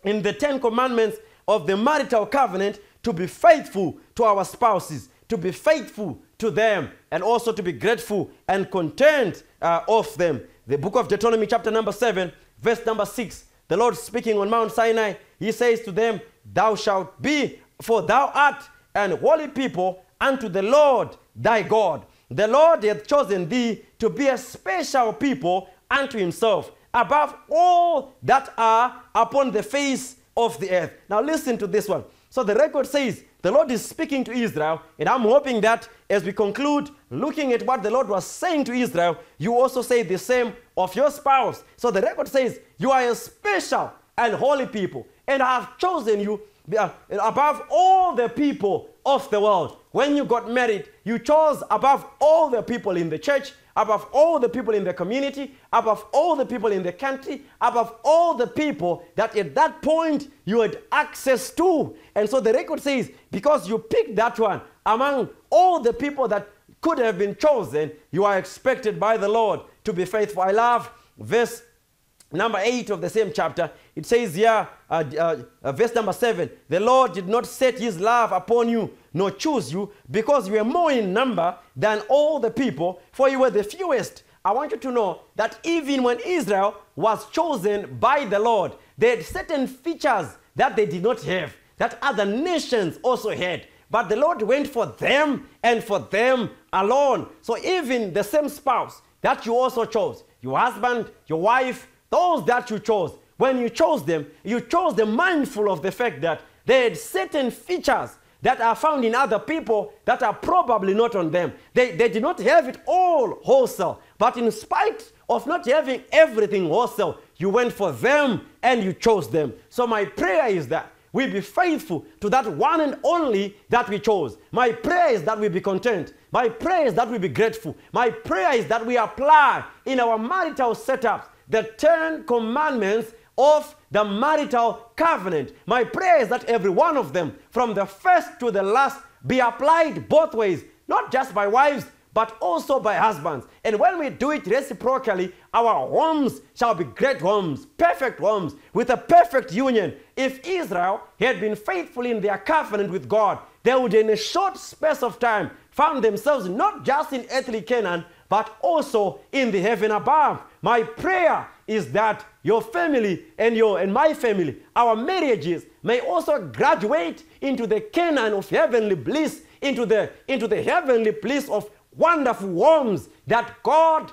Speaker 19: in the Ten Commandments of the marital covenant to be faithful to our spouses, to be faithful to them, and also to be grateful and content uh, of them. The book of Deuteronomy, chapter number 7, verse number 6, the Lord speaking on Mount Sinai, he says to them, Thou shalt be, for thou art an holy people unto the Lord thy God. The Lord hath chosen thee to be a special people unto himself, above all that are upon the face of the earth. Now listen to this one. So the record says the Lord is speaking to Israel, and I'm hoping that as we conclude looking at what the Lord was saying to Israel, you also say the same of your spouse. So the record says, You are a special and holy people, and I have chosen you uh, above all the people of the world. When you got married, you chose above all the people in the church, above all the people in the community, above all the people in the country, above all the people that at that point you had access to. And so the record says, because you picked that one among all the people that could have been chosen, you are expected by the Lord to be faithful. I love verse number 8 of the same chapter. It says here, uh, uh, uh, verse number 7 The Lord did not set his love upon you, nor choose you, because you were more in number than all the people, for you were the fewest. I want you to know that even when Israel was chosen by the Lord, they had certain features that they did not have, that other nations also had. But the Lord went for them and for them alone. So even the same spouse that you also chose, your husband, your wife, those that you chose, when you chose them, you chose them mindful of the fact that they had certain features that are found in other people that are probably not on them. They, they did not have it all wholesale, but in spite of not having everything wholesale, you went for them and you chose them. So my prayer is that we be faithful to that one and only that we chose. My prayer is that we be content. My prayer is that we be grateful. My prayer is that we apply in our marital setups the 10 commandments of the marital covenant. My prayer is that every one of them, from the first to the last, be applied both ways, not just by wives, but also by husbands. And when we do it reciprocally, our homes shall be great homes, perfect homes, with a perfect union. If Israel had been faithful in their covenant with God, they would, in a short space of time, found themselves not just in earthly Canaan, but also in the heaven above. My prayer is that your family and your and my family, our marriages may also graduate into the Canaan of heavenly bliss, into the into the heavenly bliss of wonderful homes that God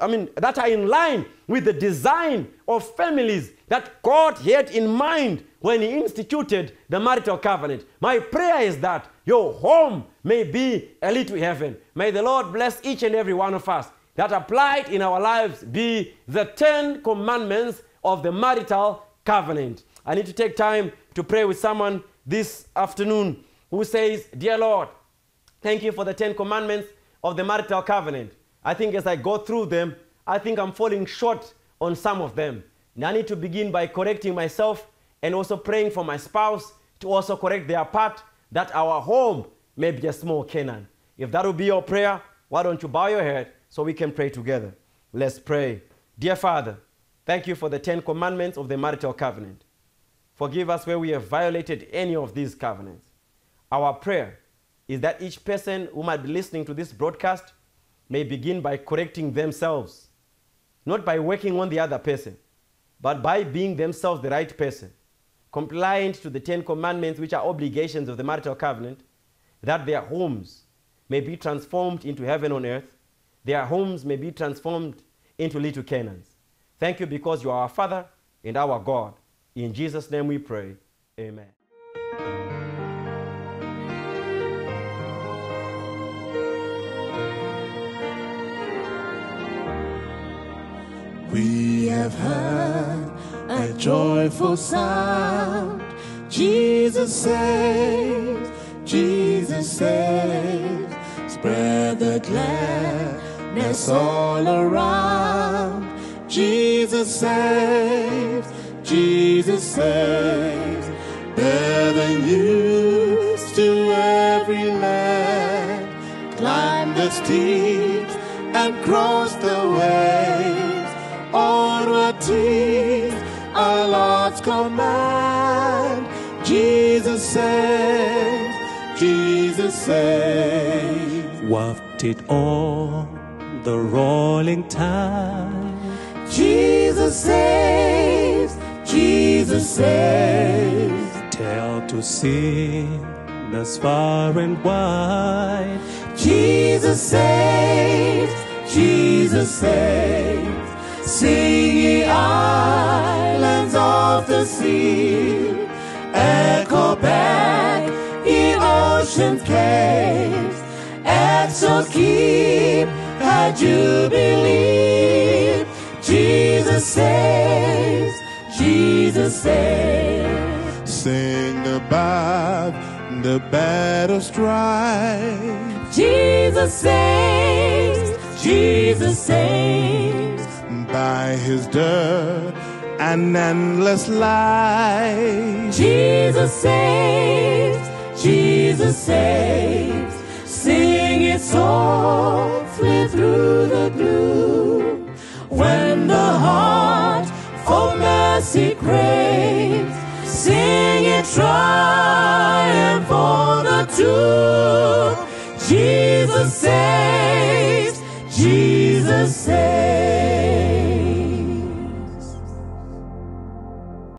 Speaker 19: I mean that are in line with the design of families that God had in mind when he instituted the marital covenant. My prayer is that your home may be a little heaven. May the Lord bless each and every one of us that applied in our lives be the 10 commandments of the marital covenant. I need to take time to pray with someone this afternoon who says, Dear Lord, thank you for the 10 commandments of the marital covenant. I think as I go through them, I think I'm falling short on some of them. And I need to begin by correcting myself and also praying for my spouse to also correct their part that our home may be a small Canaan. If that will be your prayer, why don't you bow your head so we can pray together? Let's pray. Dear Father, thank you for the 10 commandments of the marital covenant. Forgive us where we have violated any of these covenants. Our prayer is that each person who might be listening to this broadcast may begin by correcting themselves, not by working on the other person, but by being themselves the right person, compliant to the Ten Commandments, which are obligations of the marital covenant, that their homes may be transformed into heaven on earth, their homes may be transformed into little Canaans. Thank you because you are our Father and our God. In Jesus' name we pray. Amen.
Speaker 9: We have heard a joyful sound. Jesus saves, Jesus saves. Spread the gladness all around. Jesus saves, Jesus saves. The news to every land. Climb the steeps and cross the waves. Onward teeth, our Lord's command. Jesus saves, Jesus saves.
Speaker 20: Wafted on the rolling tide.
Speaker 9: Jesus saves, Jesus saves.
Speaker 20: Tell to sing thus far and wide.
Speaker 9: Jesus saves, Jesus saves. Sing ye islands of the sea, echo back ye ocean caves, exalt keep a jubilee. Jesus saves, Jesus saves.
Speaker 21: Sing about the battle strife.
Speaker 9: Jesus saves, Jesus saves.
Speaker 21: By his dirt and endless light.
Speaker 9: Jesus saves, Jesus saves. Sing it through the gloom. When the heart for mercy craves, sing in triumph for the tomb. Jesus saves, Jesus saves.